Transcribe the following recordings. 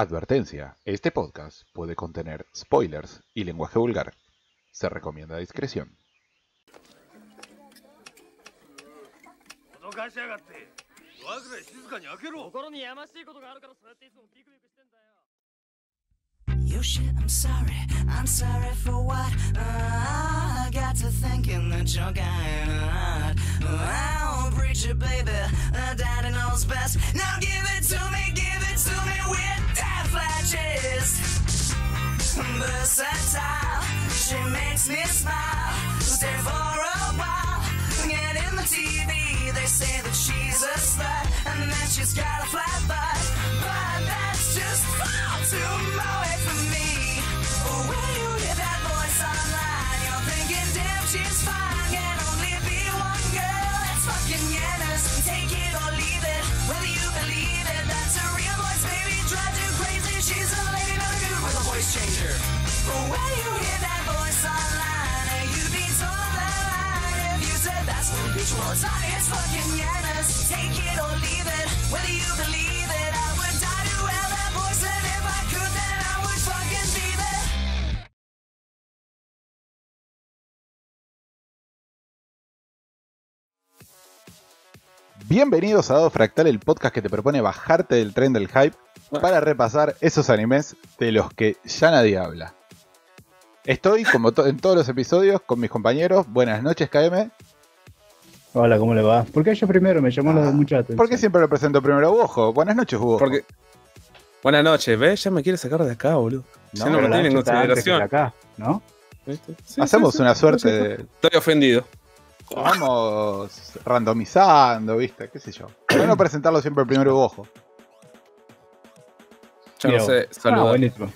Advertencia, este podcast puede contener spoilers y lenguaje vulgar. Se recomienda discreción. I'm sorry, I'm sorry uh, I got to thinking that you're uh, Now give it to me, give it to me flashes. Versatile, she makes me smile. Stay for a while. Get in the TV, they say that she's a slut and that she's got a flat butt. But that's just far too away from me. When you hear that voice online, you're thinking, damn, she's fine. Bienvenidos a Dado Fractal, el podcast que te propone bajarte del tren del hype para repasar esos animes de los que ya nadie habla. Estoy, como to- en todos los episodios, con mis compañeros. Buenas noches, KM. Hola, ¿cómo le va? ¿Por qué yo primero? Me llamó Ah, la atención. ¿Por qué siempre lo presento primero a Hugo? Buenas noches, Hugo. Porque. Buenas noches, ¿ves? Ya me quiere sacar de acá, boludo. No, ya no me la tiene en consideración. de acá, ¿no? Hacemos sí, sí. una suerte de. Estoy ofendido. Vamos randomizando, ¿viste? ¿Qué sé yo? ¿Por qué no presentarlo siempre primero Hugo? Yo no sé, Ah, saludos. buenísimo.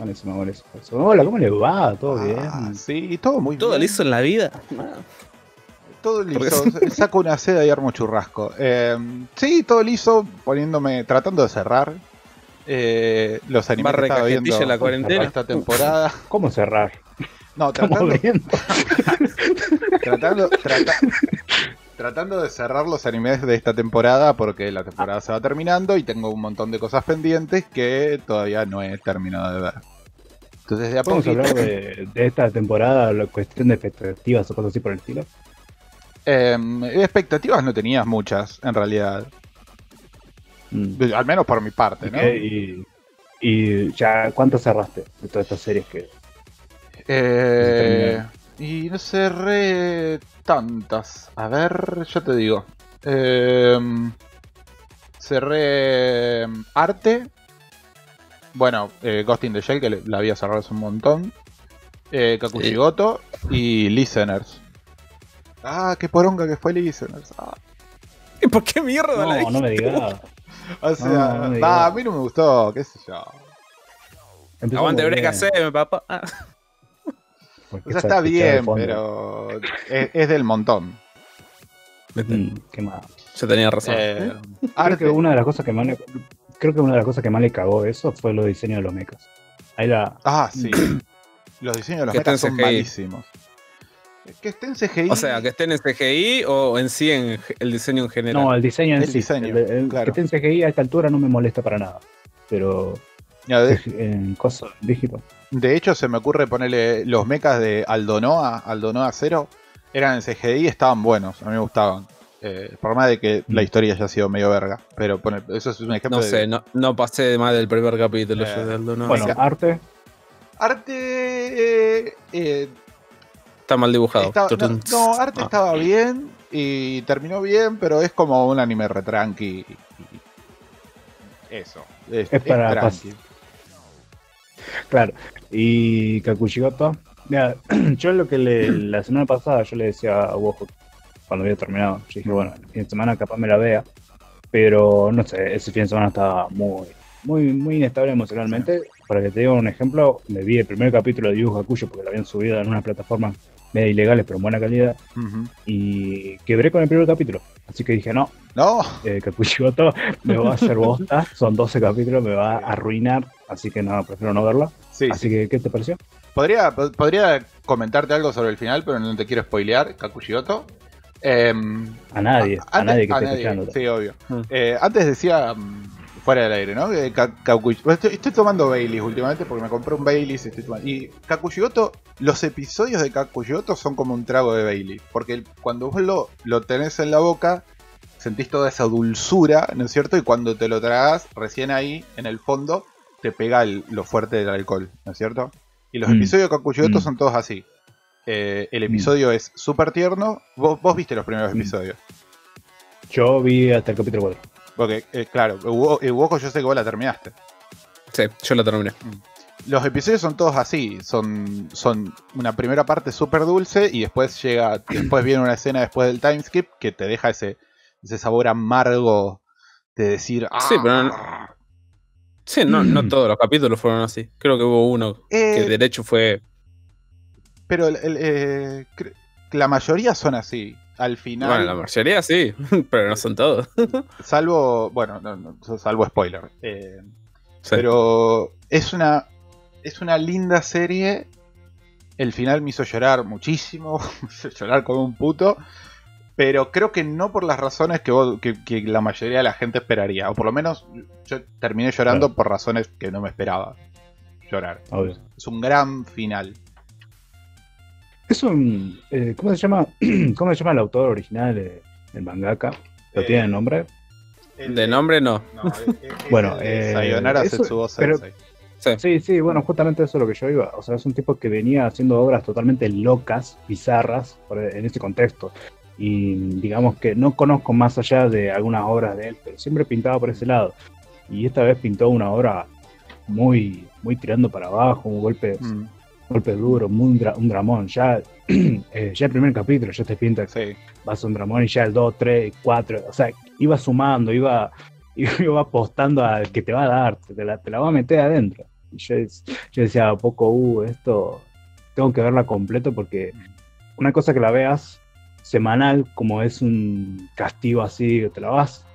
Buenísimo, buenísimo. Hola, ¿cómo le va? ¿Todo Ah, bien? sí, todo muy ¿Todo bien. liso en la vida? Todo liso. Saco una seda y armo churrasco. Eh, sí, todo liso, poniéndome, tratando de cerrar eh, los animes que estaba viendo la cuarentena. esta temporada. ¿Cómo cerrar? No, tratando, tratando, trata- tratando de cerrar los animes de esta temporada porque la temporada se va terminando y tengo un montón de cosas pendientes que todavía no he terminado de ver. Entonces, de a Vamos a poquito. hablar de, de esta temporada, la cuestión de expectativas o cosas así por el estilo. Eh, expectativas no tenías muchas, en realidad. Mm. Al menos por mi parte, ¿Y ¿no? Y, y ya, ¿cuánto cerraste de todas estas series que Eh, y no cerré tantas. A ver, yo te digo. Eh, cerré em, arte. Bueno, eh, Ghost in the Shell, que le- la había cerrado hace un montón. Eh, Kakushigoto y Listeners. Ah, qué poronga que fue Listeners. Ah, ¿Y por qué mierda la No, no me digas. o sea, No, no me nah, digas. a mí no me gustó, qué sé yo. Empezamos Aguante breca C, mi papá. Ah, O sea, está bien, pero es, es del montón. viste, Mm, qué mal. Yo tenía razón. Eh, Creo arte, que una de las cosas que más le, creo que una de las cosas que más le cagó eso fue los diseños de los mechas. Ahí la Ah, sí. Los diseños de los mechas son malísimos. Que esté en CGI. o sea, que estén en CGI o en sí en el diseño en general. no, el diseño en El sí, diseño, el- el- claro. que esté en CGI a esta altura no me molesta para nada. Pero Ya, de, en cosas digital. de hecho, se me ocurre ponerle los mechas de Aldonoa, Aldonoa 0, eran en CGI y estaban buenos, a mí me gustaban. Eh, por más de que la Mm. historia haya sido medio verga. Pero pone- eso es un ejemplo No de sé, no, no pasé más del primer capítulo Eh, yo de Aldo, no. bueno, arte, arte. eh, eh, está mal dibujado. estaba- no, arte Ah. estaba bien y terminó bien, pero es como un anime retranqui. Eso. Es, Es para tranqui. claro. Y Kakushigoto. Mira, yo lo que le, la semana pasada yo le decía a Wojo cuando había terminado, yo dije, bueno, el fin de semana capaz me la vea, pero no sé, ese fin de semana estaba muy, muy, muy inestable emocionalmente. Para que te diga un ejemplo, me vi el primer capítulo de Yu Hakusho porque lo habían subido en unas plataformas medio ilegales pero en buena calidad Ujú. y quebré con el primer capítulo. Así que dije, no, No, eh, Kakushigoto me va a hacer bosta, son 12 capítulos, me va a arruinar, así que no, prefiero no verla. sí, Así que, ¿qué te pareció? Podría, po- podría comentarte algo sobre el final, pero no te quiero spoilear, Kakushigoto. Em, A nadie, a, antes- nadie que a esté nadie, escuchando. Sí, obvio. Mm. Eh, antes decía mm, fuera del aire, ¿no? Eh, bueno, Estoy, estoy tomando Baileys últimamente porque me compré un Baileys y estoy tomando. Y Kakushigoto, los episodios de Kakushigoto son como un trago de Bailey. Porque cuando vos lo, lo tenés en la boca, sentís toda esa dulzura, ¿no es cierto? Y cuando te lo tragas, recién ahí, en el fondo, te pega el- lo fuerte del alcohol, ¿no es cierto? Y los Mm. episodios de Kakushigoto Mm. son todos así. Eh, el episodio es súper tierno. Vos, vos viste los primeros Mm. episodios. Yo vi hasta el capítulo 4. Porque, eh, claro, Hugo, eh, Hugo, yo sé que vos la terminaste. Sí, yo la terminé. Los episodios son todos así, son, son una primera parte súper dulce y después llega, después viene una escena después del time skip que te deja ese, ese sabor amargo de decir, Sí, pero "Ah". Sí, no, no todos los capítulos fueron así. Creo que hubo uno Eh, que de hecho fue. Pero el- el, eh, la mayoría son así. Al final, Bueno, la mayoría sí, pero no son todos. salvo, bueno, no, no, salvo spoiler. eh, Sí. Pero es una, es una linda serie. El final me hizo llorar muchísimo, me hizo llorar como un puto. Pero creo que no por las razones que, vos- que, que la mayoría de la gente esperaría. O por lo menos yo terminé llorando por razones que no me esperaba llorar. Obvio. Es un gran final. Es un. eh, ¿Cómo se llama? ¿Cómo se llama el autor original, eh, el mangaka? ¿Lo Eh, tiene el nombre? De nombre no. Bueno, eh, Sayonara eso- Setsubo pero- Sensei. Sí. Sí, sí, bueno, justamente eso es lo que yo iba. O sea, es un tipo que venía haciendo obras totalmente locas, bizarras, por- en este contexto. Y digamos que no conozco más allá de algunas obras de él, pero siempre pintaba por ese lado. Y esta vez pintó una obra muy, muy tirando para abajo, un golpe, Mm, golpe duro, un, dra- un dramón. Ya, eh, ya el primer capítulo ya te pinta que sí. vas a un dramón y ya el 2, 3, 4, o sea, iba sumando, iba, iba apostando a que te va a dar, te la, te la va a meter adentro. Y yo, yo decía, a poco, uh, esto tengo que verla completo porque una cosa que la veas semanal, como es un castigo así, te la vas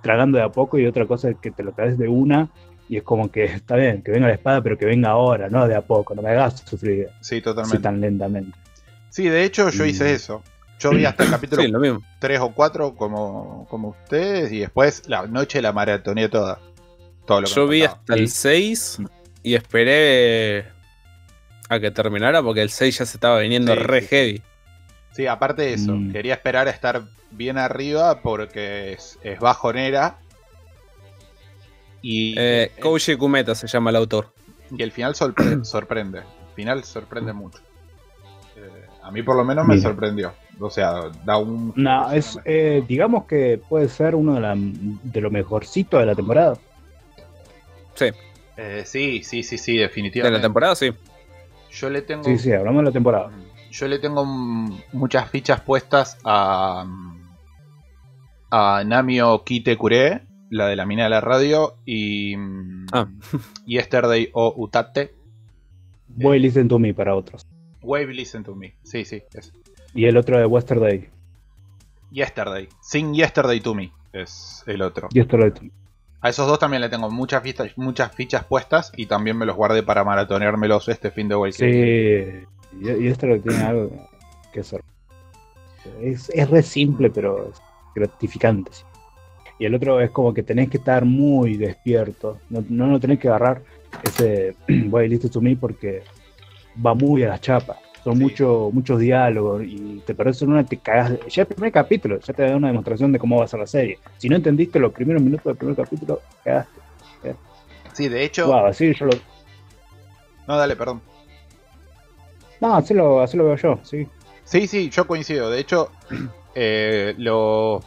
tragando de a poco, y otra cosa es que te lo traes de una. Y es como que está bien, que venga la espada, pero que venga ahora, no de a poco, no me hagas sufrir Sí, así totalmente. tan lentamente. Sí, de hecho yo hice eso. Yo vi hasta el capítulo Sí, lo mismo. 3 o 4 como, como ustedes y después la noche la maratoneé toda. Todo lo que Yo vi hasta el 6 y esperé a que terminara porque el 6 ya se estaba viniendo Sí, re sí. heavy. Sí, aparte de eso, Mm. quería esperar a estar bien arriba porque es, es bajonera. Y, Eh, eh, Koji Kumeta se llama el autor. y el final sorpre- sorprende. El final sorprende mucho. Eh, a mí por lo menos me Mira. sorprendió. O sea, da un... No, es, eh, digamos que puede ser uno de, la, de lo mejorcito de la temporada. Sí, Eh, sí, sí, sí, sí, de definitivamente. la temporada sí. Yo le tengo... Sí, sí, hablamos de la temporada. Yo le tengo mm, muchas fichas puestas a, mm, a Namio Kite Kure, la de la mina de la radio, y mm, Ah. Yesterday o Utate. Boy Listen to Me para otros. Wave Listen to Me. Sí, sí, es Y el otro de Westerday. Yesterday. Sing Yesterday to Me es el otro. Yesterday to Me. A esos dos también le tengo muchas fichas, muchas fichas puestas y también me los guardé para maratoneármelos este fin de Sí, Wake. y, y Yesterday tiene algo que es, es, es re simple, pero es gratificante. sí. Y el otro es como que tenés que estar muy despierto. No, no, no tenés que agarrar ese Boy Listen to Me porque va muy a la chapa. Son Sí. mucho, muchos diálogos y te perdés en una te cagas. Ya el primer capítulo ya te da una demostración de cómo va a ser la serie. Si no entendiste los primeros minutos del primer capítulo, cagaste. Sí, de hecho... Wow, así yo lo. No, dale, perdón. No, así lo, así lo veo yo, sí. Sí, sí, yo coincido. De hecho, eh, lo,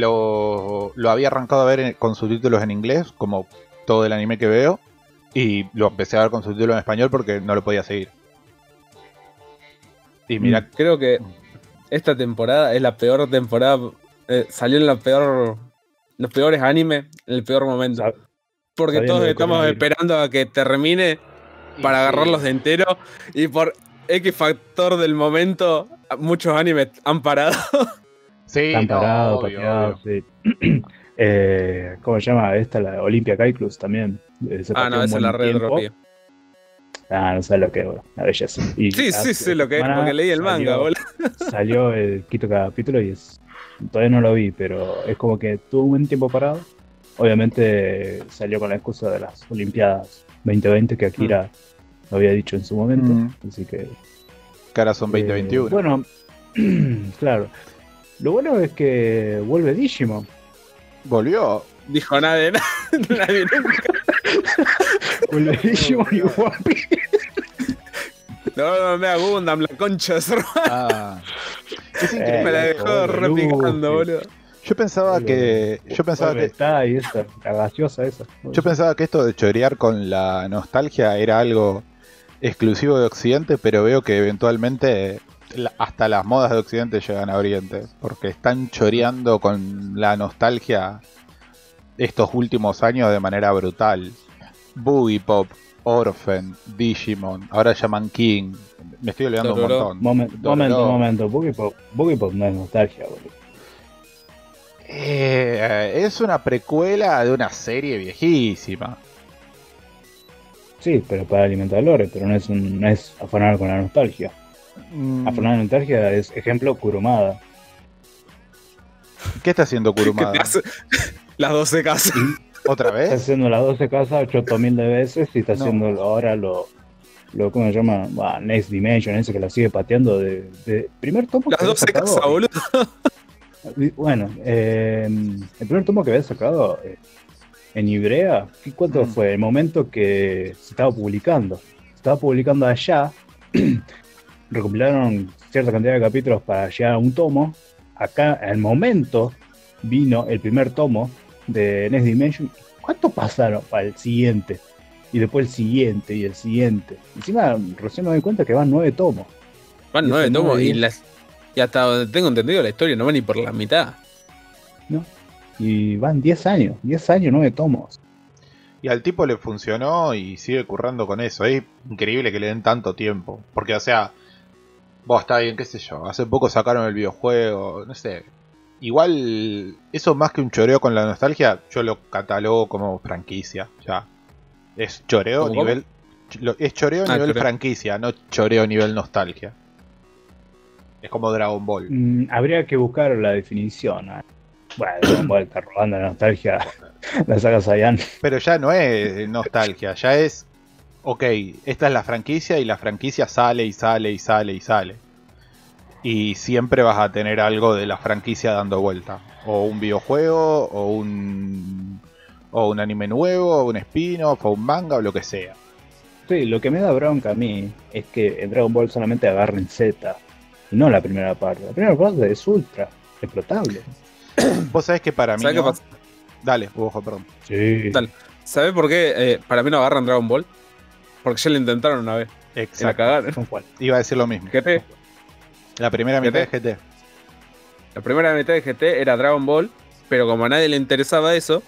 lo, lo había arrancado a ver en- con subtítulos en inglés, como todo el anime que veo, y lo empecé a ver con subtítulos en español porque no lo podía seguir. Y mira, Creo que esta temporada es la peor temporada. eh, salió en la peor. Los peores animes en el peor momento. Porque sabiendo todos estamos esperando a que termine para sí, agarrarlos de entero. Y por X factor del momento, muchos animes han parado. Sí, no, parados, obvio, pateados, obvio. sí. Eh, ¿Cómo se llama? Esta, la Olympia Cyclus también. Se ah, no, esa es la red dropía. Ah, no sé lo que es, bueno, la belleza. Y Sí, sí, sé lo que es, porque leí el manga, salió- boludo. Salió el quinto capítulo y es. Todavía no lo vi, pero es como que tuvo un buen tiempo parado obviamente salió con la excusa de las Olimpiadas 2020 que Akira lo había dicho en su momento. Mm. Así que. Ahora son 2021. eh, bueno, claro. Lo bueno es que vuelve Digimon. Volvió. Dijo nadie, nadie nunca. Vuelve Digimon y One Piece. No, no me da Gundam, la concha de. Ah. Es increíble. Eh, Me la dejó boludo, repicando, boludo. Yo pensaba que. Yo pensaba que. Está y esa, la gaseosa esa. Yo pensaba que esto de chorear con la nostalgia era algo exclusivo de Occidente, pero veo que eventualmente hasta las modas de Occidente llegan a Oriente, porque están choreando con la nostalgia estos últimos años de manera brutal. Boogie Pop, Orphan, Digimon, ahora llaman King. Me estoy olvidando un montón. Momento, Dororo. momento, momento. Boogie Pop, Boogie Pop no es nostalgia, boludo. Eh, es una precuela de una serie viejísima. Sí, pero para alimentar lore, pero no es, un, no es afanar con la nostalgia. Mm, la nostalgia es ejemplo Kurumada. ¿Qué está haciendo ¿Qué Kurumada? Las 12 casas. ¿Otra Está vez? haciendo las 12 casas 8000 de veces y está No. haciendo ahora lo, lo ¿cómo se llama? Bah, Next Dimension, ese que la sigue pateando de, de primer tomo Las que había 12 sacado- casas, boludo. Bueno, eh, el primer tomo que había sacado eh, en Ibrea, ¿qué- ¿cuánto Mm. fue? El momento que se estaba publicando. Se estaba publicando allá, recopilaron cierta cantidad de capítulos para llegar a un tomo. Acá, al momento, vino el primer tomo de Next Dimension. ¿Cuánto pasaron para el siguiente? Y después el siguiente y el siguiente. Encima, recién me doy cuenta que van nueve tomos. Van Y 9 eso tomos nueve y, las, y hasta donde tengo entendido la historia no va ni por la mitad. Y van 10 años, 10 años, nueve tomos. Y al tipo le funcionó y sigue currando con eso. Es increíble que le den tanto tiempo. Porque, o sea, vos está bien, qué sé yo. Hace poco sacaron el videojuego, no sé. Igual, eso más que un choreo con la nostalgia, yo lo catalogo como franquicia. Ya. Es choreo ¿Cómo, nivel. Es choreo Ah, nivel choreo. franquicia, no choreo nivel nostalgia. Es como Dragon Ball. Mm, habría que buscar la definición. ¿eh? Bueno, Dragon Ball está robando la nostalgia. la saga Saiyan. Pero ya no es nostalgia, ya es. Ok, esta es la franquicia y la franquicia sale y sale y sale y sale. Y siempre vas a tener algo de la franquicia dando vuelta. O un videojuego, o un. O un anime nuevo, o un spin-off, o un manga, o lo que sea. Sí, lo que me da bronca a mí es que en Dragon Ball solamente agarren Z. Y no la primera parte. La primera parte es ultra explotable. Vos sabés que para mí. ¿Sabes qué pasa? Dale, ojo, perdón. Sí. Dale. ¿Sabes por qué eh, para mí no agarran Dragon Ball? Porque ya lo intentaron una vez. Y la Exacto. cagaron. Iba a decir lo mismo. GT. La primera mitad de GT. GT. La primera mitad de GT era Dragon Ball, pero como a nadie le interesaba eso,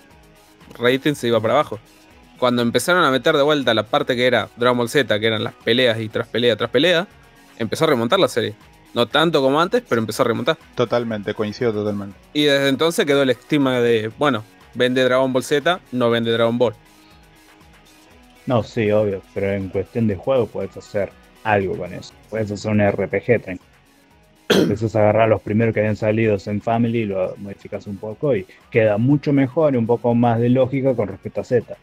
rating se iba para abajo. Cuando empezaron a meter de vuelta la parte que era Dragon Ball Z, que eran las peleas y tras pelea tras pelea, empezó a remontar la serie. No tanto como antes, pero empezó a remontar. Totalmente, coincido totalmente. Y desde entonces quedó el estigma de, bueno, vende Dragon Ball Z, no vende Dragon Ball. No, sí, obvio. Pero en cuestión de juego puedes hacer algo con eso. Puedes hacer un RPG, tranquilo. Empiezas a agarrar los primeros que habían salido en Family, lo modificas un poco y queda mucho mejor y un poco más de lógica con respecto a Z.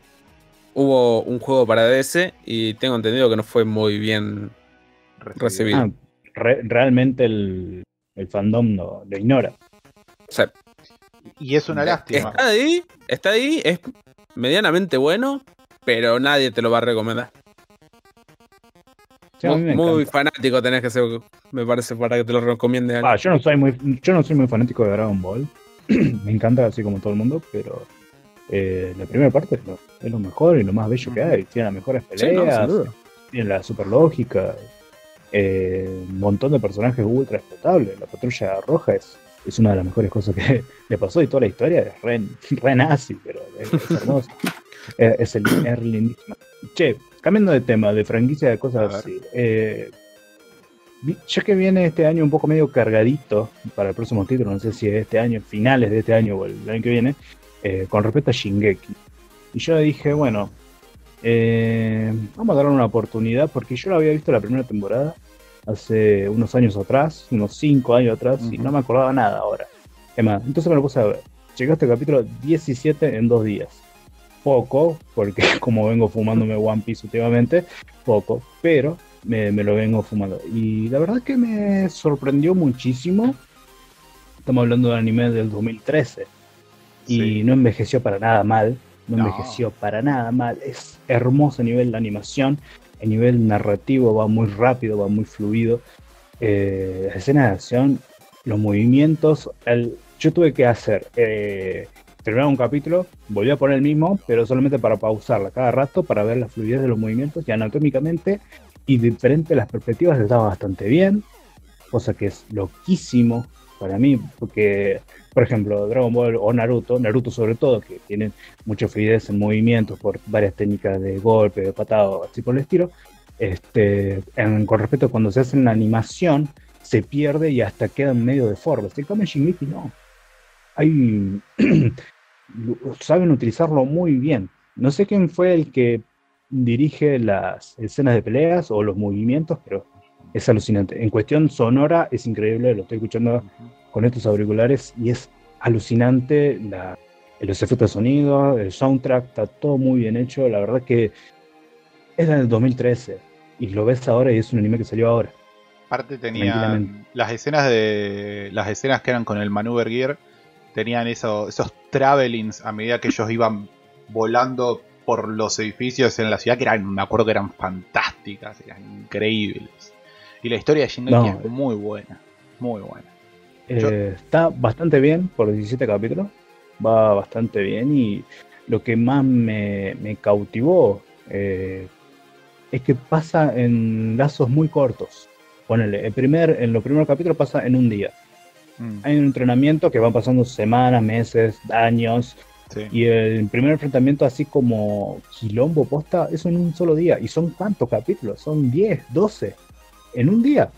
Hubo un juego para DS y tengo entendido que no fue muy bien recibido. Ah, re- realmente el, el fandom no, lo ignora. Sea, Y es una lástima. está ahí, está ahí, es medianamente bueno, pero nadie te lo va a recomendar. Sí, a muy fanático tenés que ser, me parece, para que te lo recomiende. Ah, yo no soy muy yo no soy muy fanático de Dragon Ball. me encanta así como todo el mundo, pero eh, la primera parte es lo, es lo mejor y lo más bello que hay. Tiene las mejores Sí, no, peleas, sin duda. tiene la super lógica, eh, un montón de personajes ultra explotables. La patrulla roja es, es una de las mejores cosas que le pasó y toda la historia es re, re nazi, pero es, es hermoso. es, es el, lindísima. Che, cambiando de tema, de franquicia de A cosas así. eh, ya que viene este año un poco medio cargadito para el próximo título, no sé si es este año, finales de este año o el año que viene, eh, con respecto a Shingeki. Y yo dije, bueno, eh, vamos a darle una oportunidad porque yo lo había visto la primera temporada hace unos años atrás, unos 5 años atrás, y no me acordaba nada ahora. Es más, entonces me lo puse a ver. Llegaste al capítulo 17 en dos días. Poco, porque como vengo fumándome One Piece últimamente, poco, pero me, me lo vengo fumando. Y la verdad que me sorprendió muchísimo. Estamos hablando de un anime del 2013 y no envejeció para nada mal. No, No. envejeció para nada mal. Es hermoso a nivel de animación, a nivel narrativo va muy rápido, va muy fluido. Eh, las escenas de acción, los movimientos. el- yo tuve que hacer eh, terminar un capítulo, volví a poner el mismo, pero solamente para pausarla cada rato para ver la fluidez de los movimientos y anatómicamente y diferente las perspectivas estaba bastante bien, cosa que es loquísimo para mí, porque, por ejemplo, Dragon Ball o Naruto, Naruto sobre todo, que tienen mucha fluidez en movimientos por varias técnicas de golpe, de patado, así por el estilo, este, en- con respecto a cuando se hace en la animación, se pierde y hasta queda en medio deforme. En cambio, Shingeki no. Hay, saben utilizarlo muy bien. No sé quién fue el que dirige las escenas de peleas o los movimientos, pero es alucinante. En cuestión sonora es increíble, lo estoy escuchando con estos auriculares y es alucinante la- los efectos de sonido, el soundtrack, está todo muy bien hecho. La verdad que es del 2013 y lo ves ahora y es un anime que salió ahora. Aparte Tranquilamente. las escenas de las escenas que eran con el maneuver gear tenían eso- esos travelings a medida que ellos iban volando por los edificios en la ciudad que eran me acuerdo que eran fantásticas, eran increíbles. Y la historia de Shingeki No. es muy buena, muy buena. Eh, Yo- está bastante bien por 17 capítulos. Va bastante bien. Y lo que más me, me cautivó eh, es que pasa en lazos muy cortos. Ponele, el primer, en los primeros capítulos pasa en un día. Mm, Hay un entrenamiento que va pasando semanas, meses, años. sí. Y el primer enfrentamiento, así como quilombo posta, eso en un solo día. ¿Y son cuántos capítulos? Son 10, 12 en un día.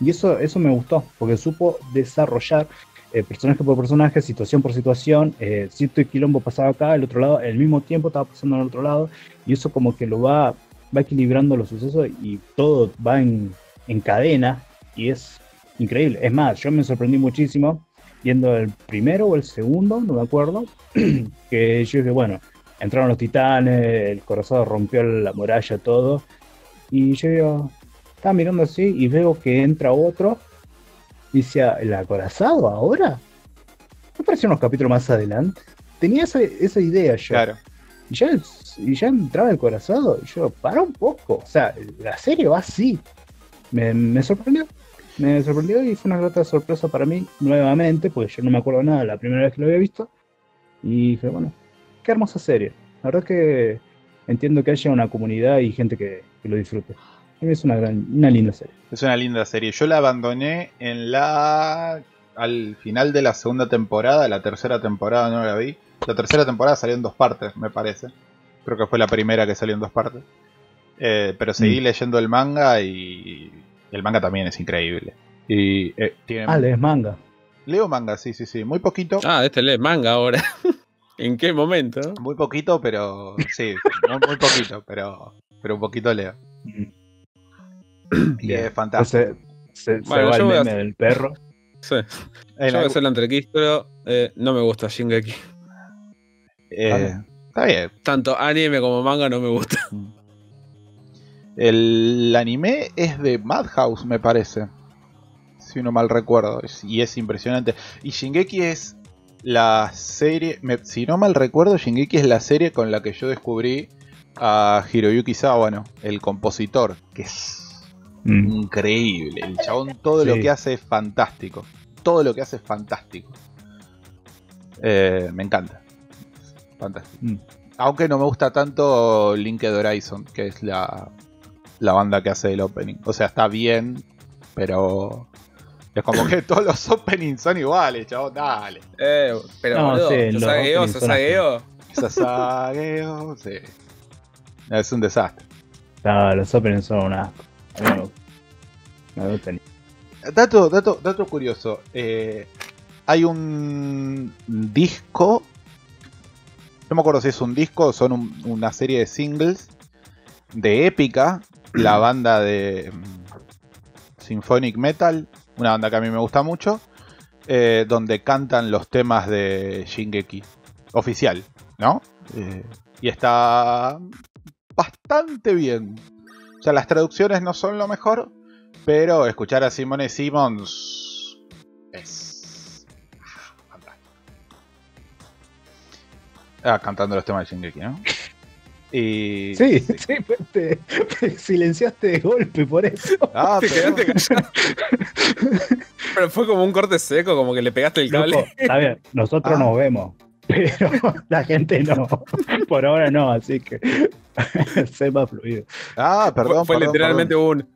Y eso, eso me gustó, porque supo desarrollar eh, personaje por personaje, situación por situación. Eh, cierto quilombo pasaba acá, el otro lado, al mismo tiempo estaba pasando al otro lado. Y eso como que lo va, va equilibrando los sucesos y todo va en, en cadena. Y es increíble. Es más, yo me sorprendí muchísimo viendo el primero o el segundo, no me acuerdo, que yo dije, bueno, entraron los titanes, el corazón rompió la muralla, todo, y yo digo, estaba mirando así y veo que entra otro, y decía, ¿el acorazado ahora? ¿No parecían unos capítulos más adelante? Tenía esa, esa idea yo. Claro. Y ya, y ya entraba el corazado, y yo, para un poco, o sea, la serie va así. Me, me sorprendió, me sorprendió y fue una grata sorpresa para mí nuevamente, porque yo no me acuerdo nada la primera vez que lo había visto. Y dije, bueno, qué hermosa serie. La verdad que entiendo que haya una comunidad y gente que, que lo disfrute. Es una, gran, una linda serie. Es una linda serie. Yo la abandoné en la. al final de la segunda temporada. La tercera temporada no la vi. La tercera temporada salió en dos partes, me parece. Creo que fue la primera que salió en dos partes. Eh, pero seguí Mm. leyendo el manga y. El manga también es increíble. Y eh, tiene. Ah, lees manga. Leo manga, sí, sí, sí. Muy poquito. Ah, este lee manga ahora. ¿En qué momento? Muy poquito, pero. Sí, muy, muy poquito, pero. Pero un poquito leo. Mm. Y es fantástico. Se, se Bueno, va yo el meme hacer- del perro. Sí. En Yo voy a hacer la entrequistro. Eh, no me gusta Shingeki. eh, está bien. Tanto anime como manga no me gusta. El anime es de Madhouse, me parece. Si no mal recuerdo. Y es impresionante. Y Shingeki es la serie. me- si no mal recuerdo, Shingeki es la serie con la que yo descubrí a Hiroyuki Sawano, el compositor. Que es Mm. increíble. El chabón todo lo que hace es fantástico. Todo lo que hace es fantástico. Eh, me encanta. Fantástico. Mm. Aunque no me gusta tanto Linked Horizon, que es la, la banda que hace el opening. O sea, está bien, pero es como que todos los openings son iguales, chabón, dale. Eh, pero No, boludo, sí, Sasageo. Sasageo, sí. Es un desastre. No, los openings son una. gustan. Dato, dato, dato curioso. eh, hay un disco. No me acuerdo si es un disco o son un- una serie de singles de Épica, la banda de mm, Symphonic Metal, una banda que a mí me gusta mucho, eh, donde cantan los temas de Shingeki oficial, ¿no? Eh, y está bastante bien. O sea, las traducciones no son lo mejor, pero escuchar a Simone Simmons es. Ah, cantando los temas de Shingeki, ¿no? Y Sí, sí, pero te, te silenciaste de golpe por eso. Ah, Te pero- quedaste callado. Pero fue como un corte seco, como que le pegaste el cable. Loco, está bien, nosotros Ah. nos vemos, pero la gente no. Por ahora no, así que sé más fluido. ah, perdón. fue perdón, literalmente perdón. un.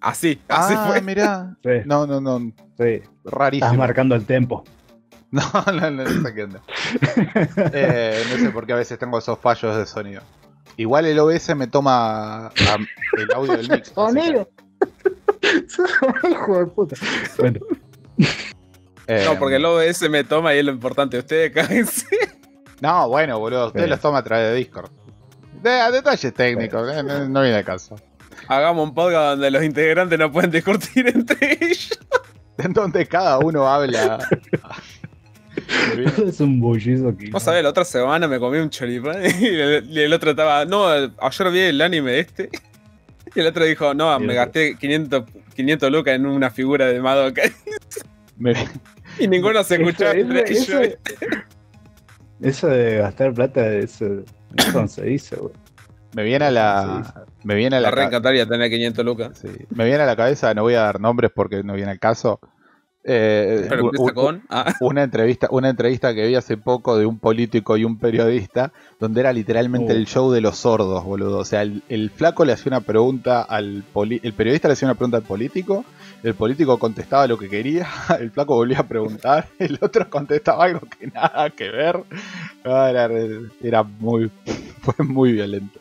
Así, así Ah, fue. mirá. Sí, No, no, no. sí, estás Rarísimo. marcando el tempo. No, no, no, no sé qué onda. Eh, no sé por qué a veces tengo esos fallos de sonido. Igual el OBS me toma a- el audio del mix. que, Hijo de puta. Bueno, eh, No, porque el OBS me toma y es lo importante. Ustedes cáguense. No, bueno, boludo. Usted Bien. los toma a través de Discord. De, a detalles técnicos, eh, no, no viene al caso. Hagamos un podcast donde los integrantes no pueden discutir entre ellos. En donde cada uno habla. es un bullizo que. Vos sabés, la otra semana me comí un choripán y el, y el otro estaba, no, ayer vi el anime este. Y el otro dijo, no, me gasté 500, 500 lucas en una figura de Madoka. Me- Y ninguno se escuchaba Eso- entre eso- ellos. Eso de gastar plata, eso, eso no se dice, güey. me viene a la. Me viene a La la. re ca- encantaría tener 500 lucas. sí, me viene a la cabeza, no voy a dar nombres porque no viene al caso. Eh, Pero con. Ah, una entrevista, una entrevista que vi hace poco de un político y un periodista, donde era literalmente Uh. el show de los sordos, boludo. O sea, el, el flaco le hacía una pregunta al poli- el periodista le hacía una pregunta al político, el político contestaba lo que quería, el flaco volvía a preguntar, el otro contestaba algo que nada que ver. Era, era muy, fue muy violento.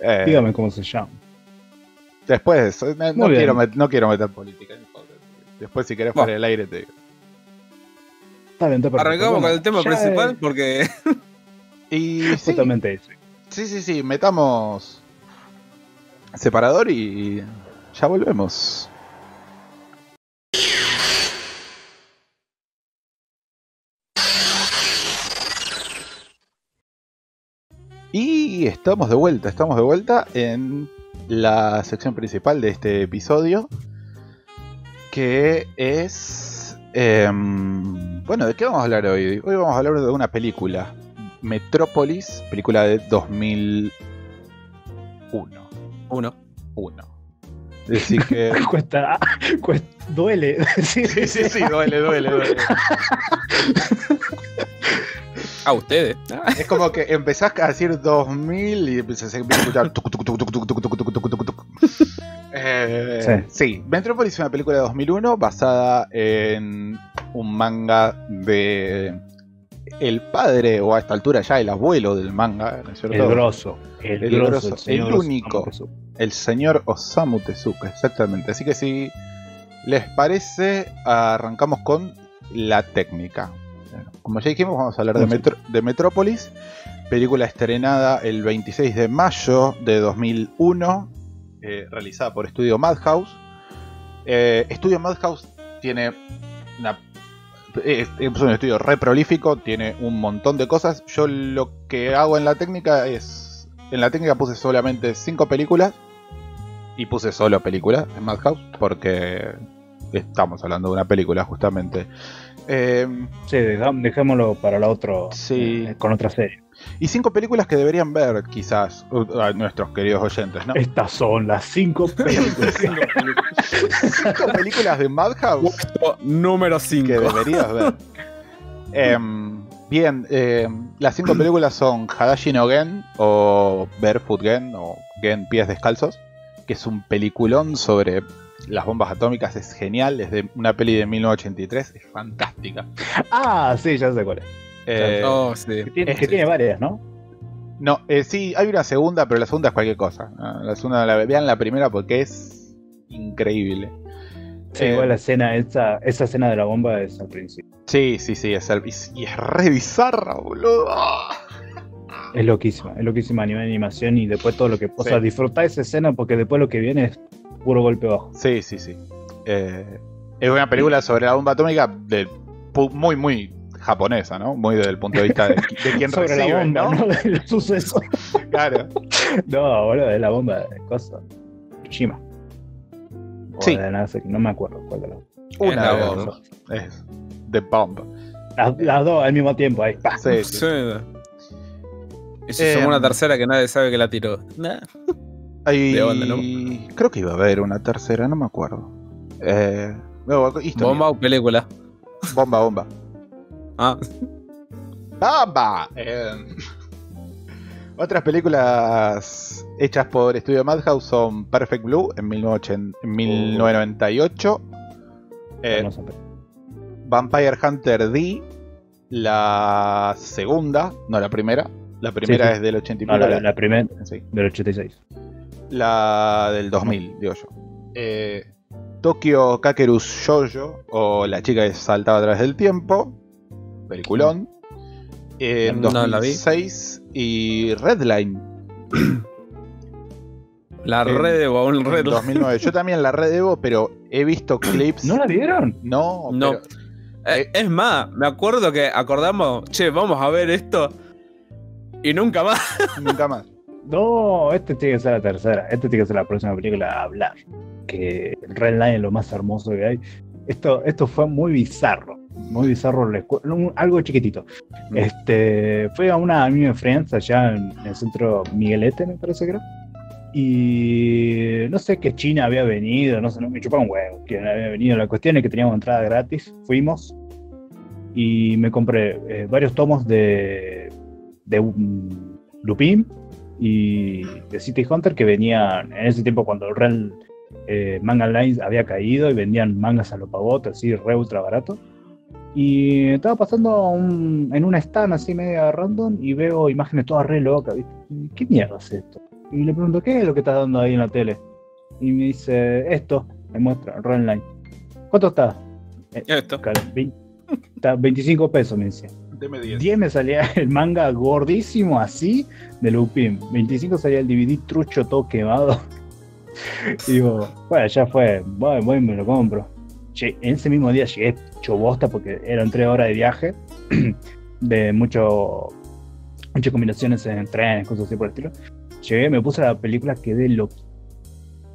Eh, Dígame cómo se llama. después de eso, no, no quiero, no quiero meter política. Después, si querés Bueno. fuera del aire, te digo. Está bien, está perfecto. arrancamos Bueno, con el tema principal porque. Y sí, Justamente eso. Sí, sí, sí, metamos separador y ya volvemos. Y estamos de vuelta, estamos de vuelta en la sección principal de este episodio, que es... em, bueno, ¿de qué vamos a hablar hoy? Hoy vamos a hablar de una película, Metrópolis, película de 2001. Uno. Uno. Decir que... Cuesta, cuesta, duele. decir Sí, sí, sí, duele, duele, duele. Ah, ustedes. Ah, Es como que empezás a decir 2000 y empezás a escuchar. Eh, sí, Metrópolis es una película de 2001 basada en un manga de el padre, o a esta altura ya el abuelo del manga, ¿no es cierto? El grosso. El, El grosso. grosso, señor el único. El señor Osamu Tezuka, exactamente. Así que si les parece, arrancamos con la técnica. Como ya dijimos, vamos a hablar de, Sí. Metro- de Metrópolis, película estrenada el 26 de mayo de 2001, eh, realizada por Estudio Madhouse. Eh, Estudio Madhouse tiene una es, es un estudio re prolífico, tiene un montón de cosas. Yo lo que hago en la técnica es. En la técnica puse solamente 5 películas. Y puse solo películas en Madhouse. Porque estamos hablando de una película, justamente. Eh, Sí, dejémoslo para la otro. Sí. eh, con otra serie. Y 5 películas que deberían ver, quizás, a nuestros queridos oyentes, ¿no? Estas son las cinco películas. 5 películas de Madhouse. puesto número que 5. deberías ver. Em, bien, em, las cinco películas son Hadashi no Gen o Barefoot Gen o Gen Pies Descalzos, que es un peliculón sobre las bombas atómicas, es genial, es de una peli de 1983, es fantástica. ah, sí, ya sé cuál es. Eh, Oh, sí. Que tiene, es- que tiene varias, ¿no? No, eh, sí, hay una segunda, pero la segunda es cualquier cosa. Ah, La segunda, la, vean la primera porque es increíble. Sí, Eh, igual la escena, esa, esa escena de la bomba es al principio. Sí, sí, sí, es, el- y es re bizarra, boludo. Es loquísima, es loquísima a nivel de animación y después todo lo que. O Sí. sea, disfrutar esa escena porque después lo que viene es puro golpe bajo. Sí, sí, sí. Eh, es una película sobre la bomba atómica de, muy, muy japonesa, ¿no? Muy desde el punto de vista de, de quien Sobre recibe, la bomba, ¿no? ¿no? Del suceso. Claro. No, boludo, de la bomba de cosa. Hiroshima. O Sí. de Nagasaki, no me acuerdo cuál era. Una la de bomba. dos. Es The Bomb. Las, las dos al mismo tiempo, ahí. pa. Sí, sí. Sí. Y si Eh, somos una tercera que nadie sabe que la tiró. Nah. Hay- ¿De dónde, no? Creo que iba a haber una tercera, no me acuerdo. Eh, no. Bomba o película. bomba, bomba. Ah, ¡Bomba! Eh, otras películas hechas por Estudio Madhouse son Perfect Blue en, 1980 en 1998. eh. Vampire Hunter D, la segunda, no la primera. La primera Sí, sí. es del 80 y No, pico, la, la primera sí. del 86. La del 2000, digo yo. Eh, Tokyo Kakerus Shoujo, o La chica que saltaba a través del tiempo. Peliculón. En No la vi. 2006 y Redline la En- red de un red. 2009. Yo también la redebo, pero he visto clips. ¿No la vieron? No, No. pero- Eh, es más, me acuerdo que acordamos, che, vamos a ver esto. Y nunca más. nunca más. No, este tiene que ser la tercera. Este tiene que ser la próxima película a hablar. Que el Red Line es lo más hermoso que hay. Esto, esto fue muy bizarro. Muy bizarro. Algo chiquitito. Mm. Este, fue a una Anime Friends allá en, en el centro Miguelete, me parece que era. Y no sé qué China había venido, no sé, no me chupaba un huevo quién había venido. La cuestión es que teníamos entrada gratis, fuimos y me compré eh, varios tomos de, de un Lupin y de City Hunter que venían en ese tiempo cuando el Real eh, Manga Lines había caído y vendían mangas a lo pavote, así re ultra barato. Y estaba pasando un- en una stand así media random y veo imágenes todas re locas, ¿Qué mierda es esto? Y le pregunto, ¿qué es lo que estás dando ahí en la tele? Y me dice, esto, me muestra, Red Line. ¿Cuánto está? Esto. Vein- está 25 pesos, me decía. Deme 10. 10 me salía el manga gordísimo así de Lupin. 25 salía el DVD trucho todo quemado. Y digo, bueno, ya fue, voy, voy me lo compro. En ese mismo día llegué hecho bosta porque eran 3 horas de viaje, de mucho, muchas combinaciones en trenes, cosas así por el estilo. Llegué, me puse la película, quedé loco.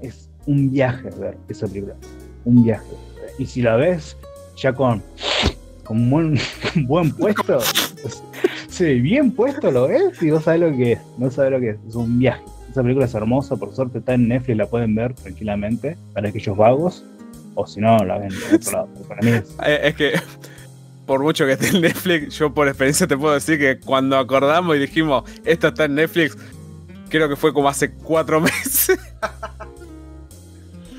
Es un viaje ver esa película. Un viaje. Y si la ves ya con, con buen, buen puesto, pues, sí, bien puesto lo ves y no sabes lo que es. No sabes lo que es. Es un viaje. Esa película es hermosa, por suerte está en Netflix, la pueden ver tranquilamente para aquellos vagos. O si no, la ven en otro lado. Pero Para mí es Eh, Es que, por mucho que esté en Netflix, yo por experiencia te puedo decir que cuando acordamos y dijimos, esto está en Netflix, creo que fue como hace cuatro meses.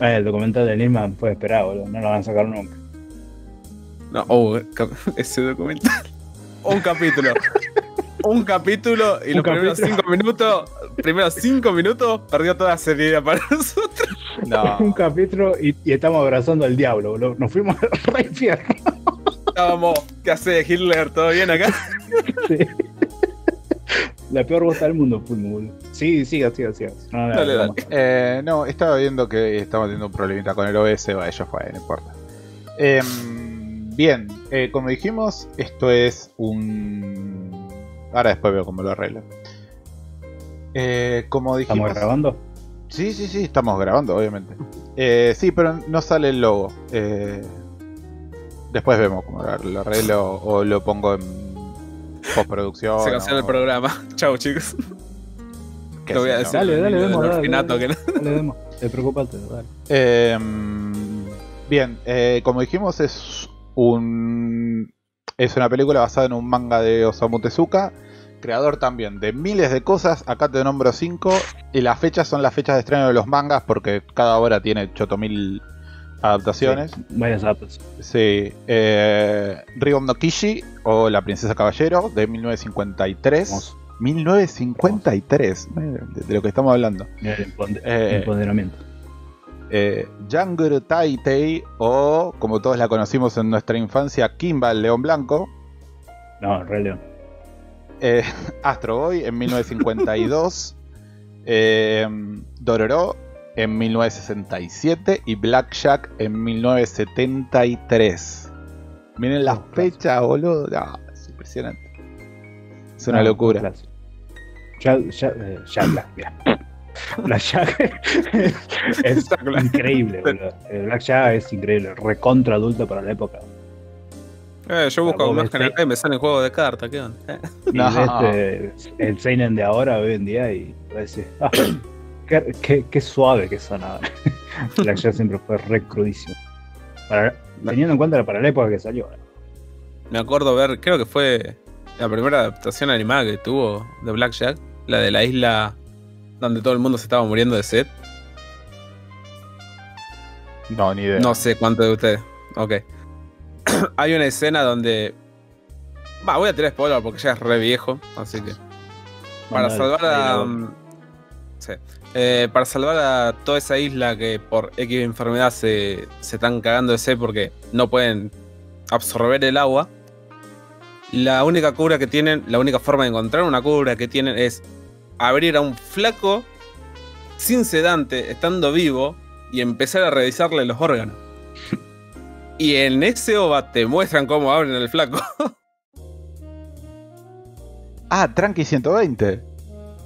Eh, el documental de Nisman fue esperado, boludo. No lo van a sacar nunca. No, oh, ese documental. Un capítulo. Un capítulo y Un los primeros cinco minutos, primeros cinco minutos, perdió toda seriedad para nosotros. No. Un capítulo y, y estamos abrazando al diablo, boludo. Nos fuimos al re infierno. Estábamos, ¿qué hace Hitler? ¿Todo bien acá? Sí. La peor bosta del mundo boludo. Sí, siga, siga, siga. No, Dale, vamos. Eh, no, estaba viendo que estamos teniendo un problemita con el OS, va, ellos fue, no importa. Em, bien, eh, como dijimos, esto es un... Ahora después veo cómo lo arreglo. Eh, como dijimos... ¿Estamos grabando? Sí, sí, sí, estamos grabando, obviamente. Eh, sí, pero no sale el logo. Eh, después vemos cómo lo lo arreglo o lo pongo en postproducción. Se cancela o- el programa. Chau, chicos. qué Te voy a decir. ¿no? Dale, dale, vemos, dale, dale. que no- Dale, demos. Te preocupate, dale. Eh, bien, eh, como dijimos, es un es una película basada en un manga de Osamu Tezuka, creador también de miles de cosas. Acá te nombro cinco y las fechas son las fechas de estreno de los mangas porque cada obra tiene chotomil adaptaciones. Sí, varias adaptaciones. Sí, eh, no Kishi o La Princesa Caballero de 1953. Hermoso. 1953, eh, de, de lo que estamos hablando. Mira el empode- Eh, empoderamiento. Eh, Younger Taitei o, como todos la conocimos en nuestra infancia, Kimba el León Blanco, No, Rey León. eh, Astro Boy en 1952, eh, Dororo en 1967 y Blackjack en 1973. Miren las fechas, boludo. Es impresionante. Es una No, locura. clásico. Ya, ya, eh, ya, mira. Black Jack es, es increíble, boludo. El Black Jack es increíble, recontra adulto para la época. Eh, yo busco más ahí. y me salen juegos de cartas, ¿qué onda? Eh. Y No. eh, el Seinen de ahora, hoy en día, y decís, ah, qué, qué- qué suave que sonaba. Black Jack siempre fue re crudísimo. Para- teniendo en cuenta para la época que salió. Me acuerdo ver, creo que fue la primera adaptación animada que tuvo de Blackjack, la de la isla donde todo el mundo se estaba muriendo de sed. No, ni idea. No sé cuánto de ustedes. Ok. Hay una escena donde. Va, voy a tirar spoiler porque ya es re viejo, así que. Para salvar a. mm, sí. Eh, para salvar a toda esa isla que por X enfermedad se, se están cagando de sed porque no pueden absorber el agua. La única cura que tienen, la única forma de encontrar una cura que tienen es abrir a un flaco sin sedante, estando vivo, y empezar a revisarle los órganos. Y en ese OVA te muestran cómo abren el flaco. Ah, Tranqui 120.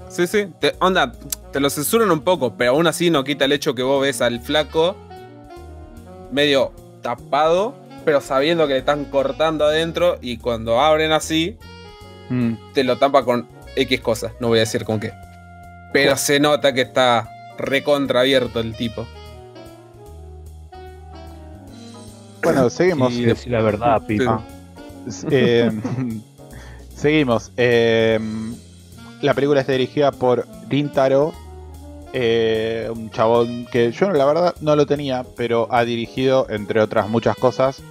Sí, sí. Te, onda, te lo censuran un poco, pero aún así no quita el hecho que vos ves al flaco medio tapado, pero sabiendo que le están cortando adentro y cuando abren así, Mm. te lo tapa con X cosas. No voy a decir con qué. Pero se nota que está recontraabierto el tipo. Bueno, seguimos. Y decir la verdad, Pipa. Eh, seguimos. Eh, la película está dirigida por Rintaro, eh, un chabón que yo la verdad no lo tenía, pero ha dirigido, entre otras muchas cosas,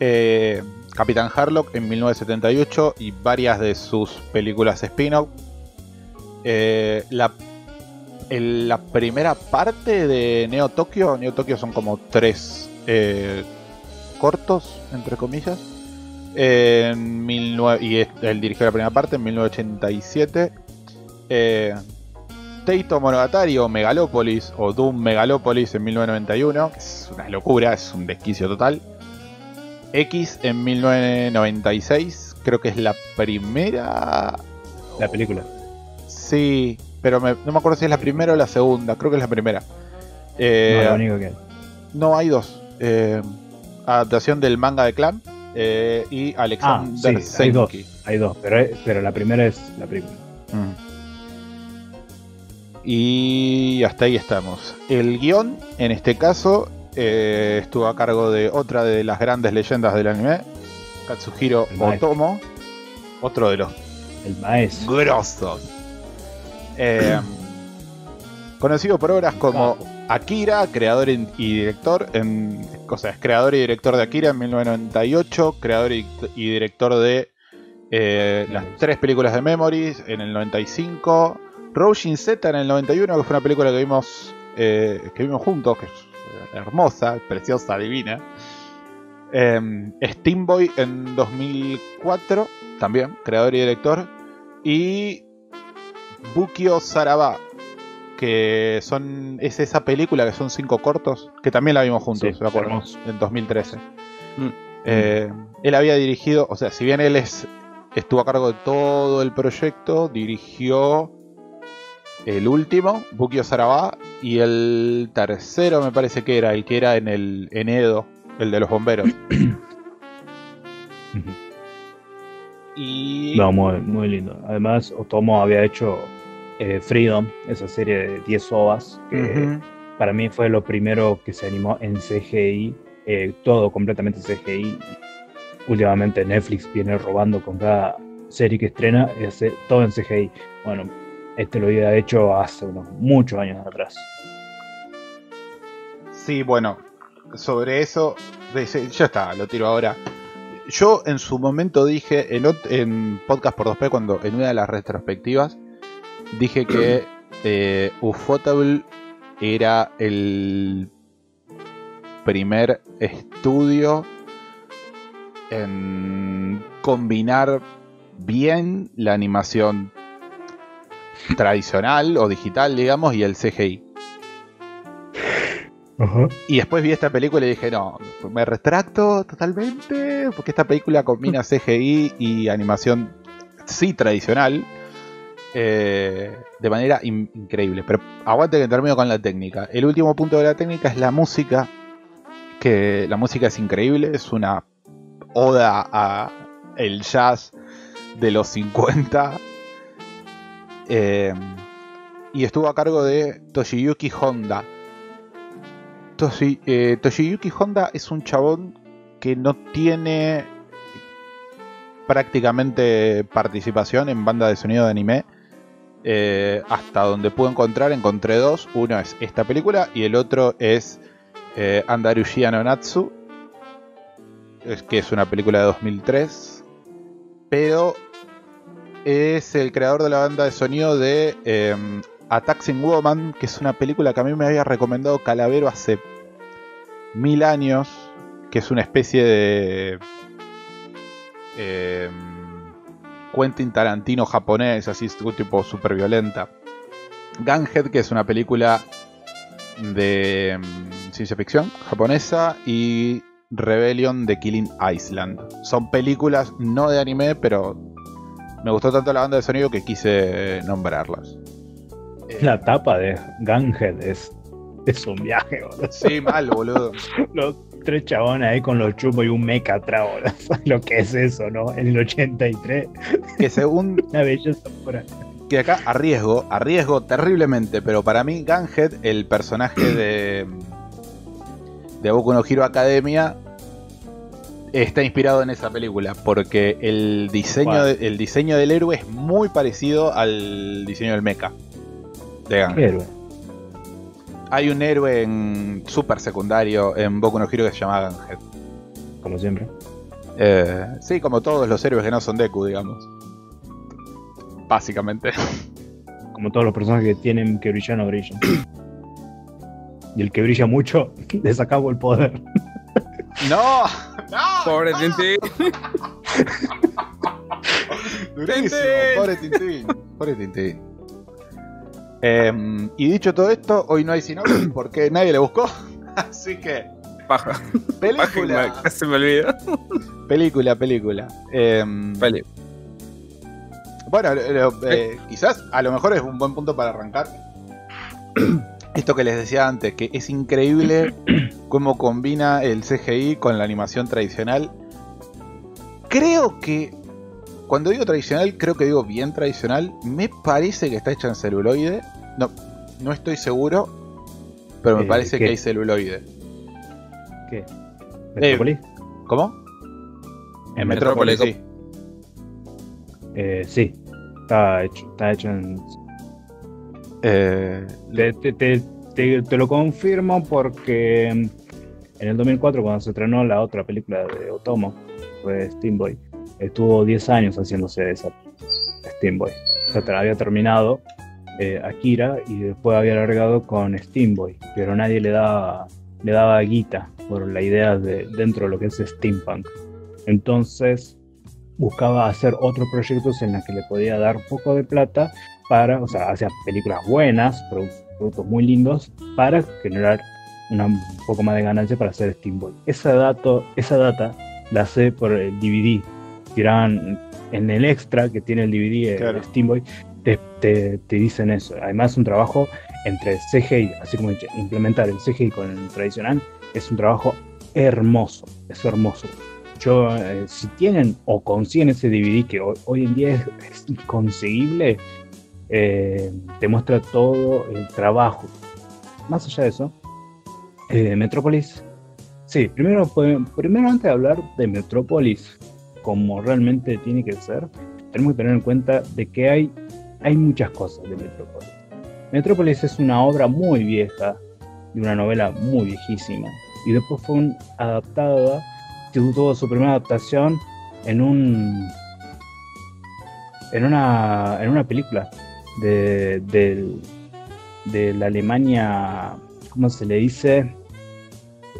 eh, Capitán Harlock en 1978 y varias de sus películas spin-off. Eh, la, primera parte de Neo Tokyo, Neo Tokyo son como tres eh, cortos, entre comillas. En 19 y él dirigió la primera parte en 1987. Eh, Teito Monogatari o Megalopolis o Doom Megalopolis en 1991, que es una locura, es un desquicio total. X en 1996, creo que es la primera. La película. Sí, pero me- no me acuerdo si es la primera o la segunda, creo que es la primera. Eh, no, la única que hay. no, hay dos. Eh, adaptación del manga de Clan eh, y Ah, Alexander sí, hay dos. Hay dos, pero, pero la primera es la película. Mm. Y hasta ahí estamos. El guion, en este caso, eh, estuvo a cargo de otra de las grandes leyendas del anime, Katsuhiro El maestro. Otomo, otro de los El maestro. grosos. Eh, conocido por obras como. Akira, creador y director, en, o sea, es creador y director de Akira en 1998, creador y, y director de eh, las tres películas de Memories en el 95, Roshin Z en el 91, que fue una película que vimos, eh, que vimos juntos, que es hermosa, preciosa, divina. Eh, Steamboy en 2004, también, creador y director. Y Bukio Saraba, que son es esa película que son cinco cortos, que también la vimos juntos, Sí, me acuerdo, en 2013. Mm. Eh, él había dirigido, o sea, si bien él es, estuvo a cargo de todo el proyecto, dirigió el último, Bukio Saraba, y el tercero me parece que era, el que era en el en Edo, el de los bomberos. Y No, muy, muy lindo. Además, Otomo había hecho eh, Freedom, esa serie de 10 ovas, que para mí fue lo primero que se animó en CGI, eh, todo completamente CGI. Últimamente Netflix viene robando con cada serie que estrena, es, eh, todo en CGI. Bueno, este lo había hecho hace unos muchos años atrás. Sí, bueno, sobre eso, ya está, lo tiro ahora. Yo en su momento dije, en Podcast por 2P, cuando en una de las retrospectivas, dije que eh, Ufotable era el primer estudio en combinar bien la animación tradicional o digital, digamos, y el CGI. Y después vi esta película y dije, no, me retracto totalmente, porque esta película combina CGI y animación, sí, tradicional, eh, de manera in- increíble. Pero aguante que termino con la técnica. El último punto de la técnica es la música, que la música es increíble, es una oda a el jazz de los 50. Eh, y estuvo a cargo de Toshiyuki Honda. Toshi- eh, Toshiyuki Honda es un chabón que no tiene prácticamente participación en banda de sonido de anime. Eh, hasta donde puedo encontrar, encontré dos. Uno es esta película y el otro es eh, Andarushia no Natsu, es, que es una película de 2003. Pero es el creador de la banda de sonido de eh, A Taxing Woman, que es una película que a mí me había recomendado Calavero hace mil años, que es una especie de eh, Quentin Tarantino japonés, así tipo super violenta. Gunhead, que es una película de mm, ciencia ficción japonesa, y Rebellion de Killing Island. Son películas no de anime, pero me gustó tanto la banda de sonido que quise nombrarlas. Eh, La tapa de Gunhead es, es un viaje, boludo. Sí, mal, boludo. Los tres chabones ahí con los chumos y un meca atrás, boludo. ¿Sabes lo que es eso, no? En el 83. Que según Una belleza pura. que acá arriesgo, arriesgo terriblemente, pero para mí Gunhead, el personaje de de Boku no Hero Academia está inspirado en esa película porque el diseño el diseño del héroe es muy parecido al diseño del mecha de. Héroe. Hay un héroe en super secundario en Boku no Hero que se llama Gunhead. Como siempre. Eh, sí, como todos los héroes que no son Deku, digamos. Básicamente. Como todos los personajes que tienen que brillar no brillan. Y el que brilla mucho, le sacamos el poder. ¡No! ¡No! Pobre Tintín. Durísimo, Tintín. pobre Tintín. Pobre Tintín. Em, y dicho todo esto, hoy no hay sinopsis porque nadie le buscó. Así que, Paja. Paja película. me- casi me olvido. Película, película. Em, Vale. Bueno, lo- lo- eh, quizás a lo mejor es un buen punto para arrancar. Esto que les decía antes, que es increíble cómo combina el CGI con la animación tradicional. Creo que, cuando digo tradicional, creo que digo bien tradicional. Me parece que está hecha en celuloide. No, no estoy seguro, pero me Eh, parece ¿qué? que hay celuloide. ¿Qué? ¿Metrópolis? ¿Cómo? En Metrópolis, sí. Eh, sí. Está hecho, está hecho en. Eh, Te, lo confirmo porque en el 2004, cuando se estrenó la otra película de Otomo, fue Steamboy, estuvo 10 años haciéndose esa Steamboy. O sea, había terminado eh, Akira y después había alargado con Steamboy, pero nadie le daba, le daba guita por la idea de dentro de lo que es steampunk. Entonces buscaba hacer otros proyectos en los que le podía dar poco de plata para, o sea, hacía películas buenas, produ- productos muy lindos, para generar una, un poco más de ganancia para hacer Steamboy. Esa, dato, esa data la sé por el DVD. Tiraban en el extra que tiene el DVD, Claro. Steamboy, te, te, te dicen eso. Además, un trabajo entre CGI, así como implementar el CGI con el tradicional, es un trabajo hermoso, es hermoso. Yo, eh, si tienen o consiguen ese DVD que hoy, hoy en día es, es inconseguible, eh, te muestra todo el trabajo. Más allá de eso, eh, Metrópolis. Sí, primero, primero antes de hablar de Metrópolis como realmente tiene que ser, tenemos que tener en cuenta de que hay, hay muchas cosas de Metrópolis. Metrópolis es una obra muy vieja, de una novela muy viejísima, y después fue adaptada, tuvo su primera adaptación en un en una en una película de, del- de la Alemania, ¿cómo se le dice?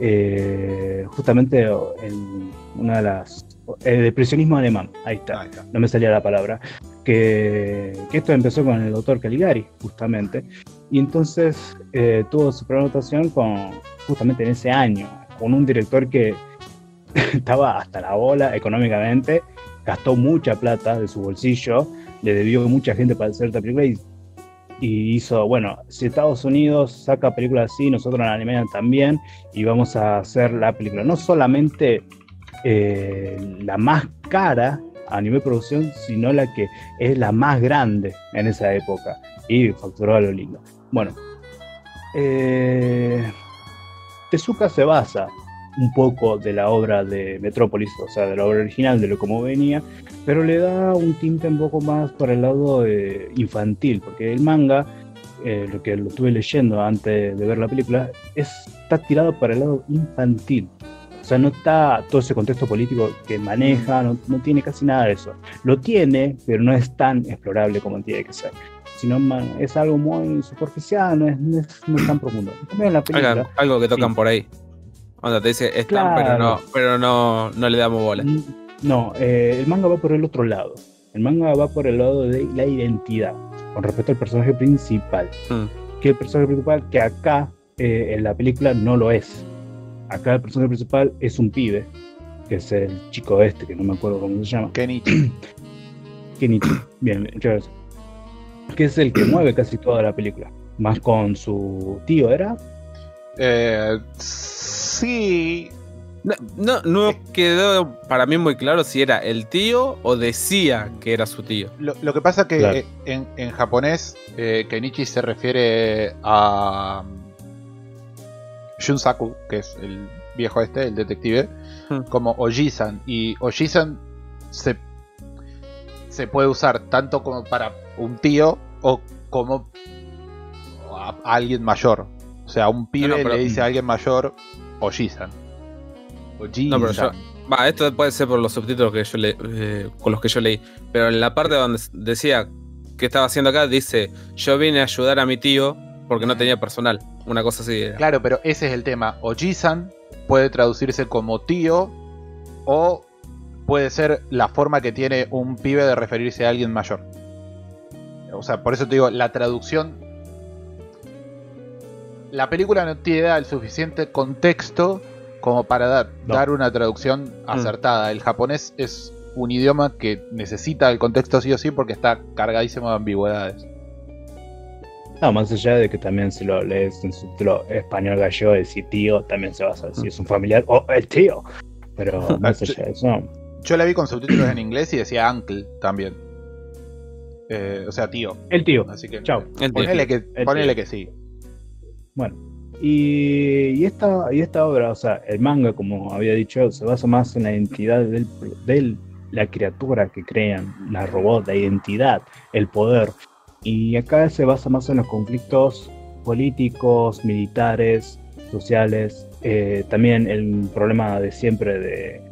Eh, justamente en una de las el depresionismo alemán, ahí está, ahí está. no me salía la palabra, que, que esto empezó con el doctor Caligari, justamente, Y entonces eh, tuvo su primera votación con, justamente en ese año, con un director que estaba hasta la bola económicamente, gastó mucha plata de su bolsillo, le debió mucha gente para hacer esta película y, y hizo, bueno, si Estados Unidos saca películas así, nosotros en Alemania también, y vamos a hacer la película, no solamente eh, la más cara a nivel producción, sino la que es la más grande en esa época, y facturó a lo lindo. Bueno, eh, Tezuka se basa un poco de la obra de Metrópolis, o sea, de la obra original, de lo como venía, pero le da un tinte un poco más para el lado eh, infantil, porque el manga, eh, lo que lo estuve leyendo antes de ver la película, es- está tirado para el lado infantil. O sea, no está todo ese contexto político que maneja, no, no tiene casi nada de eso. Lo tiene, pero no es tan explorable como tiene que ser. Sino es algo muy superficial, no es, no es- no es tan profundo. En la película, Algo, algo que tocan Sí. por ahí. Onda, te dice, están, pero Claro. no, pero no, no le damos bola. No, eh, el manga va por el otro lado. El manga va por el lado de la identidad, con respecto al personaje principal. Mm. Que el personaje principal, que acá eh, en la película no lo es. Acá el personaje principal es un pibe, que es el chico este, que no me acuerdo cómo se llama. Kenichi. Kenichi. Bien, bien, muchas gracias. Que es el que mueve casi toda la película. Más con su tío, ¿era? Eh, sí. No, no, no quedó para mí muy claro si era el tío o decía que era su tío. Lo, lo que pasa que Claro. eh, en, en japonés eh, Kenichi se refiere a mm, Shunsaku, que es el viejo este, el detective, Hmm. como Oji-san. Y Oji-san se, se puede usar tanto como para un tío o como a, a alguien mayor. O sea, un pibe No, no, pero- le dice a alguien mayor Oji-san. No, pero yo- Va, esto puede ser por los subtítulos que yo le, eh, con los que yo leí. Pero en la parte donde decía que estaba haciendo acá, dice: Yo vine a ayudar a mi tío porque no tenía personal. Una cosa así. era. Claro, pero ese es el tema. Oji-san puede traducirse como tío o puede ser la forma que tiene un pibe de referirse a alguien mayor. O sea, por eso te digo, la traducción... La película no tiene el suficiente contexto como para dar, No. dar una traducción acertada. El japonés es un idioma que necesita el contexto sí o sí porque está cargadísimo de ambigüedades. No, más allá de que también si lo lees en su título español gallego, decir tío, también se basa si es un familiar o el tío. Pero más allá de eso, Yo la vi con subtítulos en inglés y decía uncle también. Eh, o sea, tío. el tío. Así que Chao. Tío. ponele que, El ponele tío. que sí. Bueno, y, esta, y esta obra, o sea, el manga, como había dicho, se basa más en la identidad del, del- la criatura que crean, la robot, la identidad, el poder. Y acá se basa más en los conflictos políticos, militares, sociales, eh, también el problema de siempre de,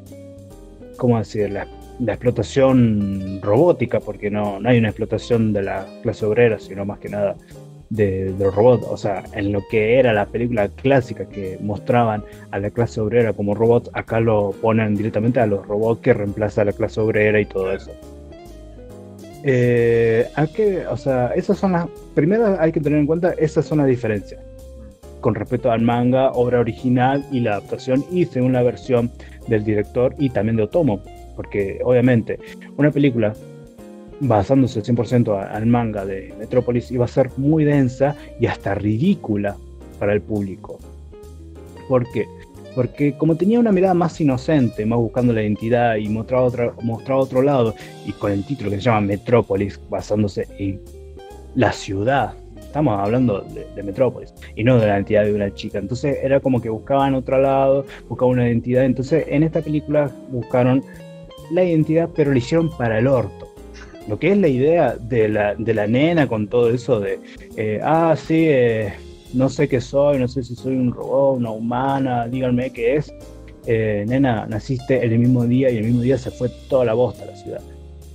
¿cómo decir?, la, la explotación robótica, porque no, no hay una explotación de la clase obrera, sino más que nada de, de los robots, o sea, en lo que era la película clásica que mostraban a la clase obrera como robots, acá lo ponen directamente a los robots que reemplazan a la clase obrera y todo eso. Eh, hay que, o sea, esas son las. Primero hay que tener en cuenta, esas son las diferencias con respecto al manga, obra original y la adaptación, y según la versión del director y también de Otomo, porque obviamente una película basándose 100% a- al manga de Metrópolis iba a ser muy densa y hasta ridícula para el público. ¿Por qué? Porque como tenía una mirada más inocente, más buscando la identidad y mostraba, otra, mostraba otro lado, y con el título que se llama Metrópolis, basándose en la ciudad, estamos hablando de, de Metrópolis, y no de la identidad de una chica. Entonces era como que buscaban otro lado, buscaban una identidad. Entonces en esta película buscaron la identidad, pero la hicieron para el orto. Lo que es la idea de la, de la nena con todo eso de, eh, ah, sí, eh, no sé qué soy, no sé si soy un robot, una humana, díganme qué es. Eh, nena, naciste el mismo día y el mismo día se fue toda la bosta a la ciudad.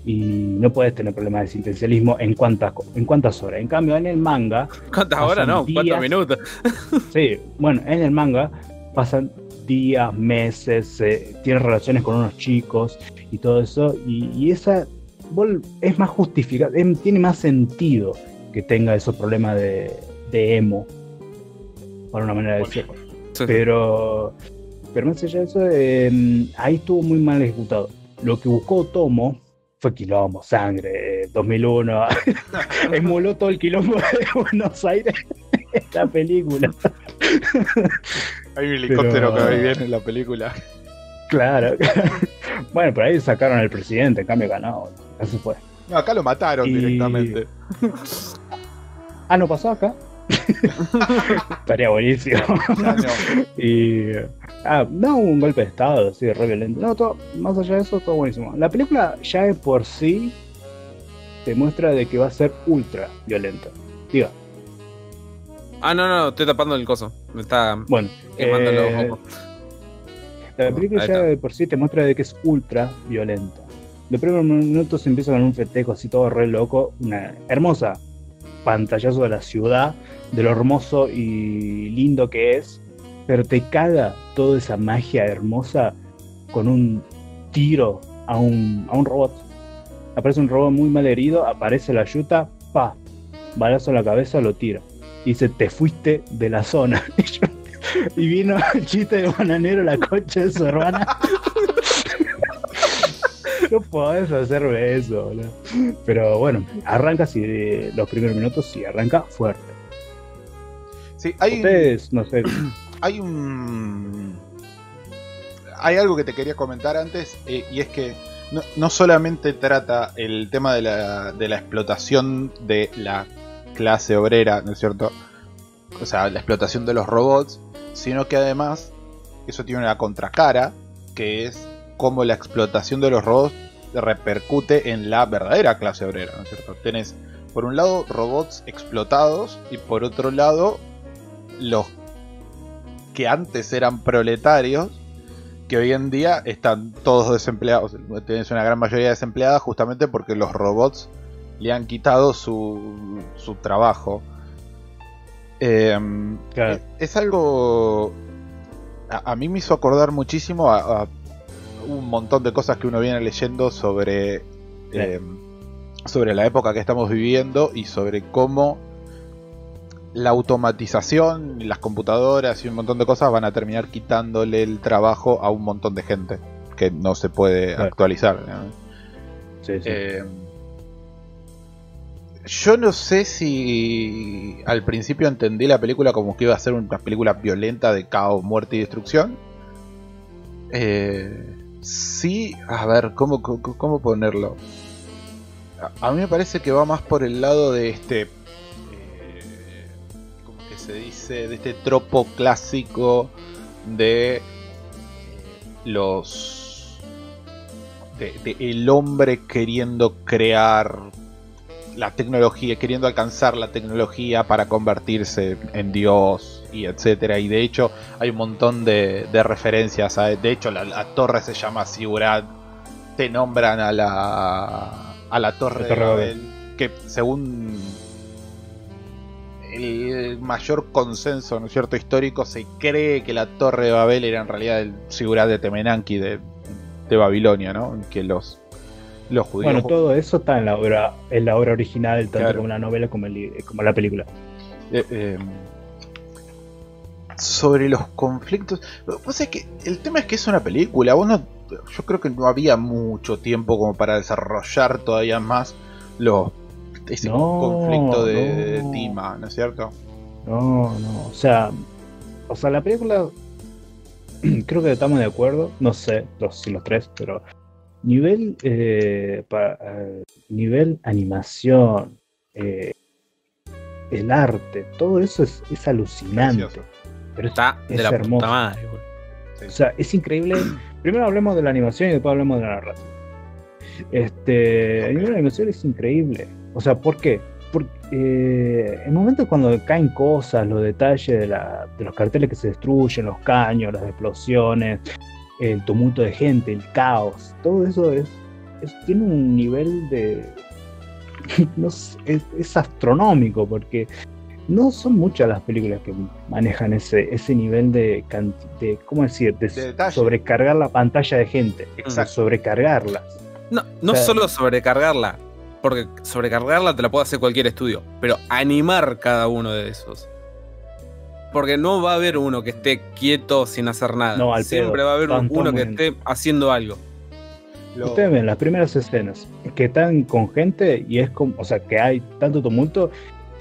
Y no puedes tener problemas de existencialismo en cuántas, en cuántas horas. En cambio, en el manga, ¿Cuántas horas? No, Pasan cuatro días. minutos. Sí, bueno, en el manga pasan días, meses, eh, tienen relaciones con unos chicos y todo eso, y, y esa es más justificada, em- tiene más sentido que tenga esos problemas de, de emo, por una manera de decirlo. Sí. Pero, pero más allá de eso, eh, ahí estuvo muy mal ejecutado. Lo que buscó Tomo fue quilombo, sangre, eh, 2001. Emuló todo el quilombo de Buenos Aires en la película. Hay un helicóptero Pero- que ahí viene en la película. Claro. bueno, por ahí sacaron al presidente, en cambio ganó. Así fue. No, acá lo mataron Y- directamente. Ah, ¿no pasó acá? Estaría buenísimo. Ya no. Y. Ah, no un golpe de estado, así, re violento. No, todo, más allá de eso, todo buenísimo. La película ya de por sí te muestra de que va a ser ultra violenta. Diga, Ah, no, no, estoy tapando el coso. Me está bueno. quemando eh, los ojos. La película ya de por sí te muestra de que es ultra violenta. Los primeros minutos empieza con un festejo así todo re loco, una hermosa pantallazo de la ciudad, de lo hermoso y lindo que es, pero te caga toda esa magia hermosa con un tiro a un, a un robot. Aparece un robot muy mal herido, aparece la yuta, pa, balazo en la cabeza, lo tira. Y dice, te fuiste de la zona. Y vino el chiste de bananero la concha de su hermana. no podés hacerme eso, boludo. Pero bueno, arranca así los primeros minutos y arranca fuerte. Sí, hay, Ustedes, no sé, hay un. Hay algo que te quería comentar antes, eh, y es que no, no solamente trata el tema de la, de la explotación de la clase obrera, ¿no es cierto? O sea, la explotación de los robots, sino que además eso tiene una contracara, que es cómo la explotación de los robots repercute en la verdadera clase obrera, ¿no es cierto? Tenés, por un lado, robots explotados y por otro lado, los que antes eran proletarios, que hoy en día están todos desempleados. Tenés una gran mayoría desempleada justamente porque los robots le han quitado su, su trabajo. Eh, Claro. es, es algo... A, a mí me hizo acordar muchísimo a, a un montón de cosas que uno viene leyendo sobre... eh, sobre la época que estamos viviendo y sobre cómo la automatización, las computadoras y un montón de cosas van a terminar quitándole el trabajo a un montón de gente que no se puede Claro. actualizar. ¿no? sí, sí. Eh, yo no sé si al principio entendí la película como que iba a ser una película violenta de caos, muerte y destrucción. Eh, sí, a ver, ¿cómo, cómo, ponerlo? A, mí me parece que va más por el lado de este... eh, ¿Cómo que se dice? De este tropo clásico de los... De el hombre queriendo crear la tecnología, queriendo alcanzar la tecnología para convertirse en Dios y etcétera. Y de hecho hay un montón de, de referencias. a- de hecho la, la torre se llama Sigurat. Te nombran a la a la torre, La Torre de Babel, que según el mayor consenso, ¿no es cierto?, histórico, se cree que la torre de Babel era en realidad el Sigurat de Temenanki de, de Babilonia, ¿no? Que los los judíos Bueno, todo eso está en la obra, en la obra original, tanto Claro. como la novela como, el, como la película. Eh, eh, sobre los conflictos. Vos sabés que el tema es que es una película. Vos no- yo creo que no había mucho tiempo como para desarrollar todavía más los ese No, conflicto de, de no. Tima, ¿no es cierto? No, no, o sea, o sea, la película creo que estamos de acuerdo, no sé los, si los tres, pero nivel eh, pa- eh, nivel animación, eh, el arte, todo eso es, es alucinante. Precioso. Pero es, Está de es la hermoso. puta madre, o sea, es increíble. Primero hablemos de la animación y después hablemos de la narrativa. Este, el nivel de animación es increíble. O sea, ¿por qué? Porque eh, el momento cuando caen cosas, los detalles de, la- de los carteles que se destruyen, los caños, las explosiones, el tumulto de gente, el caos, todo eso es, es- tiene un nivel de. no sé, es, es astronómico porque no son muchas las películas que manejan ese, ese nivel de, ¿cómo decir? De, sobrecargar la pantalla de gente. Exacto. Sobrecargarlas. No, no O sea- solo sobrecargarla, Porque sobrecargarla te la puede hacer cualquier estudio. Pero animar cada uno de esos. Porque no va a haber uno que esté quieto sin hacer nada. No, al Siempre pedo. va a haber uno que esté haciendo algo. Lo- Ustedes ven las primeras escenas que están con gente y es como, o sea, que hay tanto tumulto,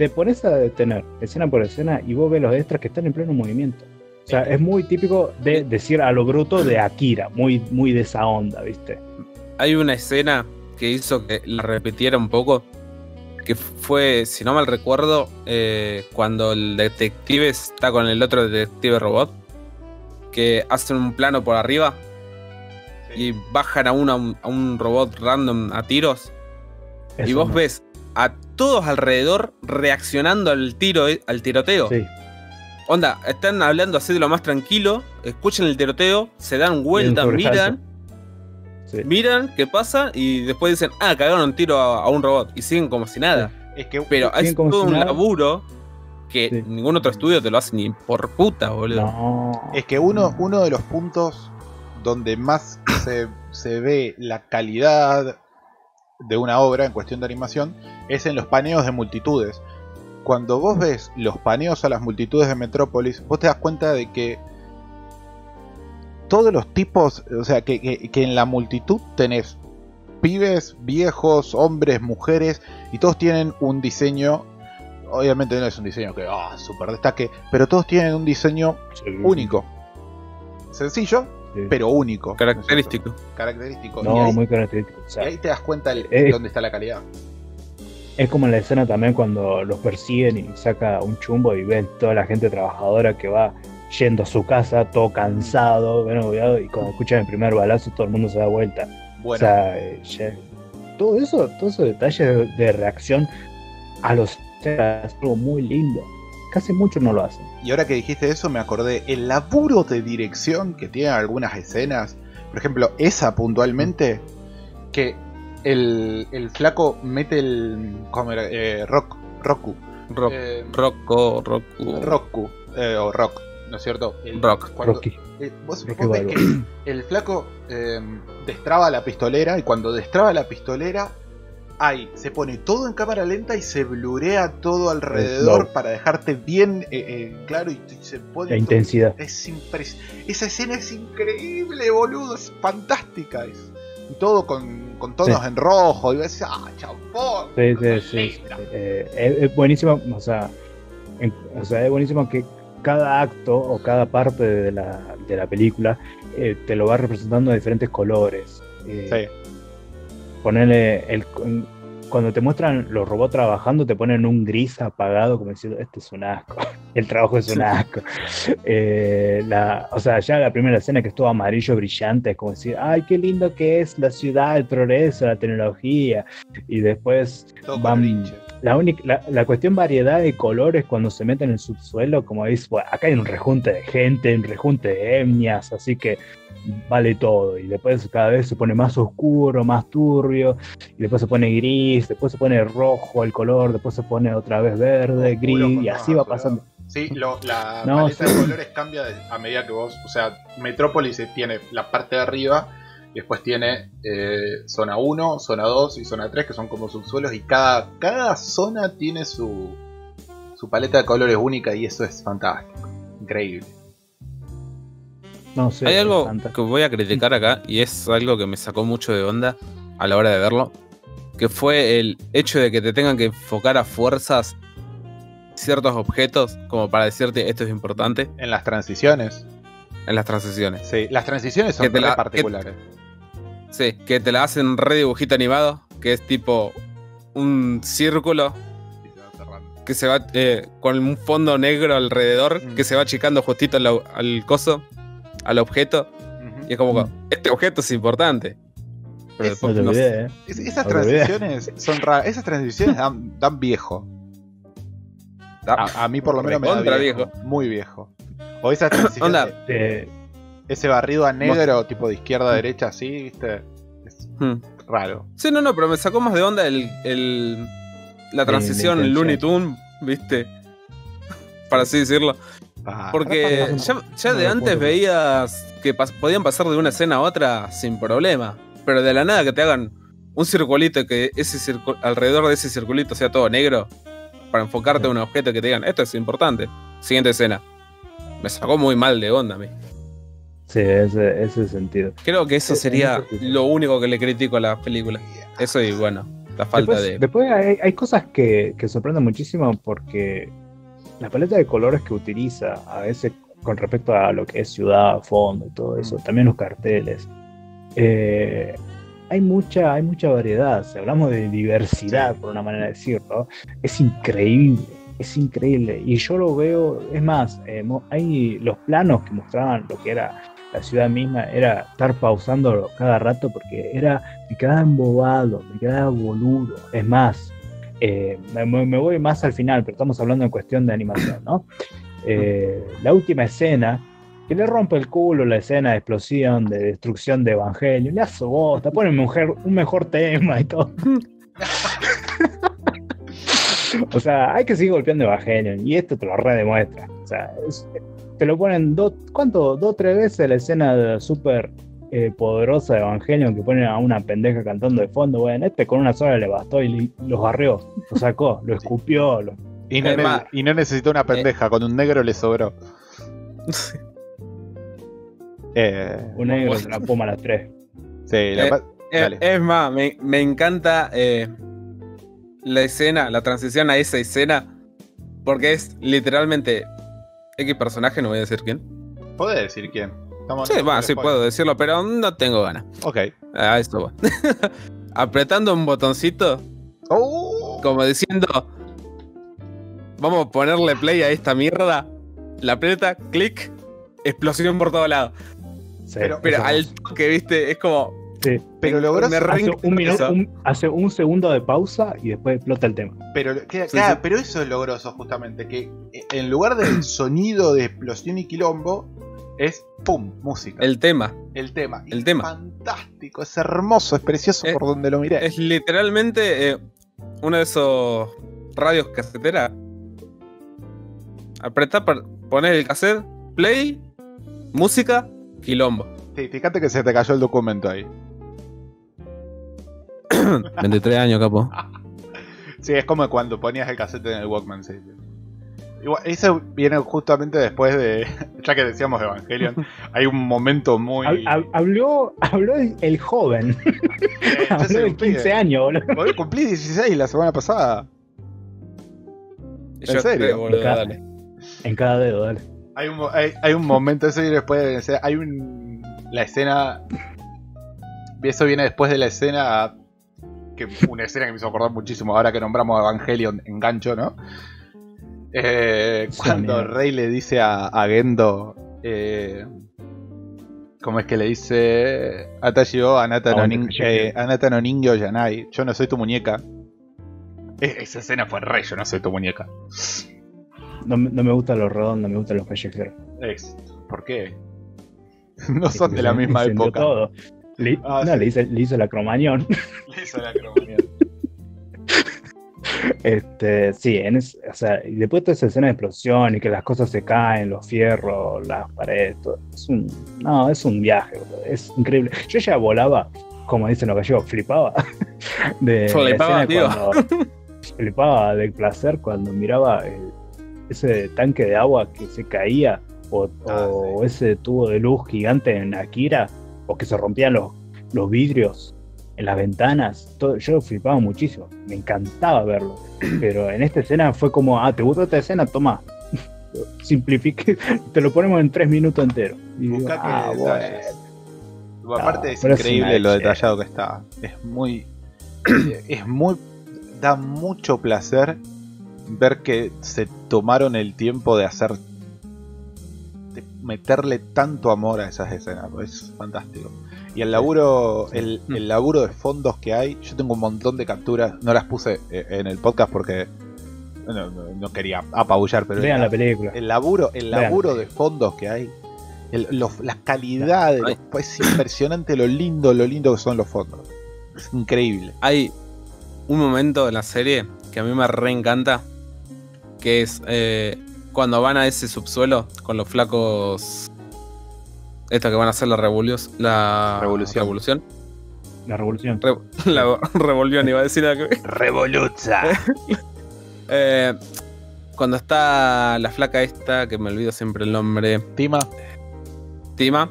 te pones a detener escena por escena y vos ves los extras que están en pleno movimiento. O sea, es muy típico de decir a lo bruto de Akira, muy, muy de esa onda, ¿viste? Hay una escena que hizo que la repitiera un poco. Que fue, si no mal recuerdo, eh, cuando el detective está con el otro detective robot. Que hacen un plano por arriba y bajan a, una- a un robot random a tiros. y vos no. ves a todos alrededor reaccionando al tiro, al tiroteo. Sí, Onda, están hablando así de lo más tranquilo, escuchan el tiroteo, se dan vuelta, miran, sí. miran qué pasa y después dicen, ah, cagaron un tiro a, a un robot y siguen como si nada. Es que Pero es todo si un nada. laburo que Sí. ningún otro estudio te lo hace ni por puta, boludo. No. Es que uno, uno de los puntos donde más se, se ve la calidad de una obra en cuestión de animación es en los paneos de multitudes. Cuando vos ves los paneos a las multitudes de Metrópolis, vos te das cuenta de que todos los tipos, o sea, que, que- que en la multitud tenés pibes, viejos, hombres, mujeres, y todos tienen un diseño, obviamente no es un diseño que, ah, super destaque, pero todos tienen un diseño Sí. único. Sencillo, Sí. pero único. Característico. Característico. y, No, ahí, muy característico. O y ahí te das cuenta el- dónde está la calidad. Es como en la escena también cuando los persiguen y saca un chumbo y ven toda la gente trabajadora que va yendo a su casa, todo cansado, bien agobiado, y cuando escuchan el primer balazo todo el mundo se da vuelta. Bueno, O sea, eh, ya- todo eso, todos esos detalles de, de reacción a los es algo muy lindo. Casi muchos no lo hacen. y ahora que dijiste eso, me acordé el laburo de dirección que tienen algunas escenas. Por ejemplo, esa puntualmente, que el, el flaco mete el. ¿Cómo era? Eh, rock, Roku. Rock, Eh, Rocco, Roku, Roku, eh, o Rock, ¿no es cierto? El- Rock. cuando- Rocky. eh, vos, Rocky vos ves que el flaco eh, destraba la pistolera y cuando destraba la pistolera, ahí se pone todo en cámara lenta y se blurea todo alrededor para dejarte bien eh, eh, claro y se pone La todo- intensidad. Es impres- Esa escena es increíble, boludo, es fantástica. es- y todo con, con tonos Sí. en rojo. Y decir, ah, champón. Sí, sí, sí, sí. linda". Eh, es, es buenísimo, o sea, en- o sea, es buenísimo que cada acto o cada parte de la, de la película eh, te lo va representando de diferentes colores. Sí. Ponerle el cuando te muestran los robots trabajando te ponen un gris apagado como diciendo este es un asco el trabajo es un asco Eh, la, o sea ya la primera escena que es todo amarillo brillante es como decir ay qué lindo que es la ciudad el progreso la tecnología y después Todo van-. La, única, la, la cuestión variedad de colores cuando se meten en el subsuelo, como dice, bueno, acá hay un rejunte de gente, un rejunte de etnias, así que vale todo. Y después cada vez se pone más oscuro, más turbio, y después se pone gris, después se pone rojo el color, después se pone otra vez verde, Oscuro gris, y así va pasando. Sí, lo- la No, paleta sí. de colores cambia de- a medida que vos. O sea, Metrópolis tiene la parte de arriba y después tiene eh, zona 1, zona 2 y zona 3 que son como subsuelos y cada, cada zona tiene su, su paleta de colores única y eso es fantástico. Increíble. No sé. Hay algo que voy a criticar acá y es algo que me sacó mucho de onda a la hora de verlo, que fue el hecho de que te tengan que enfocar a fuerzas ciertos objetos como para decirte esto es importante En las transiciones. en las transiciones. Sí, las transiciones son Que te re la- particulares. Sí, que te la hacen re dibujito animado, que es tipo un círculo que se va eh, con un fondo negro alrededor, Mm. que se va achicando justito al, al coso, al objeto, y es como, Mm. este objeto es importante. Pero Es- No ¿eh? Es- esas No transiciones son raras. Esas transiciones dan, dan viejo. A, a mí por lo menos me da viejo, viejo. Muy viejo. O esas transiciones. Onda. Ese barrido a negro, tipo de izquierda a derecha, así, ¿viste? Es Hmm. raro. Sí, no, no, pero me sacó más de onda el, el- la transición en Looney. Tunes, ¿viste? Para así decirlo. Ah, Porque no, ya, ya no de antes veías que pas- podían pasar de una escena a otra sin problema. Pero de la nada que te hagan un circulito que ese circu- alrededor de ese circulito sea todo negro para enfocarte a un objeto que te digan, esto es importante. Siguiente escena. Me sacó muy mal de onda a mí. Sí, ese, ese sentido. Creo que eso Sí, sería lo único que le critico a la película. Eso y bueno, la falta después, de. después hay, hay cosas que, que sorprenden muchísimo porque la paleta de colores que utiliza, a veces con respecto a lo que es ciudad, fondo y todo eso, también los carteles. eh, hay mucha, hay mucha variedad. Si hablamos de diversidad, por una manera de decirlo, es increíble. Es increíble. Y yo lo veo, es más, eh, hay los planos que mostraban lo que era la ciudad misma, era estar pausándolo cada rato porque era me quedaba embobado, me quedaba boludo. Es más, eh, me, me voy más al final, pero estamos hablando en cuestión de animación, ¿no? Eh, la última escena, que le rompe el culo la escena de explosión, de destrucción de Evangelio, le hace bosta, pone mejor, un mejor tema y todo. o sea, hay que seguir golpeando Evangelion, y esto te lo redemuestra. O sea, es- te lo ponen dos, ¿cuánto? Dos, tres veces la escena de súper eh, poderosa de Evangelion que ponen a una pendeja cantando de fondo. Bueno, este con una sola le bastó y los barrió, lo sacó, lo escupió. Lo... Y no, y no necesitó una pendeja, con un negro le sobró. Eh, Un negro se la poma a las tres. sí, la Eh, Eh, es más, me, me encanta eh, la escena, la transición a esa escena, porque es literalmente X personaje, no voy a decir quién. ¿Podés decir quién? Estamos Sí, va, sí puedo decirlo, pero no tengo ganas. Ok. A esto va. Apretando un botoncito, Oh, como diciendo, vamos a ponerle play a esta mierda. La aprieta, clic, explosión por todos lados. Sí, Pero- Pero al toque, viste, es como. Sí. pero me Hace un, minuto, eso. un- hace un segundo de pausa y después explota el tema. Pero, que- Sí, claro, sí. pero eso es logroso, justamente. Que en lugar del sonido de explosión y quilombo, es pum, música. El tema. El tema. El es tema. Fantástico, es hermoso, es precioso Eh, por donde lo miré. Es literalmente eh, uno de esos radios casetera. Apretá para poner el cassette, play, música, quilombo. Sí, fíjate que se te cayó el documento ahí. 23 años, capo. Sí, es como cuando ponías el cassette en el Walkman. Sí. Igual, eso viene justamente después de. Ya que decíamos Evangelion, hay un momento muy. Hab- hab- habló, habló el, joven, Eh, habló de un pibe. 15 años, boludo. Cumplí 16 la semana pasada. Yo serio? creo, boludo, dale. En cada dedo, dale. Hay un, mo- hay, hay un momento, eso viene después de. Hay un. La escena. y Eso viene después de la escena. Que una escena que me hizo acordar muchísimo. Ahora que nombramos Evangelion en gancho, ¿no? Eh, cuando. Rey le dice a, a Gendo. Eh, ¿Cómo es que le dice? Atashi o Anata no, nin- bueno, eh, Anata no Ningyo Yanai. Yo no soy tu muñeca. E- esa escena fue Rey, yo no soy tu muñeca. No, me- no me gustan los redondos, me gustan los callejeros. ¿Por qué? No son de la misma época. todo. Le, Ah, no, sí. le hice, le hizo la cromañón. Le hizo la cromanía. Este, sí, en es- o sea, y después toda esa escena de explosión y que las cosas se caen, los fierros, las paredes, todo, es un, no, es un viaje, es increíble. Yo ya volaba, como dicen los gallegos, flipaba de Flipaba, tío. cuando- flipaba del placer cuando miraba el- ese tanque de agua que se caía o, Ah, o ese tubo de luz gigante en Akira o que se rompían los, los vidrios en las ventanas, todo, yo flipaba muchísimo, me encantaba verlo, pero en esta escena fue como, ah, ¿te gustó esta escena? Toma, simplifique, te lo ponemos en tres minutos enteros. Y digo, ah, bueno. Aparte es increíble lo detallado que está. Es muy. es muy. Da mucho placer ver que se tomaron el tiempo de hacer. Meterle tanto amor a esas escenas. Es fantástico. Y el laburo. El, Mm. el laburo de fondos que hay. Yo tengo un montón de capturas. No las puse eh, en el podcast porque. No, no- no quería apabullar, pero. Vean el- la película. el laburo, el Vean. laburo de fondos que hay, el- los- la calidad, de los- es impresionante lo lindo, lo lindo que son los fondos. Es increíble. Hay un momento en la serie que a mí me reencanta, que es eh, cuando van a ese subsuelo con los flacos. Esta que van a hacer la revolución. La Revolución. revolución. La revolución. Re- la revolvió, iba a decir nada que. Revoluza. Eh, cuando está la flaca esta, que me olvido siempre el nombre, Tima. Tima,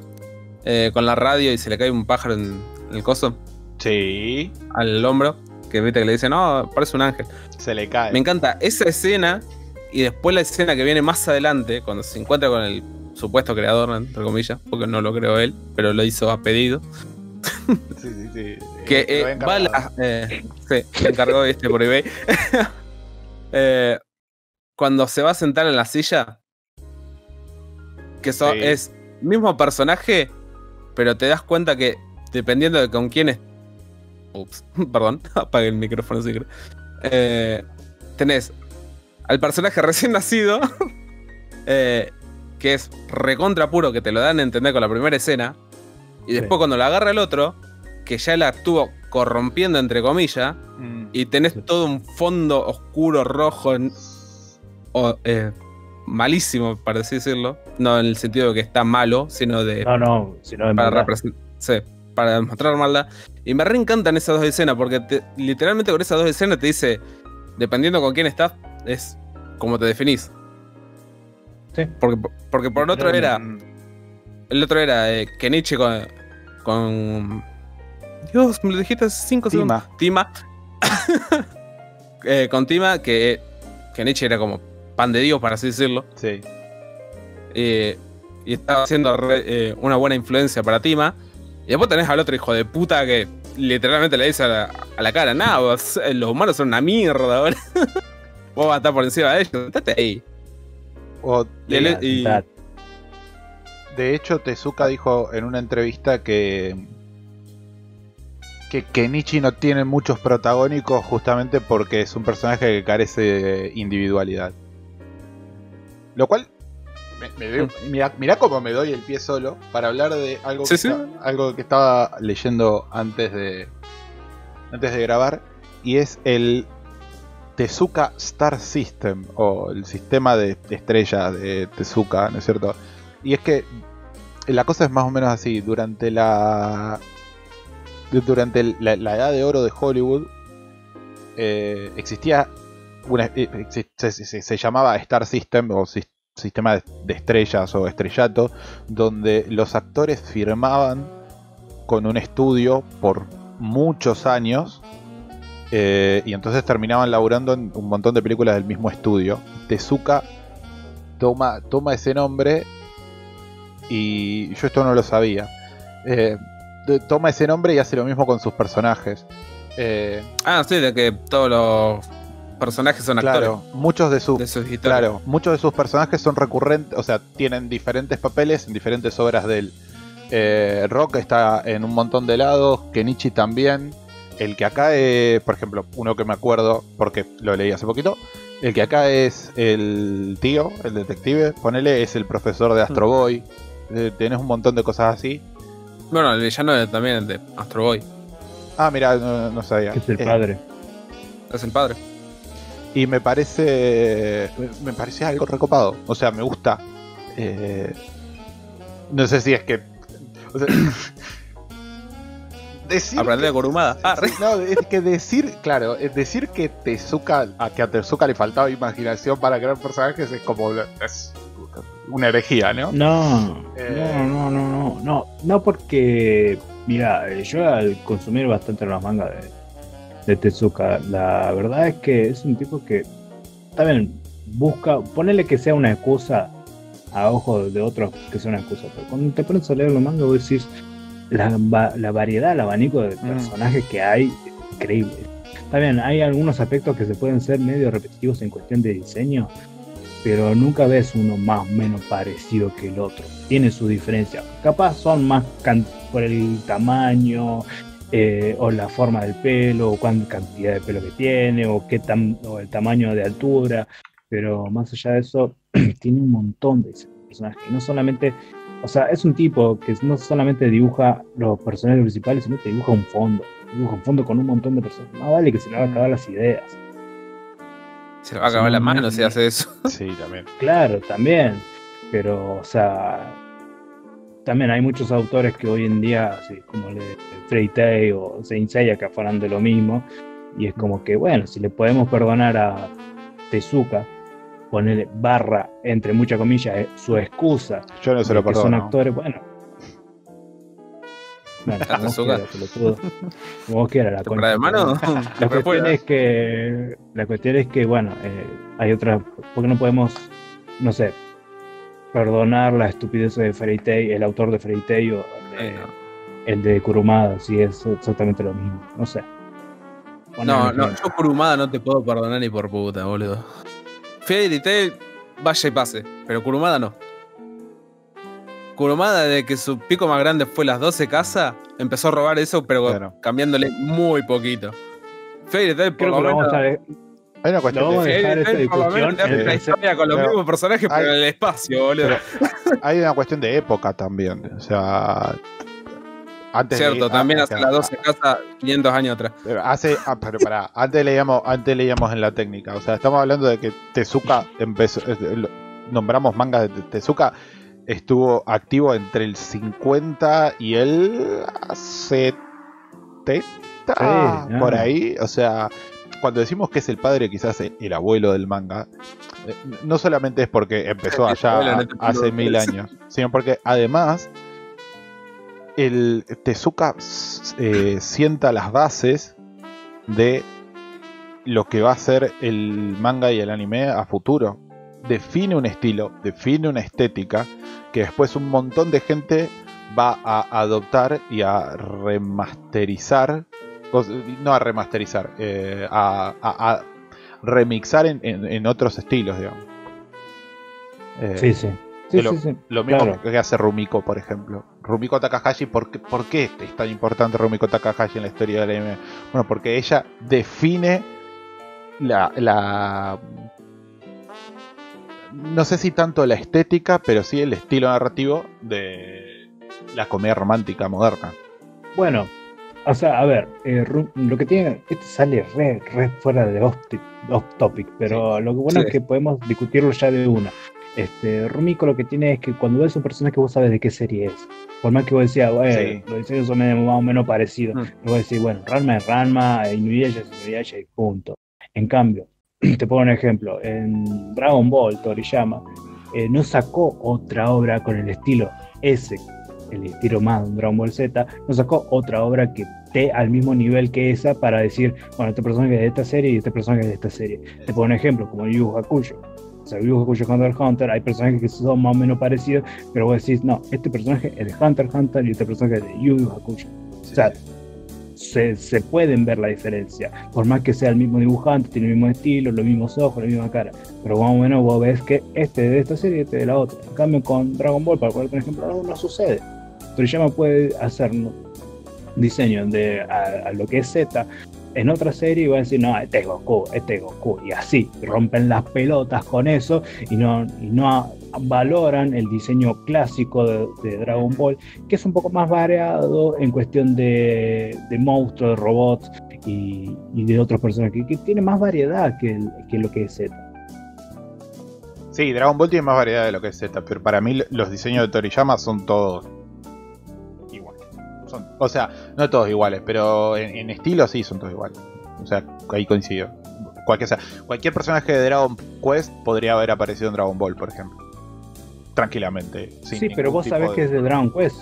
eh, con la radio y se le cae un pájaro en el coso, Sí. al hombro, que viste que le dice, no, parece un ángel. Se le cae. Me encanta esa escena y después la escena que viene más adelante, cuando se encuentra con el supuesto creador, entre comillas, porque no lo creó él, pero lo hizo a pedido. Sí, sí, sí. Que Lo eh, va la. eh, sí, se encargó este por eBay. Eh, cuando se va a sentar en la silla, que so- Sí. es mismo personaje, pero te das cuenta que dependiendo de con quién es. Ups, perdón, apague el micrófono si tenés al personaje recién nacido, eh, que es recontra puro, que te lo dan a entender con la primera escena, y después cuando lo agarra el otro, que ya la estuvo corrompiendo entre comillas, Mm. y tenés Sí. todo un fondo oscuro, rojo, en- o, eh, malísimo, para así decirlo. No en el sentido de que está malo, sino de No, no, si no, en para. Sí, para demostrar maldad. Y me reencantan esas dos escenas, porque te- literalmente con esas dos escenas te dice, dependiendo con quién estás, es como te definís. Sí. Porque, porque por otro era. Mm. El otro era eh, Kenichi con. con. Dios, me lo dijiste hace 5 segundos. Tima. Eh, con Tima, que Kenichi era como pan de Dios, para así decirlo. Sí. eh, y estaba haciendo re- eh, una buena influencia para Tima. Y después tenés al otro hijo de puta que literalmente le dice a la, a la cara: eh, los humanos son una mierda ahora. vos vas a estar por encima de ellos. Estate ahí. O- Y el- Ya, y- sentate. De hecho, Tezuka dijo en una entrevista que que Kenichi no tiene muchos protagónicos justamente porque es un personaje que carece de individualidad. Lo cual me, me doy- mira cómo me doy el pie solo para hablar de algo Sí, que, sí. está- algo que estaba leyendo antes de antes de grabar y es el Tezuka Star System o el sistema de estrellas de Tezuka, ¿no es cierto? Y es que la cosa es más o menos así. Durante la. Durante la, edad de oro de Hollywood. eh, existía. Una, eh, se, llamaba Star System o sis- sistema de estrellas o estrellato. Donde los actores firmaban con un estudio por muchos años. Eh, y entonces terminaban laburando en un montón de películas del mismo estudio. Tezuka toma, toma ese nombre y yo esto no lo sabía. Eh, toma ese nombre y hace lo mismo con sus personajes. Eh, Ah, sí, de que todos los personajes son claro, actores muchos de sus de sus historias. claro, muchos de sus personajes son recurrentes, o sea, tienen diferentes papeles en diferentes obras de él. Eh, Rock está en un montón de lados, Kenichi también. El que acá es, por ejemplo, uno que me acuerdo porque lo leí hace poquito. El que acá es el tío, el detective, ponele, es el profesor de Astro Boy. Eh, tenés un montón de cosas así. Bueno, el villano es también de Astro Boy. Ah, mira, no, no sabía. Que es el Eh, padre. Es el padre. Y me parece. Me parece algo recopado. O sea, me gusta. Eh, no sé si es que. o sea, decir Aprender que- de Kurumada. Ah, sí, no, es que decir, claro, es decir que Tezuka, a que a Tezuka le faltaba imaginación para crear personajes es como es una herejía, ¿no? No, Eh. no, no, no, no, no, no porque, mira, yo al consumir bastante los mangas de, de Tezuka, la verdad es que es un tipo que, también busca, ponele que sea una excusa a ojos de otros que sea una excusa, pero cuando te pones a leer los mangas vos decís, la, la variedad, el abanico de personajes que hay, es increíble. Bien, hay algunos aspectos que se pueden ser medio repetitivos en cuestión de diseño, pero nunca ves uno más o menos parecido que el otro. Tiene su diferencia. Capaz son más por el tamaño eh, o la forma del pelo o cuánta cantidad de pelo que tiene o qué tam- o el tamaño de altura, pero más allá de eso tiene un montón de personajes. No solamente, o sea, es un tipo que no solamente dibuja los personajes principales, sino que dibuja un fondo. Dibuja un fondo con un montón de personajes. Más vale que se le va a acabar las ideas. Se le va a acabar la mano si hace eso. Sí, también. Claro, también. Pero, o sea, también hay muchos autores que hoy en día, así como le Fairy Tail o Saint Seiya, que fueron de lo mismo, y es como que, bueno, si le podemos perdonar a Tezuka, ponerle barra, entre muchas comillas, eh, su excusa, Yo no se lo que son perdono. actores, bueno. Bueno, como vos Tezuka. quieras, pelotudo. Como vos quieras, la ¿Temporada de mano? La cuestión es que la cuestión es que bueno eh, hay otras porque no podemos no sé perdonar la estupidez de Fairy el autor de Fairy Tail o el de, no. el de Kurumada si es exactamente lo mismo no sé Poner No, no, yo Kurumada no te puedo perdonar ni por puta, boludo. Fairy Tail, vaya y pase, pero Kurumada no. Kurumada, desde que su pico más grande fue las 12 casas, empezó a robar eso, pero Claro. cambiándole muy poquito. Fairy Tail, por creo lo menos. Hay una cuestión a de, dejar esta Tail, por lo menos, discusión en el- historia con los pero- mismos personajes, pero en el espacio, boludo. hay una cuestión de época también. O sea, antes Cierto, de- también hace las 12 casas 500 años atrás. Pero hace, ah, pero pará, antes leíamos, antes leíamos en la técnica, o sea, estamos hablando de que Tezuka empezó, lo- nombramos manga de Tezuka, estuvo activo entre el 50 y el 70, Sí, por ah. ahí, o sea, cuando decimos que es el padre, quizás el, el abuelo del manga, eh, no solamente es porque empezó allá no te hace mil eso. años, sino porque además el Tezuka eh, sienta las bases de lo que va a ser el manga y el anime a futuro. Define un estilo, define una estética que después un montón de gente va a adoptar y a remasterizar, no a remasterizar, eh, a, a- remixar en otros estilos, digamos. Eh, sí sí sí, de lo, sí, sí. lo mismo Claro. que hace Rumiko, por ejemplo. Rumiko Takahashi, ¿por qué, por qué es tan importante Rumiko Takahashi en la historia del anime? Bueno, porque ella define la, la- No sé si tanto la estética, pero sí el estilo narrativo de la comedia romántica moderna. Bueno, o sea, a ver, eh, lo que tiene, esto sale re, re fuera de off, off topic, pero lo que bueno Sí. es que podemos discutirlo ya de una. Este, Rumiko lo que tiene es que cuando ves un personaje vos sabes de qué serie es. Por más que vos decías, bueno, Sí. los diseños son más o menos parecidos, Mm. vos decís, bueno, Ranma es Ranma, Inuyasha es Inuyasha y punto. En cambio, te pongo un ejemplo, en Dragon Ball, Toriyama, eh, no sacó otra obra con el estilo ese, el estilo más de un Dragon Ball Z, no sacó otra obra que esté al mismo nivel que esa para decir, bueno, este personaje es de esta serie y este personaje es de esta serie. Te pongo un ejemplo, como Yu Yu Hakusho. O sea, Yu Yu Hakusho Hunter x Hunter, hay personajes que son más o menos parecidos, pero vos decís, no, este personaje es de Hunter x Hunter y este personaje es de Yu Yu Hakusho. O sea, se, se pueden ver la diferencia. Por más que sea el mismo dibujante, tiene el mismo estilo, los mismos ojos, la misma cara. Pero más o menos vos ves que este es de esta serie y este de la otra. En cambio, con Dragon Ball, para poner un ejemplo, no, sucede. Toriyama puede hacer ¿no? diseño de a, a lo que es Z en otra serie y va a decir, no, este es Goku, este es Goku. Y así, rompen las pelotas con eso y no, y no valoran el diseño clásico de, Dragon Ball, que es un poco más variado en cuestión de, monstruos, de robots y, de otros personajes, que, tiene más variedad que, que lo que es Z. Sí, Dragon Ball tiene más variedad de lo que es Z, pero para mí los diseños de Toriyama son todos. Son, o sea, no todos iguales, pero en, en estilo sí son todos iguales. O sea, ahí coincido. Cualquier, o sea, cualquier personaje de Dragon Quest podría haber aparecido en Dragon Ball, por ejemplo. Tranquilamente. Sí, pero vos sabés de- que es de Dragon Quest.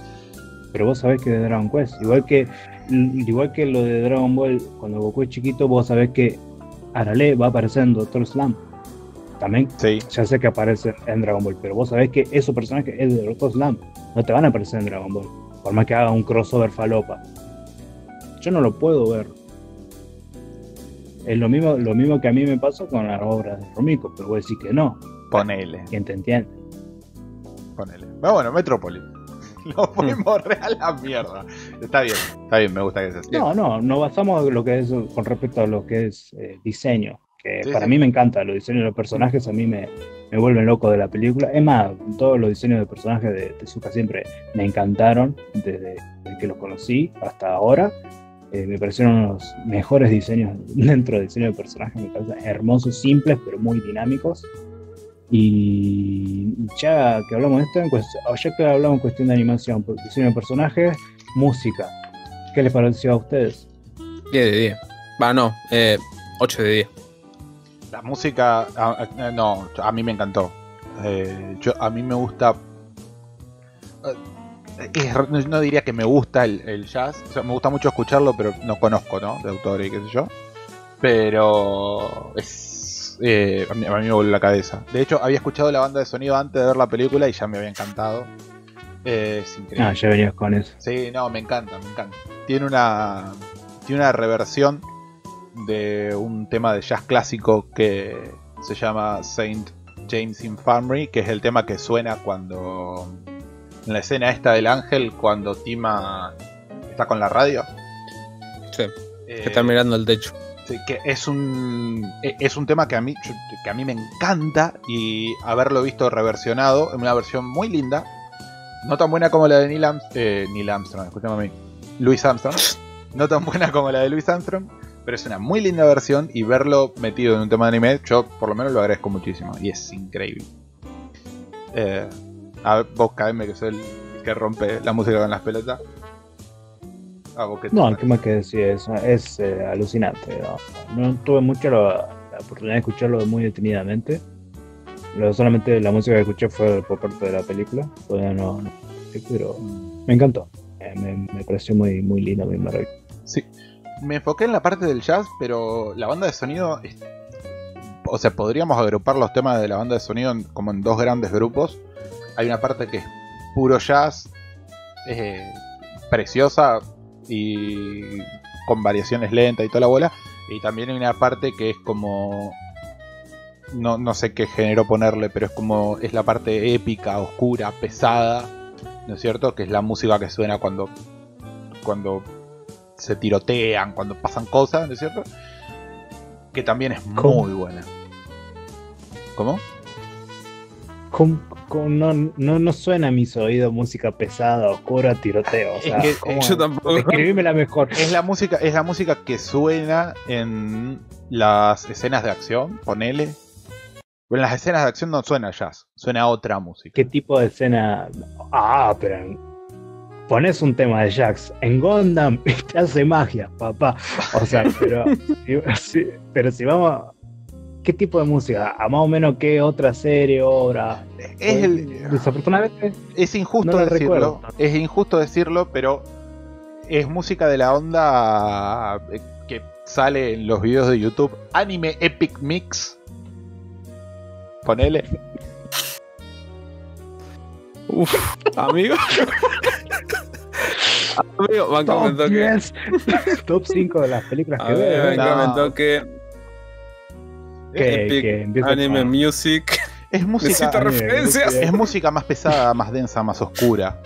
Pero vos sabés que es de Dragon Quest. Igual que, igual que lo de Dragon Ball, cuando Goku es chiquito, vos sabés que Arale va a aparecer en Doctor Slam. También Sí, ya sé que aparece en Dragon Ball, pero vos sabés que esos personajes es de Doctor Slam. No te van a aparecer en Dragon Ball. Por más que haga un crossover falopa. Yo no lo puedo ver. Es lo mismo, lo mismo que a mí me pasó con la obra de Romiko, pero vos decís que no. ponele, ¿Quién te entiende? ponele. Pero bueno, Metrópolis. Lo fuimos real a la mierda. Está bien, está bien, me gusta que sea así. No, no, nos basamos lo que es con respecto a lo que es eh, diseño, que Sí, para sí. mí me encanta, los diseños de los personajes a mí me, me vuelven loco de la película. Es más, todos los diseños de personajes de Tezuka siempre me encantaron, desde el que los conocí hasta ahora. Eh, me parecieron los mejores diseños dentro del diseño de personajes, me parecen hermosos, simples, pero muy dinámicos. Y ya que hablamos de esto, en cuest- o ya que hablamos en cuestión de animación, diseño de personajes, música. ¿Qué les pareció a ustedes? 10 de 10. Va, no, eh, 8 de 10. La música, a- a- no, a mí me encantó. Eh, yo, a mí me gusta. eh, es- no- diría que me gusta el, el jazz, o sea, me gusta mucho escucharlo, pero no conozco, ¿no? De autor y qué sé yo. Pero es. eh, a, mí, a mí me vuelve la cabeza. De hecho, había escuchado la banda de sonido antes de ver la película y ya me había encantado. Eh, es increíble. Ah, ya venías con eso. Sí, no, me encanta, me encanta. Tiene una, tiene una reversión de un tema de jazz clásico que se llama Saint James Infirmary, que es el tema que suena cuando en la escena esta del ángel cuando Tima está con la radio. Sí, Eh, que está mirando el techo. Que es un e- es un tema que a mí que a mí me encanta y haberlo visto reversionado en una versión muy linda no tan buena como la de Neil, Arms- eh, Neil Armstrong escúchame a mí Louis Armstrong no tan buena como la de Louis Armstrong pero es una muy linda versión y verlo metido en un tema de anime yo por lo menos lo agradezco muchísimo y es increíble eh, a vos caeme que soy el que rompe la música con las pelotas vos que te- No, ¿qué más que decir? Es, es eh, alucinante. ¿no? No tuve mucho la, la oportunidad de escucharlo muy detenidamente. Lo, solamente la música que escuché fue por parte de la película. Todavía no, no pero me encantó. Eh, me, me pareció muy, muy lindo, muy maravilloso. Sí. Me enfoqué en la parte del jazz, pero la banda de sonido. O sea, podríamos agrupar los temas de la banda de sonido en- como en dos grandes grupos. Hay una parte que es puro jazz, eh, preciosa y con variaciones lentas y toda la bola. Y también hay una parte que es como. No, no sé qué género ponerle, pero es como. Es la parte épica, oscura, pesada. ¿No es cierto? Que es la música que suena cuando. Cuando se tirotean, cuando pasan cosas, ¿no es cierto? Que también es ¿Cómo? muy buena. ¿Cómo? ¿Cómo- cómo no, no, no suena a mis oídos música pesada, oscura, tiroteo. O Es sea, que- ¿cómo? Yo tampoco. Describímela mejor. Es la música, es la música que suena en las escenas de acción, ponele. En las escenas de acción no suena jazz, suena otra música. ¿Qué tipo de escena? Ah, pero en- pones un tema de Jax en Gundam y te hace magia, papá. O sea, pero, si, pero si vamos. ¿Qué tipo de música? ¿A más o menos qué otra serie, obra? Es, el- Desafortunadamente, es injusto no decirlo, recuerdo. es injusto decirlo, pero es música de la onda eh, que sale en los videos de YouTube, Anime Epic Mix. Ponele. Uf, amigo. amigo, me top comentó que. 10, top 5 de las películas A que ver, veo. me no. comentó que. Que, Epic que empieza Anime con- Music. Es música, Necesito anime, referencias. música. es música más pesada, más densa, más oscura.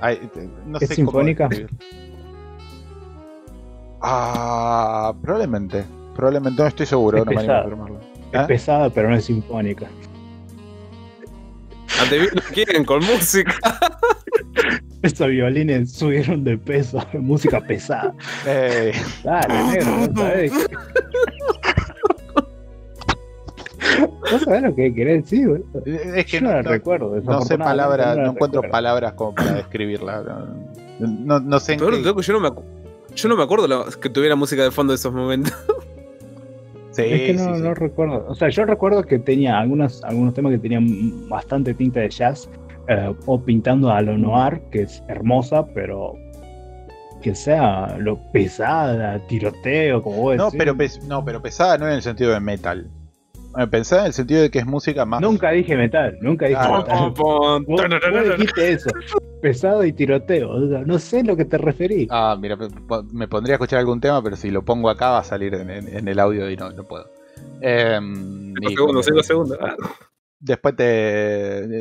Ay, no ¿Es sé sinfónica? Ah, probablemente. Probablemente no estoy seguro, Es no me animo a pesada. Es ¿Eh? pesada, pero no es sinfónica. Lo quieren con música. Estos violines subieron de peso, música pesada. Dale, negro, ¿no sabes? ¿No sabes lo que querés decir, boludo? es que Yo no, no, recuerdo. no sé palabras, la no encuentro recuerdo. palabras como para describirla. No, no, no sé en qué- yo no me acu- Yo no me acuerdo que tuviera música de fondo de esos momentos. Sí, Es que no, sí, sí. no recuerdo. O sea, yo recuerdo que tenía algunos, algunos temas que tenían bastante tinta de jazz, eh, o pintando a lo noir, que es hermosa, pero que sea lo pesada, tiroteo, como vos No, decís. pero pes- no, pero pesada no en el sentido de metal. Eh, Pensaba en el sentido de que es música más. Nunca dije metal, nunca dije Ah, metal. Vos, vos dijiste eso, pesado y tiroteo. no sé a lo que te referí. Ah, mira, me pondría a escuchar algún tema, pero si lo pongo acá va a salir en, en- en el audio y no, no puedo. Em, Cinco y- segundos, cinco segundos. Ah, Después te,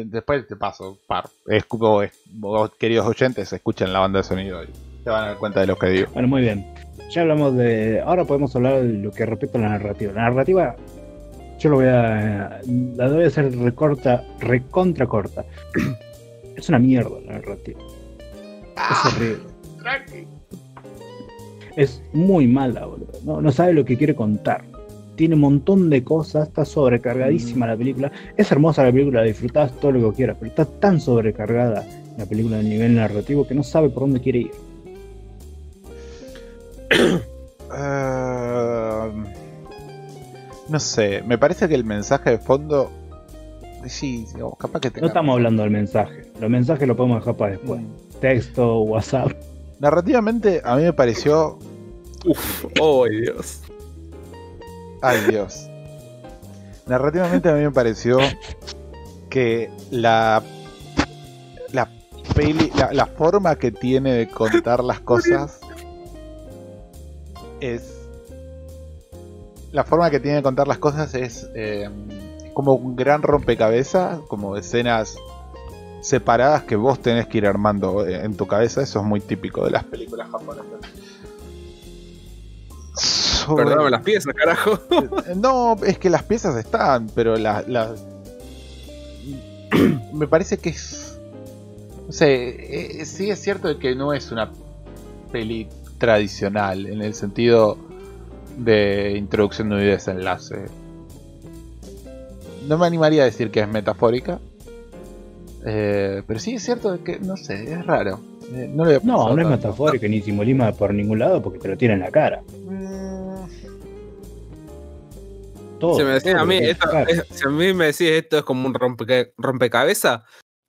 después te paso par. Es, vos, vos, queridos oyentes, escuchen la banda de sonido y se van a dar cuenta de lo que digo. Bueno, muy bien. Ya hablamos de. Ahora podemos hablar de lo que respecta a la narrativa. La narrativa, yo lo voy a. La voy a hacer recorta, recontra corta. Es una mierda la narrativa. Es horrible. Es muy mala, boludo. No, no sabe lo que quiere contar. tiene un montón de cosas, está sobrecargadísima la película. Es hermosa la película, la disfrutás todo lo que quieras, pero está tan sobrecargada la película a nivel narrativo que no sabe por dónde quiere ir. Ah, no sé, me parece que el mensaje de fondo. Sí, digamos, capaz que No estamos hablando del mensaje, los mensajes los podemos dejar para después. Texto, WhatsApp. Narrativamente, a mí me pareció. Uf, oh Dios. Ay, Dios. Narrativamente, a mí me pareció que la. La peli. La, la forma que tiene de contar las cosas. Es. La forma que tiene de contar las cosas es. eh, como un gran rompecabezas, como escenas separadas que vos tenés que ir armando eh, en tu cabeza. Eso es muy típico de las películas japonesas. Sobre- Perdóname las piezas, carajo. Eh, No, es que las piezas están, pero las. Me parece que es. No sé, eh, sí es cierto que no es una peli tradicional en el sentido de introducción de un desenlace. No me animaría a decir que es metafórica. eh, pero sí es cierto que, no sé, es raro. Eh, no, lo había No, no es tanto. metafórico ni simbolismo por ningún lado porque te lo tiene en la cara. Mm, Todo, Si me todo a mí, esto, es- si a mí me decís esto es como un rompe, rompecabezas,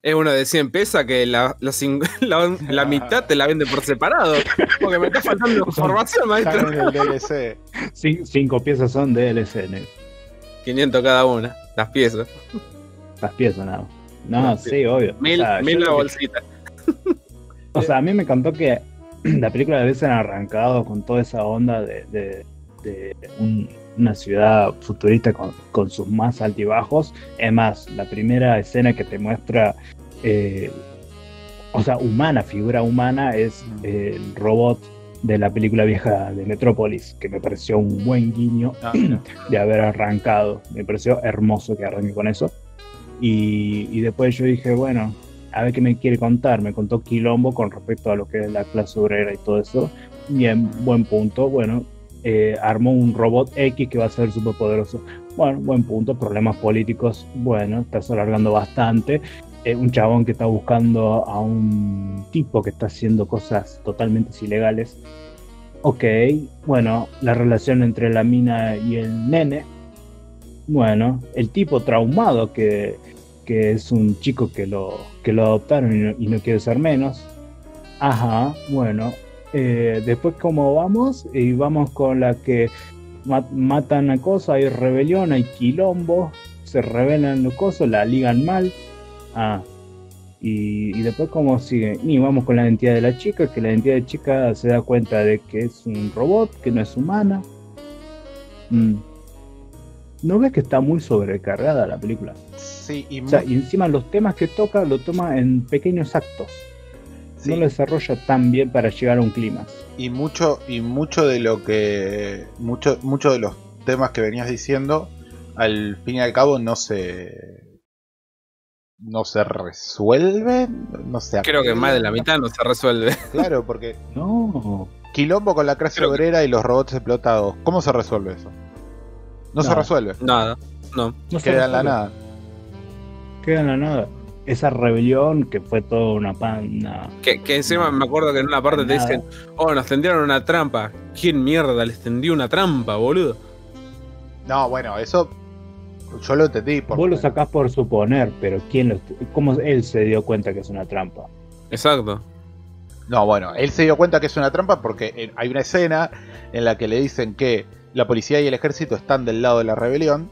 es uno de 100 pesos que la, la, la- la mitad te la vende por separado. Porque me está faltando información, maestro. están en el DLC. Cin- cinco piezas son de LSN, 500 cada una, las piezas. las piezas nada más. No, Las sí, obvio. Mil, O sea, mil la que- bolsita. O sea, a mí me encantó que la película de veces han arrancado con toda esa onda de, de- de un- una ciudad futurista con, con sus más altibajos. Es más, la primera escena que te muestra, eh, o sea, humana, figura humana, es eh, el robot de la película vieja de Metrópolis, que me pareció un buen guiño Ah, de haber arrancado. Me pareció hermoso que arranque con eso. Y, y después yo dije, bueno, a ver qué me quiere contar. Me contó Quilombo con respecto a lo que es la clase obrera y todo eso. Bien, buen punto. Bueno, eh, armó un robot X que va a ser súper poderoso. Bueno, buen punto. Problemas políticos, bueno, estás alargando bastante. Eh, un chabón que está buscando a un tipo que está haciendo cosas totalmente ilegales. Ok, bueno, la relación entre la mina y el nene. Bueno, el tipo traumado que, que es un chico que lo, que lo adoptaron y no, y no quiere ser menos. Ajá, bueno. Eh, después, ¿cómo vamos? Y vamos con la que ma- matan a cosas, hay rebelión, hay quilombo, se rebelan los cosas, la ligan mal. Ah, y, y después, ¿cómo sigue? Y vamos con la identidad de la chica, que la identidad de la chica se da cuenta de que es un robot, que no es humana. Mm. ¿No ves que está muy sobrecargada la película? Sí, y O sea, y encima los temas que toca lo toma en pequeños actos. Sí. No lo desarrolla tan bien para llegar a un clímax. y mucho y mucho de lo que mucho mucho de los temas que venías diciendo al fin y al cabo no se no se resuelve no se Creo que más de la mitad no se resuelve. claro porque No, quilombo con la clase Creo que- obrera y los robots explotados cómo se resuelve eso no, se resuelve Nada, no. no se queda en la nada Queda en la nada. Esa rebelión que fue toda una pana. Que, que encima me acuerdo que en una parte te dicen, oh, nos tendieron una trampa. ¿Quién mierda les tendió una trampa, boludo? no bueno eso yo lo entendí porque Vos lo sacás por suponer, pero ¿quién lo, ¿cómo él se dio cuenta que es una trampa? Exacto. No, bueno, él se dio cuenta que es una trampa porque hay una escena en la que le dicen que la policía y el ejército están del lado de la rebelión,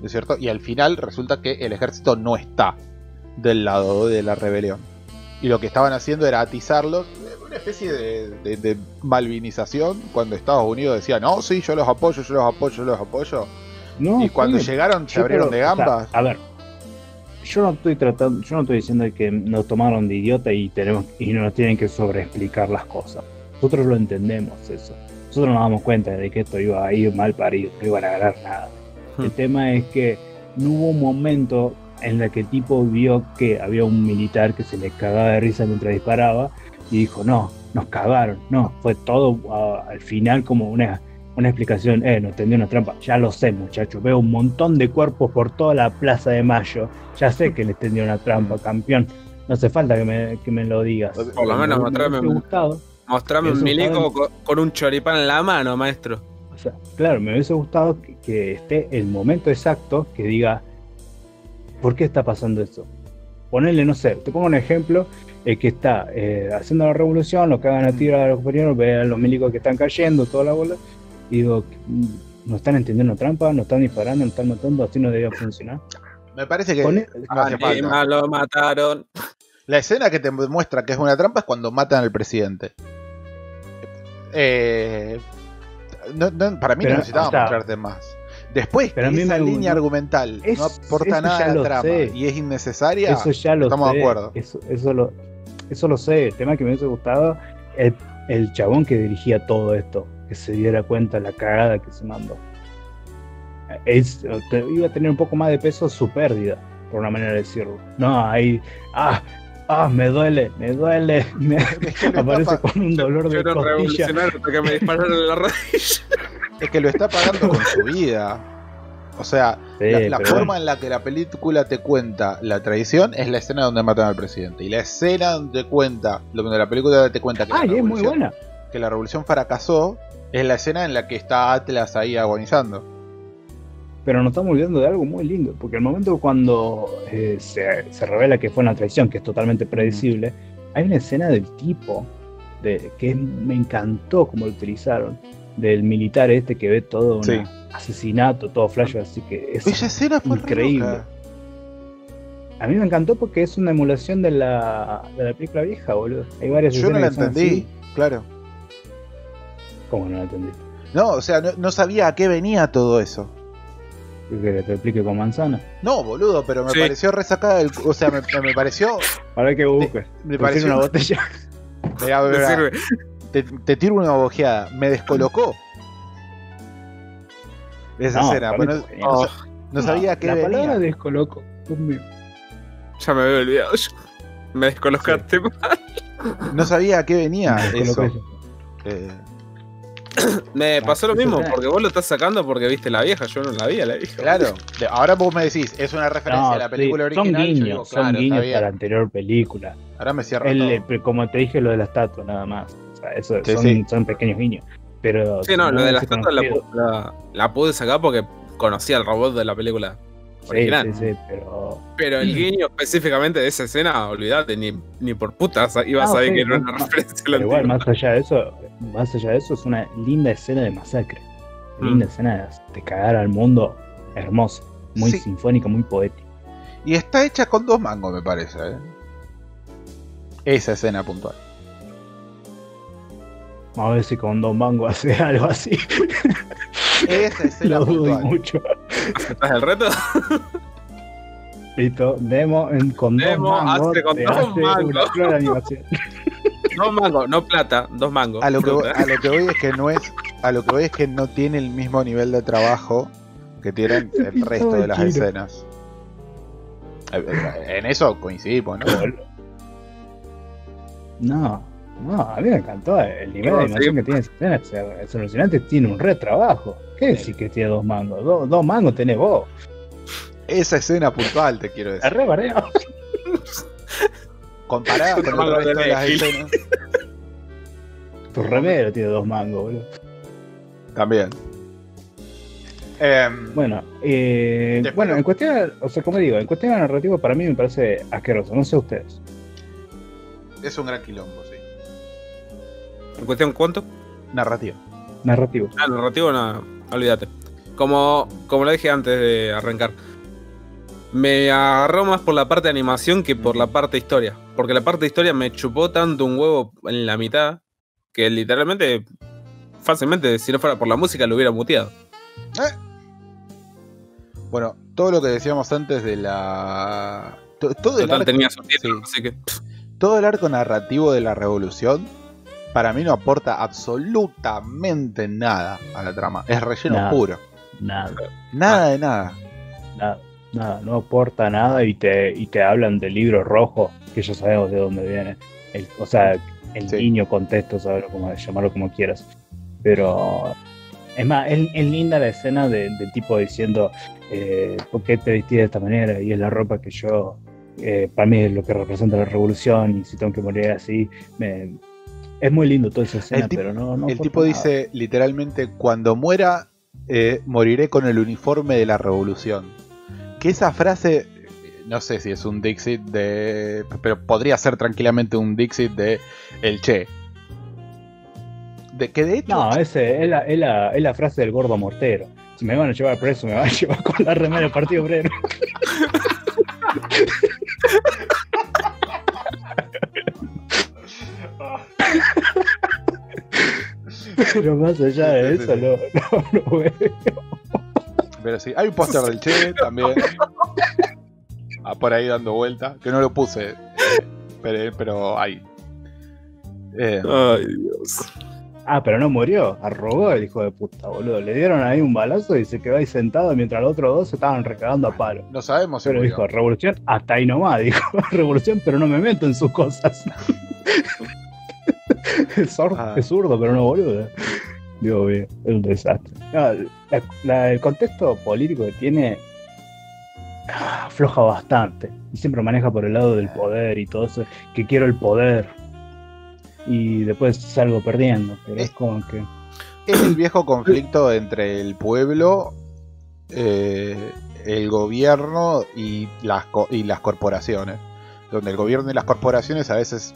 ¿no es cierto? Y al final resulta que el ejército no está del lado de la rebelión. Y lo que estaban haciendo era atizarlos, una especie de, de- de malvinización, cuando Estados Unidos decía, no, sí, yo los apoyo, yo los apoyo, yo los apoyo. No, y cuando sí, llegaron se abrieron creo- de o sea, gambas. a ver, yo no estoy tratando, yo no estoy diciendo que nos tomaron de idiota y tenemos y nos tienen que sobreexplicar las cosas. Nosotros lo entendemos eso. Nosotros nos damos cuenta de que esto iba a ir mal parido, no iban a ganar nada. El Hmm. tema es que no hubo un momento en el que el tipo vio que había un militar que se le cagaba de risa mientras disparaba y dijo, no, nos cagaron. No, fue todo al final como una una explicación, eh, no tendió una trampa. Ya lo sé, muchachos. Veo un montón de cuerpos por toda la Plaza de Mayo. Ya sé que les tendió una trampa, campeón. No hace falta que me, que me lo digas. Por lo menos Me- me mostrame un-. Mostrame un milico con, con un choripán en la mano, maestro. O sea, claro, me hubiese gustado que, que esté el momento exacto que diga, ¿por qué está pasando eso? Ponerle, no sé, te pongo un ejemplo, el que está eh, haciendo la revolución, lo cagan a tiro a los compañeros, ve a los milicos que están cayendo, toda la bola, y digo, mm, no están entendiendo trampa, no están disparando, no están matando, así no debía funcionar. Me parece que Pone- no hace falta. Encima lo mataron. La escena que te muestra que es una trampa es cuando matan al presidente. Eh, no- no, para mí Pero, no necesitaba o sea, mostrarte más. Después, pero a que mí esa me línea argumental no Es- aporta eso nada ya a la lo trama sé. y es innecesaria, Eso ya lo estamos sé. de acuerdo. Eso, eso, lo, eso lo sé. El tema que me hubiese gustado, el, el chabón que dirigía todo esto, que se diera cuenta de la cagada que se mandó. Es, te- iba a tener un poco más de peso su pérdida, por una manera de decirlo. No, ahí, ah, ah, me duele, me duele. me- Es aparece con un dolor de costilla. revolucionario hasta que me dispararon en la rodilla. Es que lo está pagando con su vida. O sea, Sí, la, forma bueno. en la que la película te cuenta la traición es la escena donde matan al presidente. Y la escena donde cuenta, donde la película te cuenta que, la, muy revolución, buena. que la revolución fracasó, es la escena en la que está Atlas ahí agonizando. Pero nos estamos olvidando de algo muy lindo, porque el momento cuando eh, se, se revela que fue una traición, que es totalmente predecible, hay una escena del tipo, de, que me encantó como lo utilizaron, del militar este que ve todo un Sí. asesinato, todo flash, así que es, Esa escena fue re increíble. loca. a mí me encantó porque es una emulación de la, de la película vieja, boludo. Hay varias Yo no la entendí, así. claro. ¿Cómo no la entendí? No, o sea, no, no sabía a qué venía todo eso. ¿Quieres que te explique con manzana? No, boludo, pero me Sí. pareció resacada del... O sea, me, me pareció... Ahora que busques. Me Pusieron pareció... una botella. Me sirve. Te, te tiro una ojeada. Me descolocó. Esa No, escena. pues no, no no sabía a qué La venía. palabra descoloco. Ya me había olvidado. yo. Me descolocaste. No sabía a qué venía eso. eso. Eh, Me Ah, pasó lo mismo, porque vos lo estás sacando porque viste la vieja, yo no la vi a la vieja. claro. De- ahora vos me decís, es una referencia No, a la película sí, son original. yo guiños, digo, son claro, guiños para la anterior película. Ahora me cierra El, todo. eh, como te dije, lo de la estatua, nada más. O sea, eso Sí, son, sí. son pequeños guiños. Pero Sí, no, lo de la hubiese estatua la, pude sacar porque conocía al robot de la película original. sí, sí, pero. Pero el guiño específicamente de esa escena, olvídate, ni, ni por putas ibas a saber sí, que era una no. referencia a la Pero igual, más allá de eso, más allá de eso, es una linda escena de masacre. Mm. Linda escena de, cagar al mundo hermosa. Muy Sí. sinfónica, muy poética. Y está hecha con dos mangos, me parece. ¿eh? Esa escena puntual. Vamos a ver si con Don Mango hace algo así. Esa escena Lo dudo puntual. mucho. ¿Aceptás el reto? Listo, Demo en, con Demo dos mangos. hace con dos mangos. animación. Dos mangos, no plata, dos mangos. A lo, que voy, a lo que voy es que no es. A lo que voy es que no tiene el mismo nivel de trabajo que tienen el resto de las escenas. Eh, eh, En eso coincidimos, ¿no? No, no, a mí me encantó. El nivel de animación sí. que tiene esa escena es, es alucinante. Tiene un re trabajo. ¿Qué Sí. decir que tiene dos mangos? Do- dos mangos tenés vos. Esa escena puntual, te quiero Es decir. re variado. Comparada con el resto de las escenas. Tu remero tiene dos mangos, boludo. También. Em, Bueno, eh, bueno, en cuestión, o sea, como digo, en cuestión narrativa para mí me parece asqueroso. No sé ustedes. es un gran quilombo, sí. ¿En cuestión cuánto? Narrativa. Narrativo. Ah, narrativo, no, olvídate. Como, como lo dije antes de arrancar, me agarró más por la parte de animación que por la parte de historia. Porque la parte de historia me chupó tanto un huevo en la mitad que literalmente, fácilmente, si no fuera por la música, lo hubiera muteado. Bueno, todo lo que decíamos antes de la. to- Todo el, Total, arco, tenía subtítulos, sí. así que. todo el arco narrativo de la revolución, para mí no aporta absolutamente nada a la trama. Es relleno Nada. puro. Nada, Nada de nada. nada, nada. No aporta nada y te, y te hablan del libro rojo, que ya sabemos de dónde viene. El, o sea, el Sí. niño contexto, saberlo como, llamarlo como quieras. Pero Es más, es, es linda la escena de- del tipo diciendo, eh, ¿por qué te vestí de esta manera? Y es la ropa que yo, eh, para mí es lo que representa la revolución y si tengo que morir así, me- es muy lindo toda esa escena, pero no... no el tipo nada. dice literalmente, cuando muera, eh, moriré con el uniforme de la revolución. Que esa frase, no sé si es un Dixit de... Pero podría ser tranquilamente un Dixit de El Che. De que de hecho... No, ese es la, es, la, es la frase del gordo mortero. Si me van a llevar preso, me van a llevar con la remera del Partido Obrero. Pero más allá de Sí, sí, eso, sí. no, no, no veo. Pero sí, hay un póster del Che también. Ah, por ahí dando vuelta. Que no lo puse. eh, pero, pero hay. Eh, Ay, Dios. Ah, pero no murió. Arrogó el hijo de puta, boludo. Le dieron ahí un balazo y se quedó ahí sentado mientras los otros dos se estaban recagando a palo. no sabemos si Pero murió. dijo, revolución, hasta ahí nomás, dijo, revolución, pero no me meto en sus cosas. es, zor- Ah. es zurdo, pero no boludo. Digo, bien, es un desastre. No, la- la- el contexto político que tiene ah, afloja bastante. Y siempre maneja por el lado del poder y todo eso, que quiero el poder. Y después salgo perdiendo, pero es como que... Es el viejo conflicto entre el pueblo, eh, el gobierno y las, y las corporaciones. Donde el gobierno y las corporaciones a veces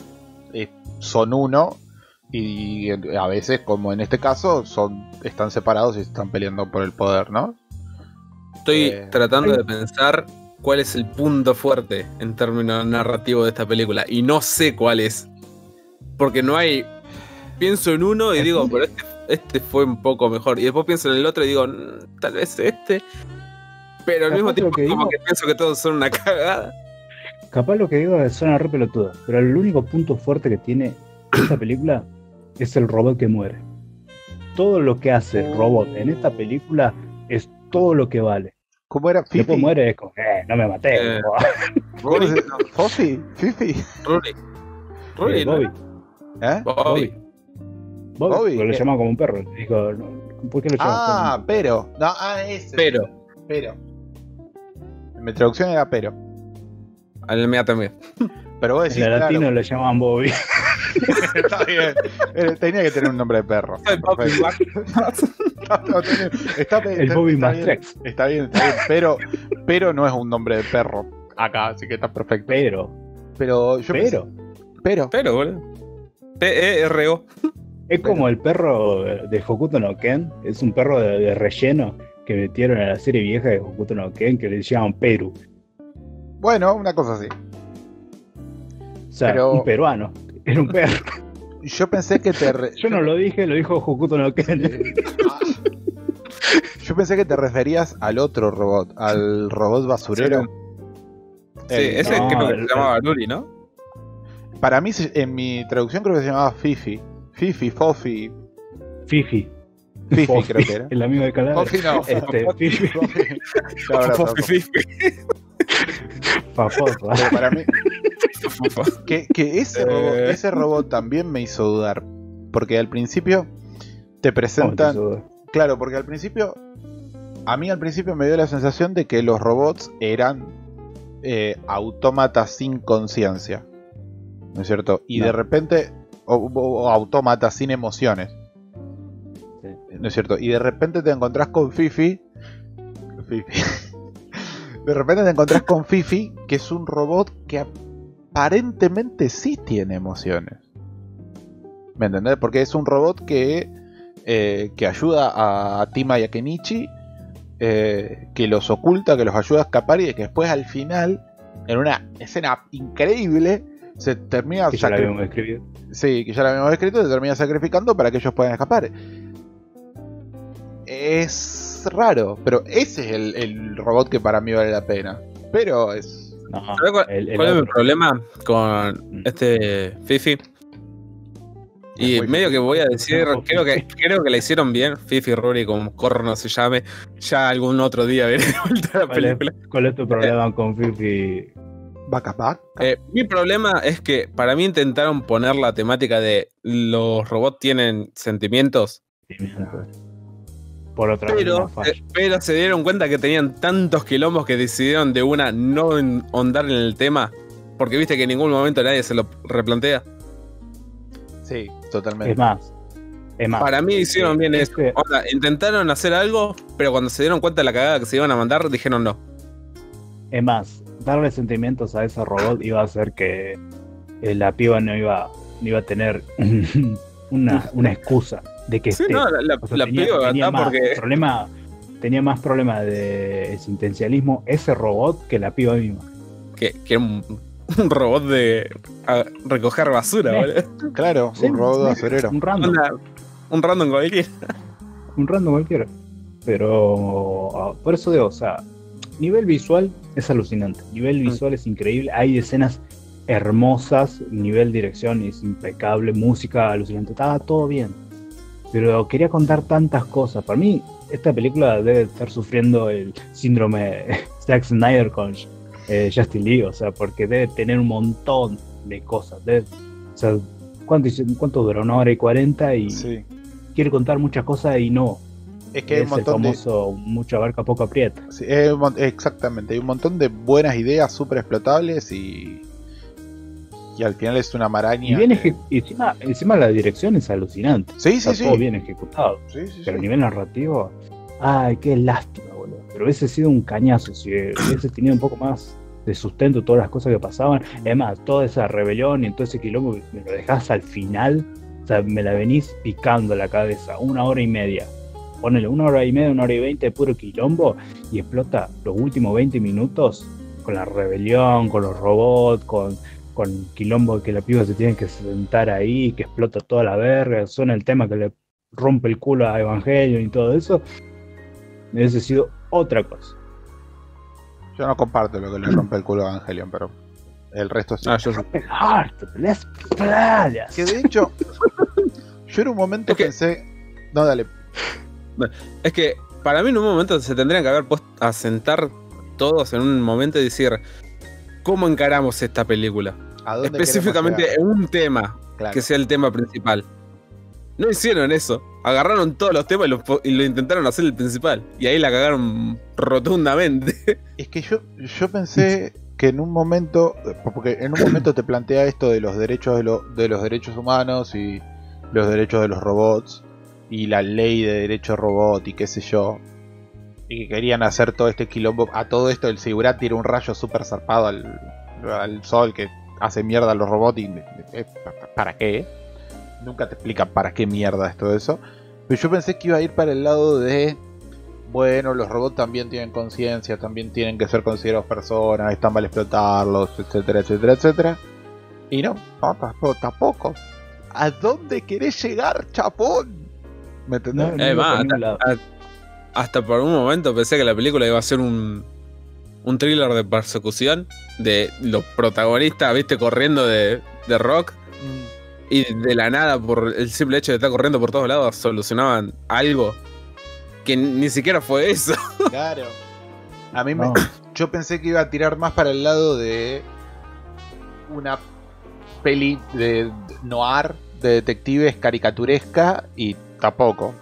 eh, son uno y a veces, como en este caso, son están separados y están peleando por el poder, ¿no? Estoy Eh, tratando de pensar cuál es el punto fuerte en términos narrativos de esta película. Y no sé cuál es. Porque no hay. Pienso en uno y digo, pero este, este fue un poco mejor. Y después pienso en el otro y digo, "Mm, tal vez este. Pero al mismo tiempo, que como digo- que pienso que todos son una cagada. Capaz lo que digo es suena re pelotuda, pero el único punto fuerte que tiene esta película es el robot que muere. Todo lo que hace el robot en esta película es todo lo que vale. ¿Cómo era? Después ¿Fifi? muere es como, eh, no me maté. Eh, bobo. ¿Cómo Rory, se- ¿Fofi? ¿Fifi? Rory. Rory, Eh, ¿no? Bobby, ¿Eh? Bobby. Bobby. Bobby, lo ¿qué? llama como un perro. Dijo, no, ¿por qué lo llamas Ah, como un pero. No, ah, ese. Pero. Pero. En mi traducción era pero. Al mía también. Pero vos En decís, la claro, latino lo llamaban Bobby. está bien. Eh, Tenía que tener un nombre de perro. Perfecto. No, tenía- está, El está- Bobby está bien, Mastrex. está bien, está bien, pero, pero no es un nombre de perro acá, así que está perfecto. Pero, Pero yo pero. pensé- pero, Pero, boludo. P-E-R-O. Es como el perro de Hokuto no Ken, es un perro de, de relleno que metieron a la serie vieja de Hokuto no Ken que le llaman Peru. Bueno, una cosa así. O sea, Pero- un peruano. Era un perro. Yo pensé que te. re- Yo no lo dije, lo dijo Hokuto no Ken. Yo pensé que te referías al otro robot, al robot basurero. Sí, El- ese no, creo que el- se llamaba Luli, ¿no? Para mí, se- en mi traducción creo que se llamaba Fifi. Fifi, Fofi. Fifi. Fifi Fofi, creo que era. El amigo de Calabria. Fofi no. Este, Fifi. Fofi. No, abrazo, Fofi. Fafoso. Pero para mí, que, que ese, Eh. robot, ese robot también me hizo dudar. Porque al principio te presentan. Claro, porque al principio. A mí al principio me dio la sensación de que los robots eran eh, autómatas sin conciencia. ¿No es cierto? Y No. de repente. O, o- o autómatas sin emociones. Sí. ¿No es cierto? Y de repente te encontrás con Fifi. Fifi. De repente te encontrás con Fifi, que es un robot que aparentemente sí tiene emociones. ¿Me entendés? Porque es un robot que, eh, que ayuda a Tima y a Kenichi, eh, que los oculta, que los ayuda a escapar y que después al final, en una escena increíble, se termina Que ya la habíamos escrito. Sí, que ya lo habíamos escrito, se termina sacrificando para que ellos puedan escapar. Es raro, pero ese es el, el robot que para mí vale la pena. Pero es. No, ¿Sabes cuál, el- el cuál es mi problema con Mm. este Fifi? Y medio que voy a decir, creo que, creo que la hicieron bien, Fifi, Rory, como corno se llame. Ya algún otro día veré de vuelta la ¿Cuál es, película. cuál es tu problema con Fifi? Vaca vaca. Eh, mi problema es que para mí intentaron poner la temática de los robots tienen sentimientos por otra Pero, eh, pero se dieron cuenta que tenían tantos quilombos que decidieron de una no ahondar en el tema. Porque viste que en ningún momento nadie se lo replantea. Sí, totalmente. Es más, es más. Para mí hicieron bien eso. Este- Onda, intentaron hacer algo, pero cuando se dieron cuenta de la cagada que se iban a mandar, dijeron no. Es más, darle sentimientos a ese robot iba a hacer que eh, la piba no iba, no iba a tener una, una excusa de que Sí, esté. no, la, la, O sea, la tenía, piba tenía está más porque. problema, tenía más problema de existencialismo ese robot que la piba misma. Que, que era un, un robot de a- recoger basura, boludo. Claro, Sí, un robot sí, basurero. Un random, un random cualquiera. un random cualquiera. Pero ah, por eso digo, o sea, nivel visual es alucinante. Nivel Mm. visual es increíble. Hay escenas hermosas, nivel dirección es impecable, música alucinante, estaba todo bien. Pero quería contar tantas cosas. Para mí, esta película debe estar sufriendo el síndrome Zack Snyder con eh, Justin Lee, o sea, porque debe tener un montón de cosas. Debe- o sea, ¿cuánto, ¿cuánto duró? Una hora y cuarenta y Sí. quiere contar muchas cosas y no. Es que hay un es el montón de. famoso mucho abarca, poco aprieta. sí, un mon- exactamente, hay un montón de buenas ideas súper explotables y. Y al final es una maraña. Y bien que- encima, encima la dirección es alucinante. Sí, sí, Está sí. todo bien ejecutado. Sí, sí, Pero a nivel narrativo, ay, qué lástima, boludo. Pero hubiese sido un cañazo si hubiese tenido un poco más de sustento todas las cosas que pasaban. Además, toda esa rebelión y todo ese quilombo me lo dejás al final. O sea, me la venís picando la cabeza. Una hora y media. Ponele una hora y media, una hora y veinte de puro quilombo y explota los últimos 20 minutos con la rebelión, con los robots, con, con quilombo que la piba se tiene que sentar ahí, que explota toda la verga, suena el tema que le rompe el culo a Evangelion y todo eso, hubiese sido otra cosa. Yo no comparto lo que le rompe el culo a Evangelion, pero el resto sí. Ah, yo las playas. Que de hecho, yo en un momento Es que- pensé. No, dale. Es que para mí en un momento se tendrían que haber puesto a sentar todos en un momento y decir cómo encaramos esta película. ¿A dónde Específicamente un tema? Claro. que sea el tema principal. No hicieron eso. Agarraron todos los temas y lo, po- y lo intentaron hacer el principal. Y ahí la cagaron rotundamente. Es que yo, yo pensé que en un momento, porque en un momento te plantea esto de los derechos de, lo- de los derechos humanos y los derechos de los robots y la ley de derecho robot y qué sé yo. Y que querían hacer todo este quilombo. A todo esto el Sigurat tira un rayo súper zarpado al, al sol que hace mierda a los robots y eh, ¿para qué? Nunca te explican para qué mierda es todo eso. Pero yo pensé que iba a ir para el lado de bueno, los robots también tienen conciencia, también tienen que ser considerados personas, está mal explotarlos, etcétera, etcétera, etcétera. Y no, no, tampoco. tampoco. ¿A dónde querés llegar, chapón? ¿Me entendés? No, no Eh, va, lado. Hasta por un momento pensé que la película iba a ser un, un thriller de persecución de los protagonistas, viste, corriendo de, de rock. Mm, Y de la nada, por el simple hecho de estar corriendo por todos lados, solucionaban algo que ni siquiera fue eso. claro. A mí me, yo pensé que iba a tirar más para el lado de una peli de noir, de detectives caricaturesca y tampoco.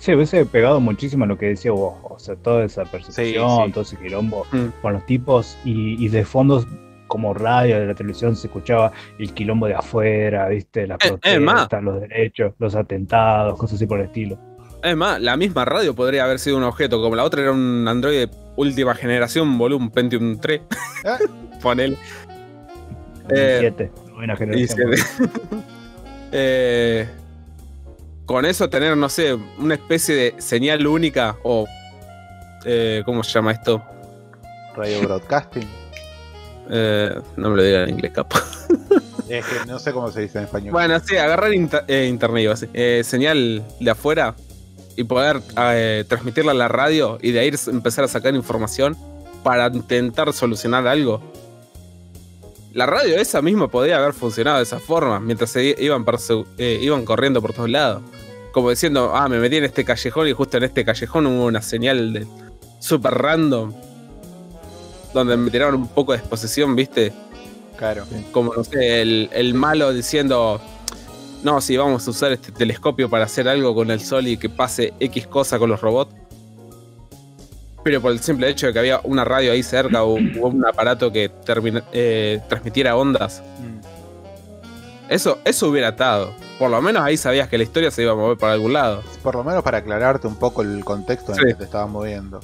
Sí, hubiese pegado muchísimo a lo que decía vos, o sea, toda esa percepción, Sí, sí. todo ese quilombo Mm. con los tipos y, y de fondos como radio de la televisión se escuchaba el quilombo de afuera, viste, las Eh, eh, protestas, los derechos, los atentados, cosas así por el estilo. Es más, la misma radio podría haber sido un objeto, como la otra era un Android de última generación, volumen Pentium 3. Ah. Ponele. Eh, Siete, novena Y generación. se- Eh, con eso tener, no sé, una especie de señal única o... eh, ¿Cómo se llama esto? Radio Broadcasting. Eh, no me lo digan en inglés, capo. Es que no sé cómo se dice en español. Bueno, sí, agarrar inter- eh, internet. Eh, señal de afuera y poder eh, transmitirla a la radio y de ahí empezar a sacar información para intentar solucionar algo. La radio esa misma podía haber funcionado de esa forma, mientras se iban, eh, iban corriendo por todos lados. Como diciendo, ah, me metí en este callejón y justo en este callejón hubo una señal de super random. Donde me tiraron un poco de exposición, ¿viste? Claro. como no sé, el, el malo diciendo no, sí, vamos a usar este telescopio para hacer algo con el sol y que pase X cosa con los robots. Pero por el simple hecho de que había una radio ahí cerca o, o un aparato que termina- eh, transmitiera ondas, eso, eso hubiera atado. Por lo menos ahí sabías que la historia se iba a mover para algún lado. Por lo menos para aclararte un poco el contexto en Sí. el que te estabas moviendo.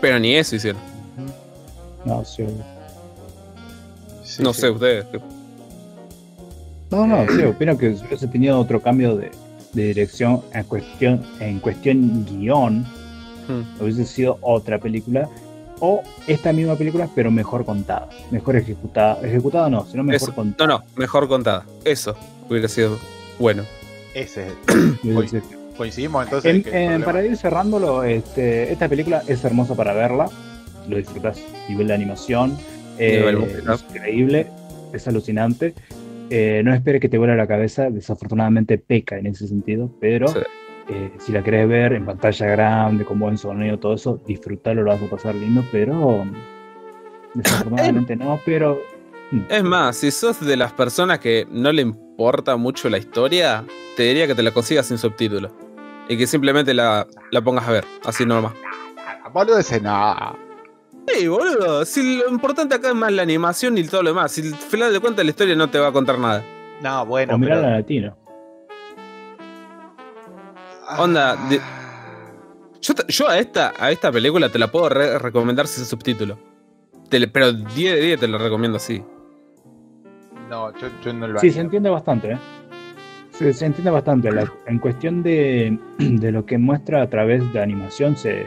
Pero ni eso hicieron. No, sí. Sí, no sí. sé ustedes. No, no, sí, opino que si hubiese tenido otro cambio de, de dirección en cuestión, en cuestión guion, Hmm. hubiese sido otra película. O esta misma película, pero mejor contada, mejor ejecutada. Ejecutada no, sino mejor Eso. contada. No, no, mejor contada. Eso hubiera sido bueno. Ese es- Hubiese- coincidimos entonces. En- en que el en- problema- para ir cerrándolo, este, esta película es hermosa para verla. Lo disfrutas a nivel de animación. eh, es increíble, es alucinante. Eh, no espere que te vuela la cabeza, desafortunadamente peca en ese sentido, pero Sí. Eh, si la querés ver en pantalla grande, con buen sonido, todo eso, disfrutalo, lo vas a pasar lindo, pero desafortunadamente no, pero Es más, si sos de las personas que no le importa mucho la historia, te diría que te la consigas sin subtítulos. Y que simplemente la, la pongas a ver, así nomás. Boludo ese no. Sí, boludo. Si lo importante acá es más la animación y todo lo demás. Si al final de cuentas la historia no te va a contar nada. No, bueno. o mirá pero- la latino. Onda, de- Yo, a, esta, a esta película te la puedo re- recomendar sin subtítulos. Te le- pero 10 de 10 te la recomiendo así. No, yo, yo no lo Sí, haría. se entiende bastante, ¿eh? Se, se entiende bastante. La- en cuestión de, de lo que muestra a través de animación, se,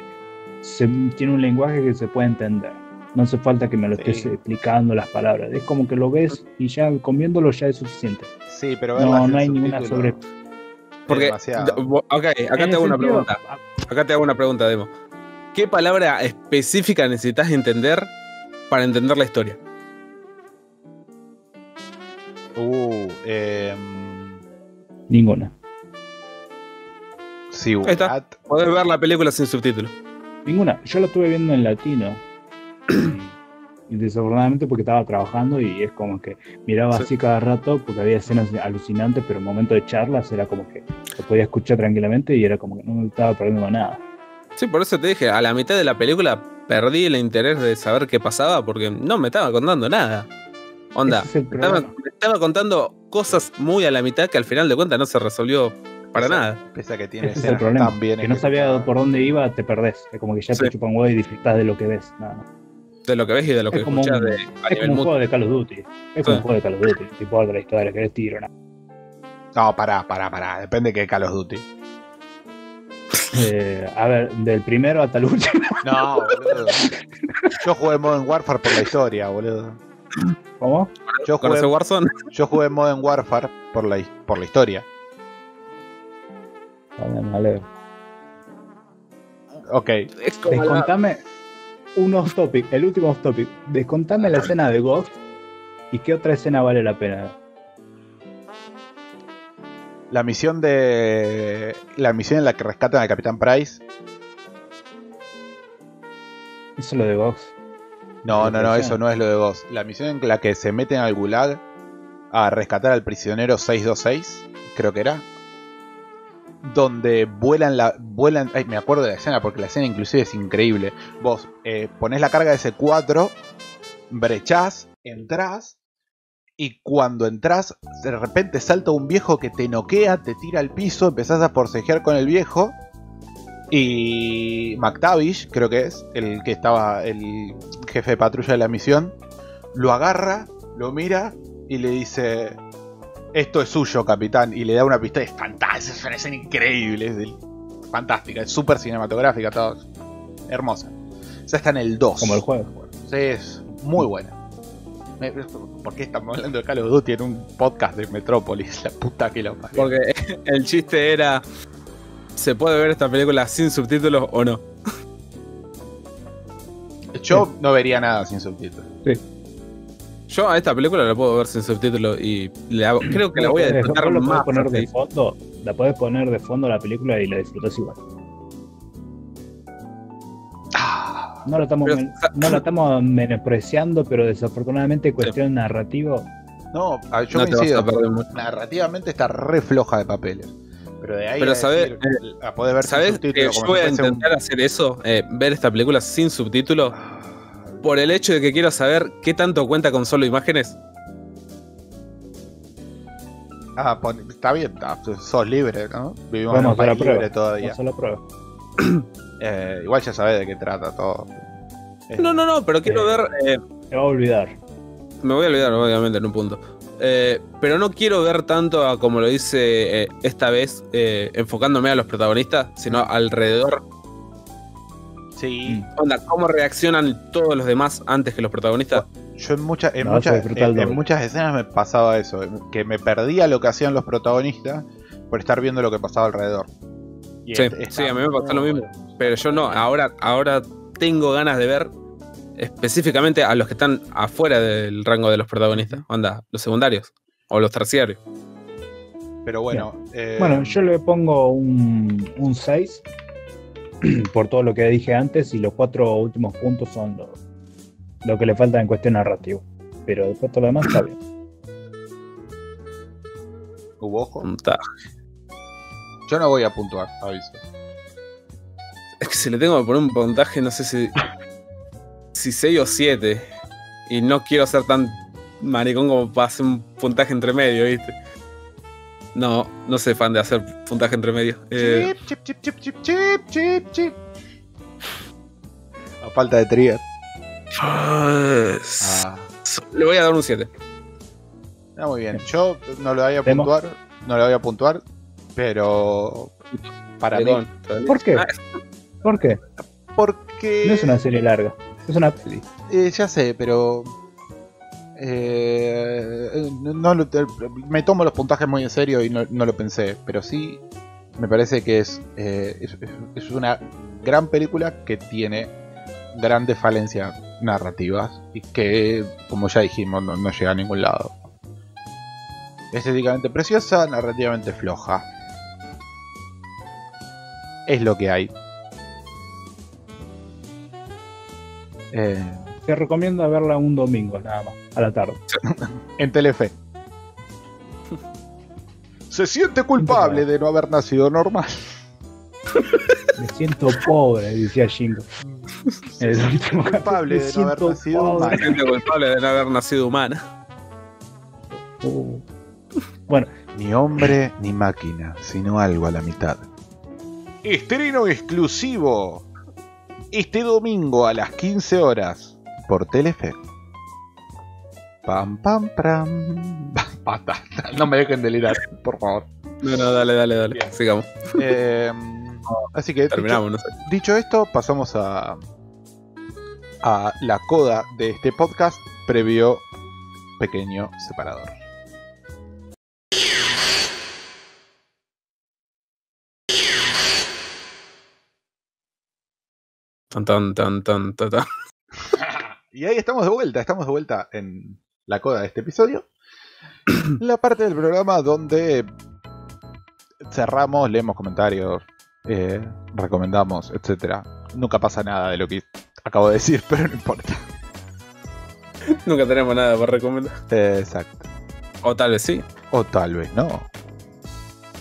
se tiene un lenguaje que se puede entender. No hace falta que me lo estés Sí. explicando las palabras. Es como que lo ves y ya comiéndolo ya es suficiente. Sí, pero No, no hay ninguna sobre. Porque, demasiado. ok, acá te hago una pregunta. Acá te hago una pregunta, Demo. ¿Qué palabra específica necesitas entender para entender la historia? Uh, eh, Ninguna. sí, Ahí está. Podés ver la película sin subtítulos. Ninguna. Yo lo estuve viendo en latino. Desafortunadamente porque estaba trabajando y es como que miraba Sí. así cada rato porque había escenas alucinantes, pero en momento de charlas era como que lo podía escuchar tranquilamente y era como que no me estaba perdiendo nada. Sí, por eso te dije, a la mitad de la película perdí el interés de saber qué pasaba porque no me estaba contando nada. Onda, es me estaba, problema. me estaba contando cosas muy a la mitad que al final de cuentas no se resolvió para nada. Pese a que tiene Ese es el problema. tan bien Que no sabía por dónde iba, te perdés. Es como que ya Sí. te chupan huevo y disfrutás de lo que ves. Nada más. De lo que ves y de lo que Es escuchas un- de, a Es nivel como un juego de Call of Duty. Es como un juego de Call of Duty. No te importa la historia, querés tiro, nada. No, pará, pará, pará. Depende de qué Call of Duty. Eh, a ver, del primero hasta el último. No, boludo. Yo jugué Modern Warfare por la historia, boludo. ¿Cómo? Yo ¿Conoces jugué, Warzone? yo jugué Modern Warfare por la, por la historia. Me alegro. Ok. Es como la- Descontame un off topic, el último off topic. Descontame la escena de Ghost y qué otra escena vale la pena. La misión de. La misión en la que rescatan al Capitán Price. Eso es lo de Ghost. No, ¿La no, no, eso no es lo de Ghost. La misión en la que se meten al gulag a rescatar al prisionero 626, creo que era. Donde vuelan la. vuelan. Ay, me acuerdo de la escena porque la escena inclusive es increíble. Vos eh, ponés la carga de ese 4, brechás, entrás. Y cuando entras, de repente salta un viejo que te noquea, te tira al piso, empezás a forcejear con el viejo. Y McTavish, creo que es, el que estaba el jefe de patrulla de la misión, lo agarra, lo mira y le dice: Esto es suyo, capitán. Y le da una pistola. Es fantástica, es una escena increíble, es del- fantástica, es súper cinematográfica, todo. Hermosa. Esa está en el 2. Como el juego. Sí, es muy buena. ¿Por qué estamos hablando de Call of Duty en un podcast de Metrópolis? La puta que lo parió. Porque el chiste era. ¿Se puede ver esta película sin subtítulos o no? Yo no vería nada sin subtítulos. Yo a esta película la puedo ver sin subtítulos y la- creo que la voy a disfrutar podés más. poner de fondo, la podés poner de fondo la película y la disfrutás igual. Ah, No la estamos, Pero- no la estamos menospreciando, pero desafortunadamente cuestión narrativo No, a- yo no te vas coincido. a perder mucho. Narrativamente está re floja de papeles. Pero de ahí Pero a, sabés- decir, a poder ver sin ¿Sabes que subtítulos yo como voy a un- intentar hacer eso? eh, ver esta película sin subtítulos. Por el hecho de que quiero saber qué tanto cuenta con solo imágenes. Ah, pon- está bien, está- sos libre, ¿no? Vivimos Vamos en a un país libre prueba. todavía. Vamos a la prueba. Eh, igual ya sabés de qué trata todo. Eh, No, no, no, pero quiero Eh. ver. eh, Te va a olvidar. me voy a olvidar, obviamente, en un punto. Eh, pero no quiero ver tanto a como lo hice eh, esta vez, eh, enfocándome a los protagonistas, sino alrededor. Sí, Onda, cómo reaccionan todos los demás antes que los protagonistas. yo en, muchas en, muchas en, muchas escenas me pasaba eso, que me perdía lo que hacían los protagonistas por estar viendo lo que pasaba alrededor. Y Sí, a mí me pasó lo mismo. Pero yo no, ahora, ahora tengo ganas de ver específicamente a los que están afuera del rango de los protagonistas. Onda, los secundarios o los terciarios. Pero bueno, eh, Bueno, yo le pongo un, un 6 por todo lo que dije antes y los cuatro últimos puntos son lo, lo que le falta en cuestión narrativa. Pero después todo lo demás está bien. hubo ojo. Yo no voy a puntuar, aviso. Es que si le tengo que poner un puntaje, no sé si. si 6 o 7. Y no quiero ser tan maricón como para hacer un puntaje entre medio, ¿viste? No, no soy fan de hacer puntaje entre medio. Eh, Chip, chip, chip, chip, chip, chip, chip. A falta de trigger. pues, Ah, Le voy a dar un 7. ah, muy bien. Yo no lo voy a Temo. puntuar, no lo voy a puntuar, pero para mí, ¿Por qué? Ah, ¿Por qué? porque No es una serie larga, es una peli. Eh, ya sé, pero eh, no lo- me tomo los puntajes muy en serio y no, lo pensé, pero sí me parece que es, eh, es- es una gran película que tiene grandes falencias narrativas y que, como ya dijimos, no, no llega a ningún lado. Estéticamente preciosa, narrativamente floja. Es lo que hay. Eh, Te recomiendo verla un domingo nada más, a la tarde. en Telefe. Se siente culpable de no haber nacido normal. Me siento pobre, decía Jingo. En el último culpable de no haber "Me siento nacido pobre". Me siento culpable de no haber nacido humana. Uh. Bueno, Ni hombre ni máquina, sino algo a la mitad. Estreno exclusivo. Este domingo a las 15 horas por Telefe. Pam, pam, pam. No me dejen delirar, por favor. No, no, dale, dale, dale. Bien. Sigamos. Eh, así que dicho, Terminamos, no sé. dicho esto, pasamos a, a la coda de este podcast previo pequeño separador. Tan, tan, tan, tan, tan, tan. Y ahí estamos de vuelta, estamos de vuelta en la coda de este episodio. La parte del programa donde cerramos, leemos comentarios, eh, recomendamos, etcétera. Nunca pasa nada de lo que acabo de decir, pero no importa. Nunca tenemos nada para recomendar. Exacto. O tal vez sí. O tal vez no.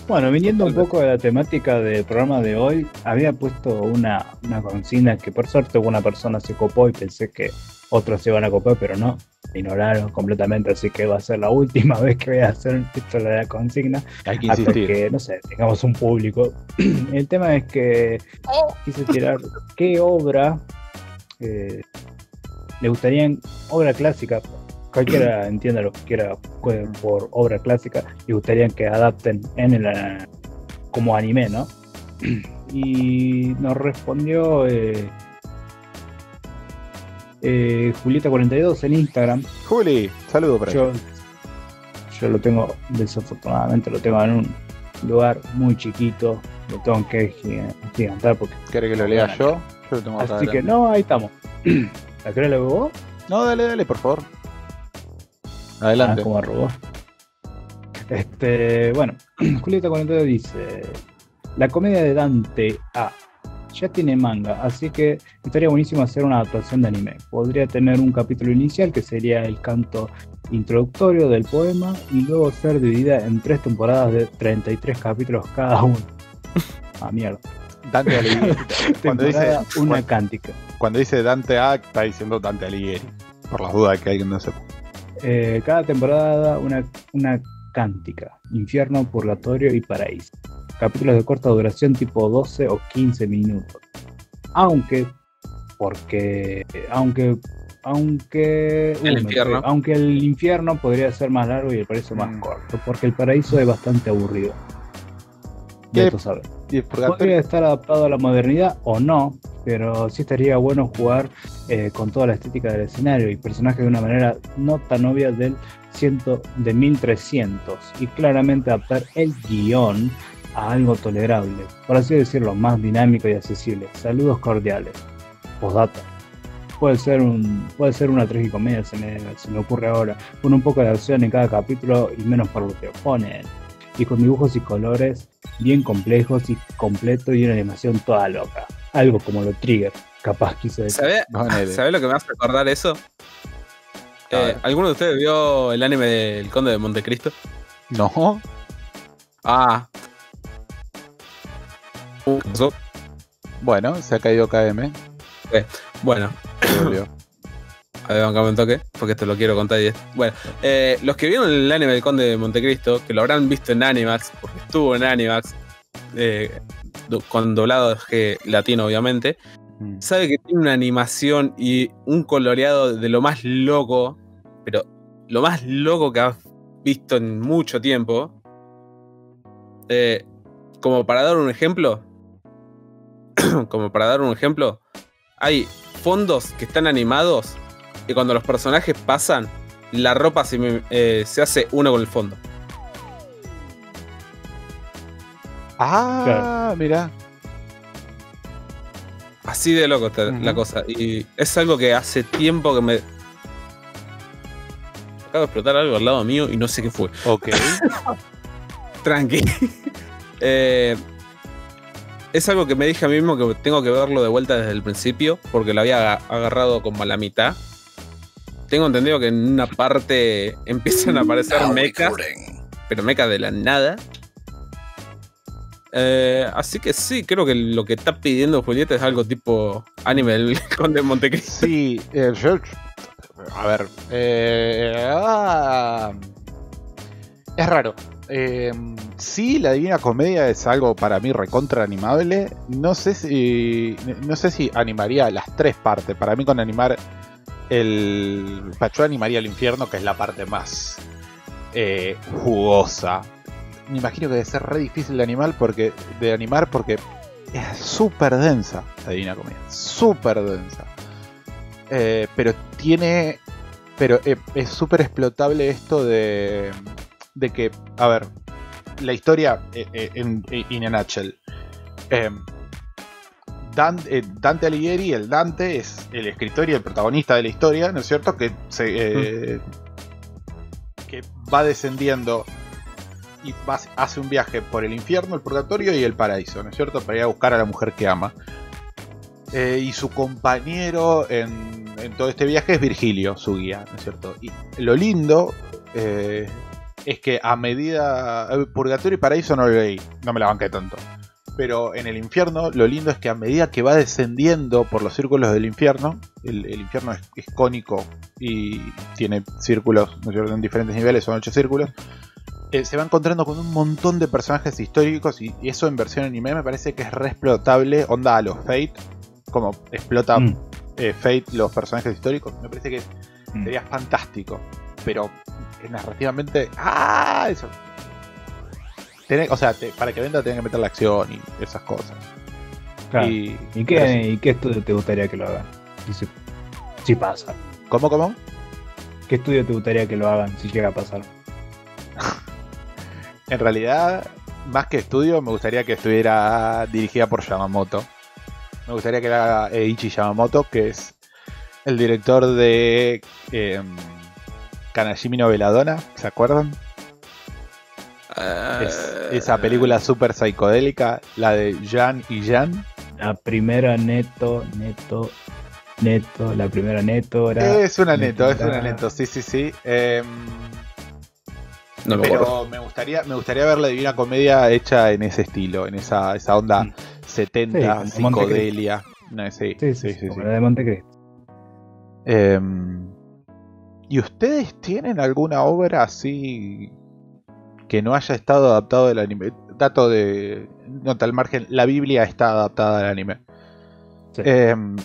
bueno, viniendo un poco de la temática del programa de hoy, había puesto una, una consigna que por suerte una persona se copó y pensé que otros se iban a copar, pero no, ignoraron completamente, así que va a ser la última vez que voy a hacer esto de la consigna. Hay que hasta insistir. que, no sé, tengamos un público. El tema es que quise tirar qué obra eh, le gustaría, obra clásica, cualquiera entienda lo que quiera por obra clásica, le gustaría que adapten en el, eh, como anime, ¿no? Y nos respondió eh, eh, Julieta42 en Instagram. Juli, saludo para Yo, yo lo tengo, desafortunadamente, lo tengo en un lugar muy chiquito. Lo tengo que gi- gigantar porque. ¿Querés que lo lea yo? Yo lo tengo acá Así que no, ahí estamos. ¿La querés la vos? No, dale, dale, por favor. Adelante. Ah, como robó. Este, bueno, Julieta 42 dice: La comedia de Dante A. Ya tiene manga, así que estaría buenísimo hacer una adaptación de anime. Podría tener un capítulo inicial que sería el canto introductorio del poema y luego ser dividida en tres temporadas de 33 capítulos cada uno. Ah, mierda. Dante Alighieri. cuando, dice, una cuando, cántica. cuando dice Dante A, está diciendo Dante Alighieri. Por las dudas que alguien no sepa. Eh, cada temporada una, una cántica, infierno, purgatorio y paraíso. Capítulos de corta duración tipo 12 o 15 minutos. Aunque, porque, aunque, aunque, El infierno. aunque el infierno podría ser más largo y el paraíso más Mm. corto, porque el paraíso es bastante aburrido. Ya tú sabes. Podría estar adaptado a la modernidad o no, pero sí estaría bueno jugar eh, con toda la estética del escenario y personajes de una manera no tan obvia del ciento, de 1300 y claramente adaptar el guion a algo tolerable, por así decirlo, más dinámico y accesible. Saludos cordiales. Postdata. Puede ser un puede ser una tragicomedia, se me, se me ocurre ahora, con un poco de acción en cada capítulo y menos parloteo. Ponen. Y con dibujos y colores bien complejos y completo y una animación toda loca. Algo como lo Trigger, capaz quise decir. ¿Sabe, Ponele. ¿Sabe lo que me hace acordar eso? A Eh. ¿Alguno de ustedes vio el anime del Conde de Montecristo? No. Ah. Bueno, se ha caído KM. Bueno, se volvió. a ver, bancame un toque, porque esto lo quiero contar. y es- Bueno, eh, los que vieron el anime del Conde de Montecristo, que lo habrán visto en Animax, porque estuvo en Animax, eh, con doblado que latino, obviamente, Mm. sabe que tiene una animación y un coloreado de lo más loco, pero lo más loco que has visto en mucho tiempo. Eh, como para dar un ejemplo, como para dar un ejemplo, hay fondos que están animados y cuando los personajes pasan, la ropa se, eh, se hace uno con el fondo. Ah, mira. Así de loco está la cosa. Y es algo que hace tiempo que me. Acabo de explotar algo al lado mío y no sé qué fue. Ok. Tranqui. Eh, es algo que me dije a mí mismo que tengo que verlo de vuelta desde el principio, porque lo había aga- agarrado como a la mitad. Tengo entendido que en una parte empiezan a aparecer mechas, pero mechas de la nada. Eh, así que sí, creo que lo que está pidiendo Julieta es algo tipo anime del Conde de Montecristo. Sí, eh, yo. A ver. eh, ah, es raro. Eh, sí, la Divina Comedia es algo para mí recontra animable. No sé si. No sé si animaría las tres partes. Para mí, con animar el. Yo animaría el infierno, que es la parte más eh, jugosa. Me imagino que debe ser re difícil de animar porque. de animar porque es súper densa la Divina Comedia. Súper densa. Eh, pero tiene. Pero eh, es súper explotable esto de. De que, a ver, la historia eh, eh, en, in a nutshell. Eh, Dan- eh, Dante Alighieri, el Dante, es el escritor y el protagonista de la historia, ¿no es cierto? Que, se, eh, que va descendiendo y va- hace un viaje por el infierno, el purgatorio y el paraíso, ¿no es cierto? Para ir a buscar a la mujer que ama. Eh, y su compañero en, en todo este viaje es Virgilio, su guía, ¿no es cierto? Y lo lindo eh, es que a medida. eh, Purgatorio y Paraíso no lo leí, no me la banqué tanto. Pero en el infierno, lo lindo es que a medida que va descendiendo por los círculos del infierno, el, el infierno es, es cónico y tiene círculos. En diferentes niveles, son ocho círculos. eh, se va encontrando con un montón de personajes históricos y, y eso en versión anime me parece que es re explotable, onda a los Fate, como explota Mm, eh, Fate los personajes históricos, me parece que mm. sería fantástico. Pero eh, narrativamente. ¡Ah! Eso. Tenés- o sea, te- para que venda tenés que meter la acción y esas cosas. Claro. Y, ¿Y, sí. qué, ¿Y qué estudio te gustaría que lo hagan? Si, si pasa. ¿Cómo, cómo? ¿Qué estudio te gustaría que lo hagan si llega a pasar? En realidad, más que estudio, me gustaría que estuviera dirigida por Yamamoto. Me gustaría que la haga Eiichi Yamamoto, que es el director de eh, Kanashimi no Veladona, ¿se acuerdan? Es- esa película súper psicodélica, la de Jan y Jan. La primera neto, neto. Neto, la primera Neto era. Es una neto, es era- una neto, sí, sí, sí. Em, No me pero me gustaría, me gustaría ver la Divina Comedia hecha en ese estilo, en esa, esa onda Mm. 70, Sí, como Montecristo. psicodelia. No, sí, Sí, sí, sí, sí, sí. la de Montecristo. Em, ¿Y ustedes tienen alguna obra así que no haya estado adaptado del anime? Dato de nota al margen, la Biblia está adaptada al anime. Sí. Em,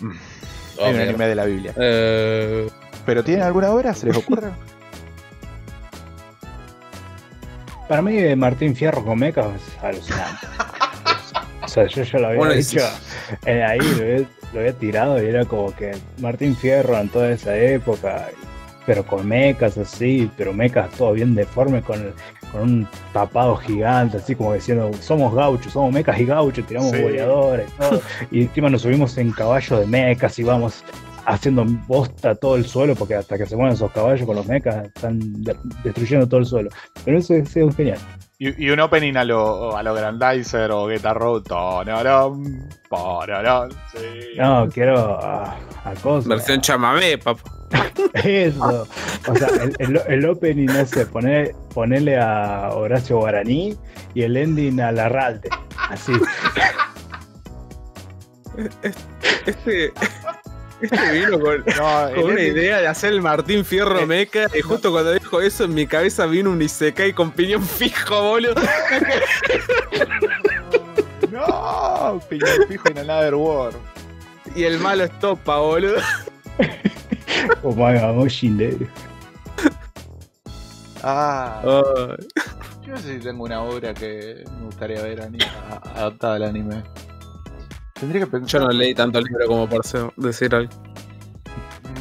Oh, hay un mierda. anime de la Biblia. Eh, ¿Pero tienen alguna obra? ¿Se les ocurre? Para mí, Martín Fierro con Mecha es alucinante. o sea, yo ya lo había Bueno, dicho. es- eh, ahí lo había, lo había tirado y era como que Martín Fierro en toda esa época, pero con mecas así, pero mecas todo bien deformes con, el- con un tapado gigante, así como diciendo, somos gauchos, somos mecas y gauchos, tiramos Sí. boleadores y todo. Y encima nos subimos en caballo de mecas y vamos haciendo bosta todo el suelo, porque hasta que se mueven esos caballos con los mecas están de- destruyendo todo el suelo. Pero eso es, es genial. Y, y un opening a lo, a lo Grandizer o Guitar Road. Tonaram, pararam, sí. No, quiero a, a cosas. versión chamamé, papá. Eso. O sea, el, el, el opening ese, poner, ponerle a Horacio Guaraní y el ending a Larralde. Así. Este, este vino con, No, una ending- idea de hacer el Martín Fierro Meca. Y justo cuando dijo eso, en mi cabeza vino un Isekai con piñón fijo, boludo. No, piñón fijo en Another War. Y el malo es topa, boludo. Como hagamos Shindero. Ah, Ay. yo no sé si tengo una obra que me gustaría ver adaptada al anime. Tendría que pensar. Yo no leí tanto el libro como ser- decir algo.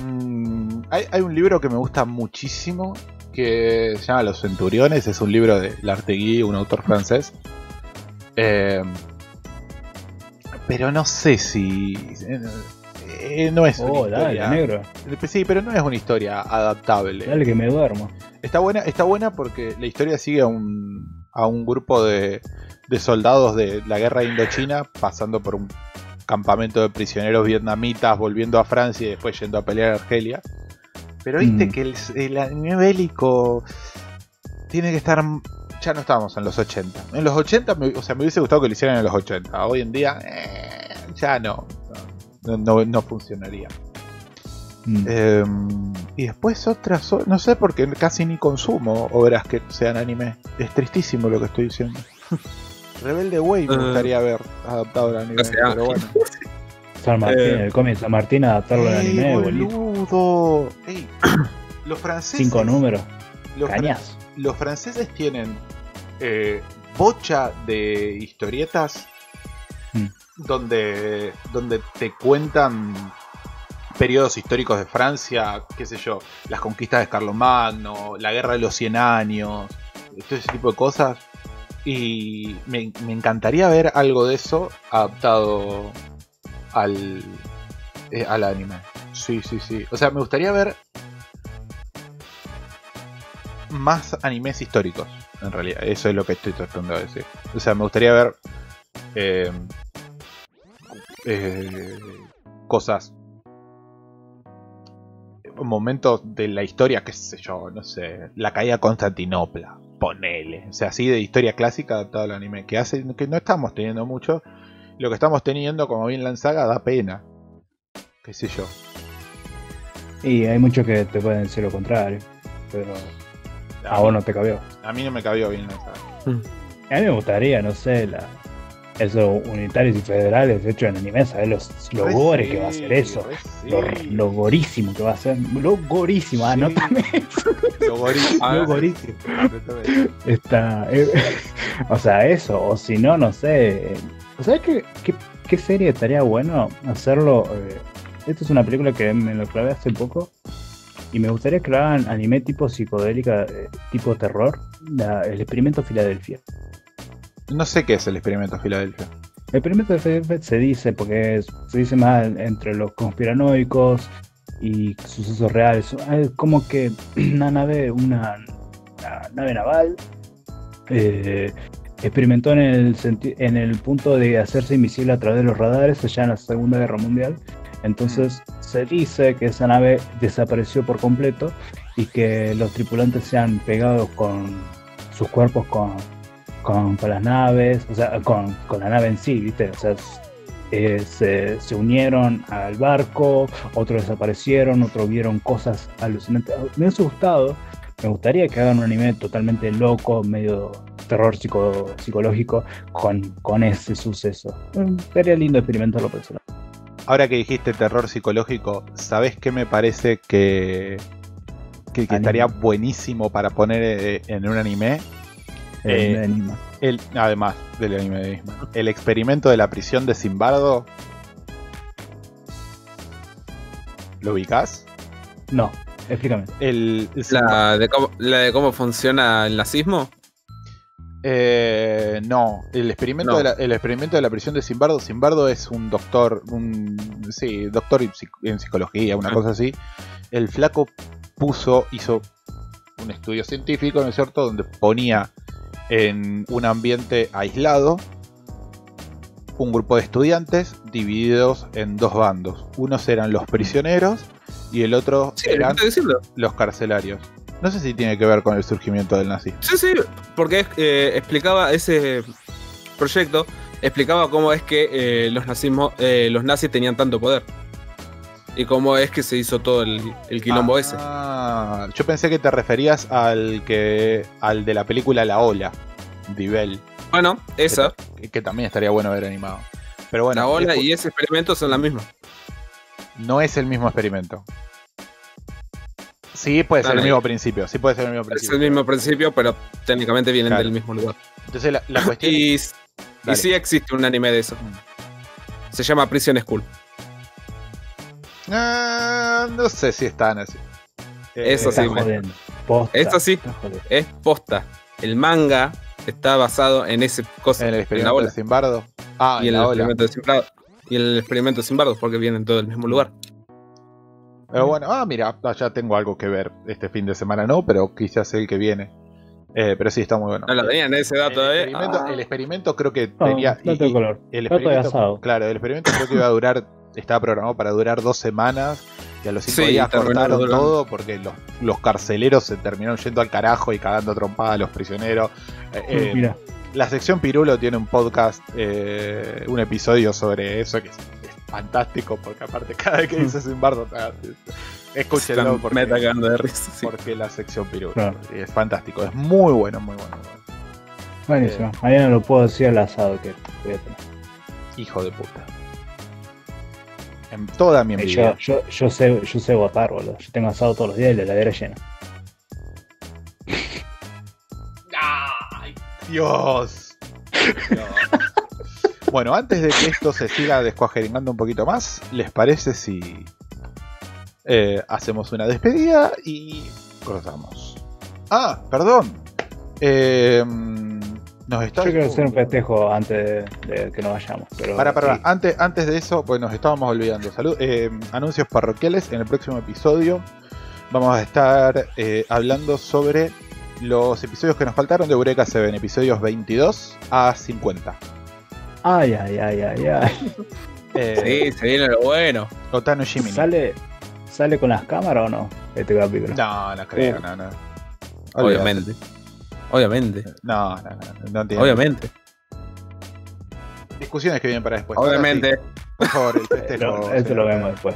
Mm, hay, hay un libro que me gusta muchísimo que se llama Los Centuriones. Es un libro de Lartegui, un autor francés. Eh, pero no sé si. eh, no es una Oh, dale, historia. negro. Sí, pero no es una historia adaptable. Dale que me duermo. Está buena, está buena porque la historia sigue a un, a un grupo de, de soldados de la guerra de Indochina pasando por un campamento de prisioneros vietnamitas, volviendo a Francia y después yendo a pelear a Argelia. Pero viste Mm. que el, el anime bélico tiene que estar. Ya no estábamos en los 80. En los 80, me, o sea, me hubiese gustado que lo hicieran en los 80. Hoy en día, eh, ya no. No, no- funcionaría. Mm. Eh, y después otras, no sé porque casi ni consumo obras que sean anime. Es tristísimo lo que estoy diciendo. Rebelde Way me Eh. gustaría ver adaptado al anime, pero bueno. San Martín, eh. el cómic San Martín adaptarlo al ¡Ey, anime, boludo. boludo! Ey, los franceses. Cinco números. los, fran- los franceses tienen eh, bocha de historietas Mm. donde, donde te cuentan periodos históricos de Francia, qué sé yo, las conquistas de Carlomagno, la guerra de los 100 años, todo ese tipo de cosas. Y me, me encantaría ver algo de eso adaptado al, eh, al anime. Sí, sí, sí. O sea, me gustaría ver más animes históricos, en realidad. Eso es lo que estoy tratando de decir. O sea, me gustaría ver eh, eh, cosas, momentos de la historia, qué sé yo, no sé, la caída de Constantinopla, ponele. O sea, así de historia clásica adaptado al anime, que hace que no estamos teniendo mucho. Lo que estamos teniendo, como bien la saga, da pena. Qué sé yo. Y hay muchos que te pueden decir lo contrario. Pero A, a vos no te cabió. a mí no me cabió bien la saga. A mí me gustaría, no sé, la, esos unitarios y federales hechos en anime, ¿sabes? Los, Re gore sí, que va a ser eso. Lo, sí. lo gorísimo que va a ser. Lo gorísimo, Sí. anótame. Lo gorísimo. Ah, Lo gorísimo. Está. eh, o sea, eso. O si no, no sé. ¿Sabes qué, qué, qué serie estaría bueno hacerlo? eh, Esta es una película que me lo clavé hace poco. Y me gustaría que lo hagan anime tipo psicodélica, eh, tipo terror. la- el experimento Filadelfia. No sé qué es el experimento Filadelfia. El experimento de Filadelfia se dice, porque es- se dice más entre los conspiranoicos y sucesos reales. Es como que una nave, una, una nave naval, eh, experimentó en el, en el punto de hacerse invisible a través de los radares allá en la Segunda Guerra Mundial. Entonces se dice que esa nave desapareció por completo y que los tripulantes se han pegado con sus cuerpos con, con, con las naves, o sea, con, con la nave en sí, ¿viste? O sea, eh, se, se unieron al barco, otros desaparecieron, otros vieron cosas alucinantes. Me hubiese gustado, me gustaría que hagan un anime totalmente loco, medio terror psico- psicológico con, con ese suceso. Mm, Sería lindo experimentarlo personal. Ahora que dijiste terror psicológico, ¿sabés qué me parece que, que, que estaría buenísimo para poner eh, en un anime? Eh, Eh, de anime. El, además del anime de Nisman. El experimento de la prisión de Simbardo. ¿Lo ubicás? No, explícame. El, La de, cómo, la de cómo funciona el nazismo. Eh, no, el experimento, No. De la, el experimento de la prisión de Simbardo. Simbardo es un doctor, un sí, doctor en, psic- en psicología, una Ah. cosa así. El flaco puso, hizo un estudio científico, ¿no es cierto?, donde ponía en un ambiente aislado un grupo de estudiantes divididos en dos bandos. Unos eran los prisioneros y el otro Sí, eran los carcelarios. No sé si tiene que ver con el surgimiento del nazismo. Sí, sí, porque eh, explicaba ese proyecto, explicaba cómo es que eh, los, nazismo, eh, los nazis tenían tanto poder. Y cómo es que se hizo todo el, el quilombo ese. Ah, yo pensé que te referías al que al de la película La Ola, Divel, Bueno, esa, que, que también estaría bueno ver animado. Pero bueno, la ola y ese experimento son la misma. no es el mismo experimento. Sí, puede ser el mismo principio, sí puede ser el mismo Es principio. el mismo principio, pero técnicamente vienen Claro. del mismo lugar. Entonces la, la cuestión Y, y sí existe un anime de eso. Se llama Prison School. Ah, no sé si están así. Eh, Eso sí, me-. Posta, Esto sí. Es posta. El manga está basado en ese cosa. En el en la experimento ola. de Simbardo. Ah, y en en el experimento de Simbardo. Y el experimento de Simbardo, porque vienen todos del mismo lugar. Pero bueno, ah, mira, ah, ya tengo algo que ver este fin de semana, no, pero quizás el que viene. Eh, pero sí, está muy bueno. No lo tenían ese el, dato, eh. experimento, Ah. el experimento creo que No, tenía. y- dato de y color. el Dato de experimento, asado. claro, el experimento creo que iba a durar, estaba programado para durar dos semanas. Y a los cinco Sí, días cortaron durando. todo porque los, los carceleros se terminaron yendo al carajo y cagando trompada a los prisioneros. Eh, eh, Mira, la sección Pirulo tiene un podcast, eh, un episodio sobre eso que es, es fantástico porque aparte cada vez que dice Simbardo, ah, escúchenlo porque, cagando de risa. sí. porque la sección Pirulo Claro. y es fantástico, es muy bueno, muy bueno. buenísimo. Mañana lo puedo decir al asado que voy a tener. Hijo de puta. En toda mi envidia. Yo, yo, yo sé, yo sé votar, boludo. Yo tengo asado todos los días y la heladera llena. Dios. Dios. bueno, antes de que esto se siga descuajeringando un poquito más, ¿les parece si eh, hacemos una despedida y cortamos? Ah, perdón. Eh, nos está... Yo quiero hacer un festejo antes de, de que nos vayamos. Pero Para, para, sí. antes, antes de eso, pues nos estábamos olvidando. Salud, eh, anuncios parroquiales. En el próximo episodio vamos a estar eh, hablando sobre los episodios que nos faltaron de Eureka 7, episodios 22 a 50. Ay, ay, ay, ay, ay. Eh, Sí, se viene lo bueno. Otano Jiminy. ¿Sale, ¿Sale con las cámaras o no? Este capítulo. No, no creo, no, no. Obviamente. Obviamente. No, no, no, no tiene- Obviamente. Discusiones que vienen para después. Obviamente. por favor, el festejo. No, eso lo vemos después.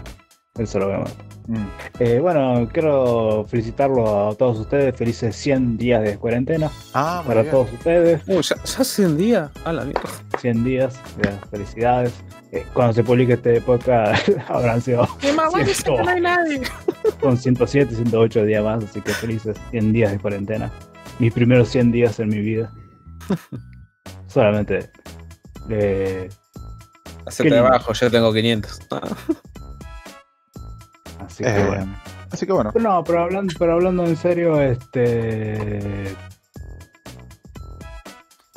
Eso lo vemos. Mm. Eh, bueno, quiero felicitarlo a todos ustedes. Felices 100 días de cuarentena Ah, para bien. todos ustedes. Uh, ya, ya hace un día. A la mierda. 100 días. de felicidades. Eh, cuando se publique este podcast habrán sido ciento- con 107, 108 días más. Así que felices 100 días de cuarentena. Mis primeros 100 días en mi vida. Solamente. eh, Hace trabajo, yo tengo 500. Ah. así que Eh, bueno. Así que bueno. Pero no, pero hablando, pero hablando en serio, este.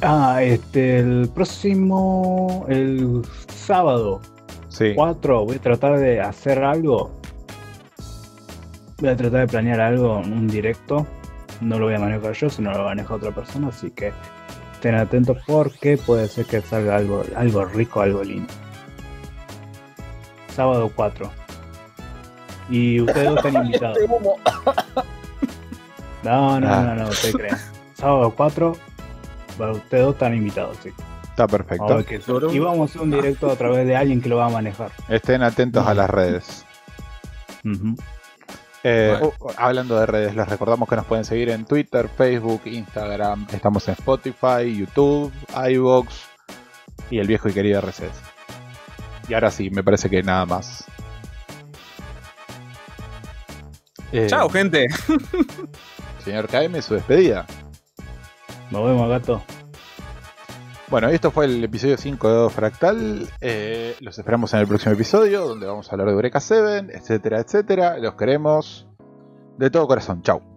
Ah, este, el próximo. El sábado Sí. 4 voy a tratar de hacer algo. Voy a tratar de planear algo, un directo. No lo voy a manejar yo, sino lo maneja otra persona, así que estén atentos porque puede ser que salga algo, algo rico, algo lindo. Sábado 4. Y ustedes dos están invitados. No, no, Ah. no, no, ustedes creen. Sábado 4, bueno, ustedes dos están invitados, sí. Está perfecto. Y vamos a hacer un directo a través de alguien que lo va a manejar. Estén atentos a las redes. Ujú. Eh, Bueno. uh, hablando de redes, les recordamos que nos pueden seguir en Twitter, Facebook, Instagram. Estamos en Spotify, YouTube, iVoox y el viejo y querido RCS. Y ahora sí, me parece que nada más. Eh, Chao, gente. Señor KM, su despedida. Nos vemos, gato. Bueno, esto fue el episodio 5 de Fractal. Eh, los esperamos en el próximo episodio, donde vamos a hablar de Eureka 7, etcétera, etcétera. Los queremos de todo corazón. Chao.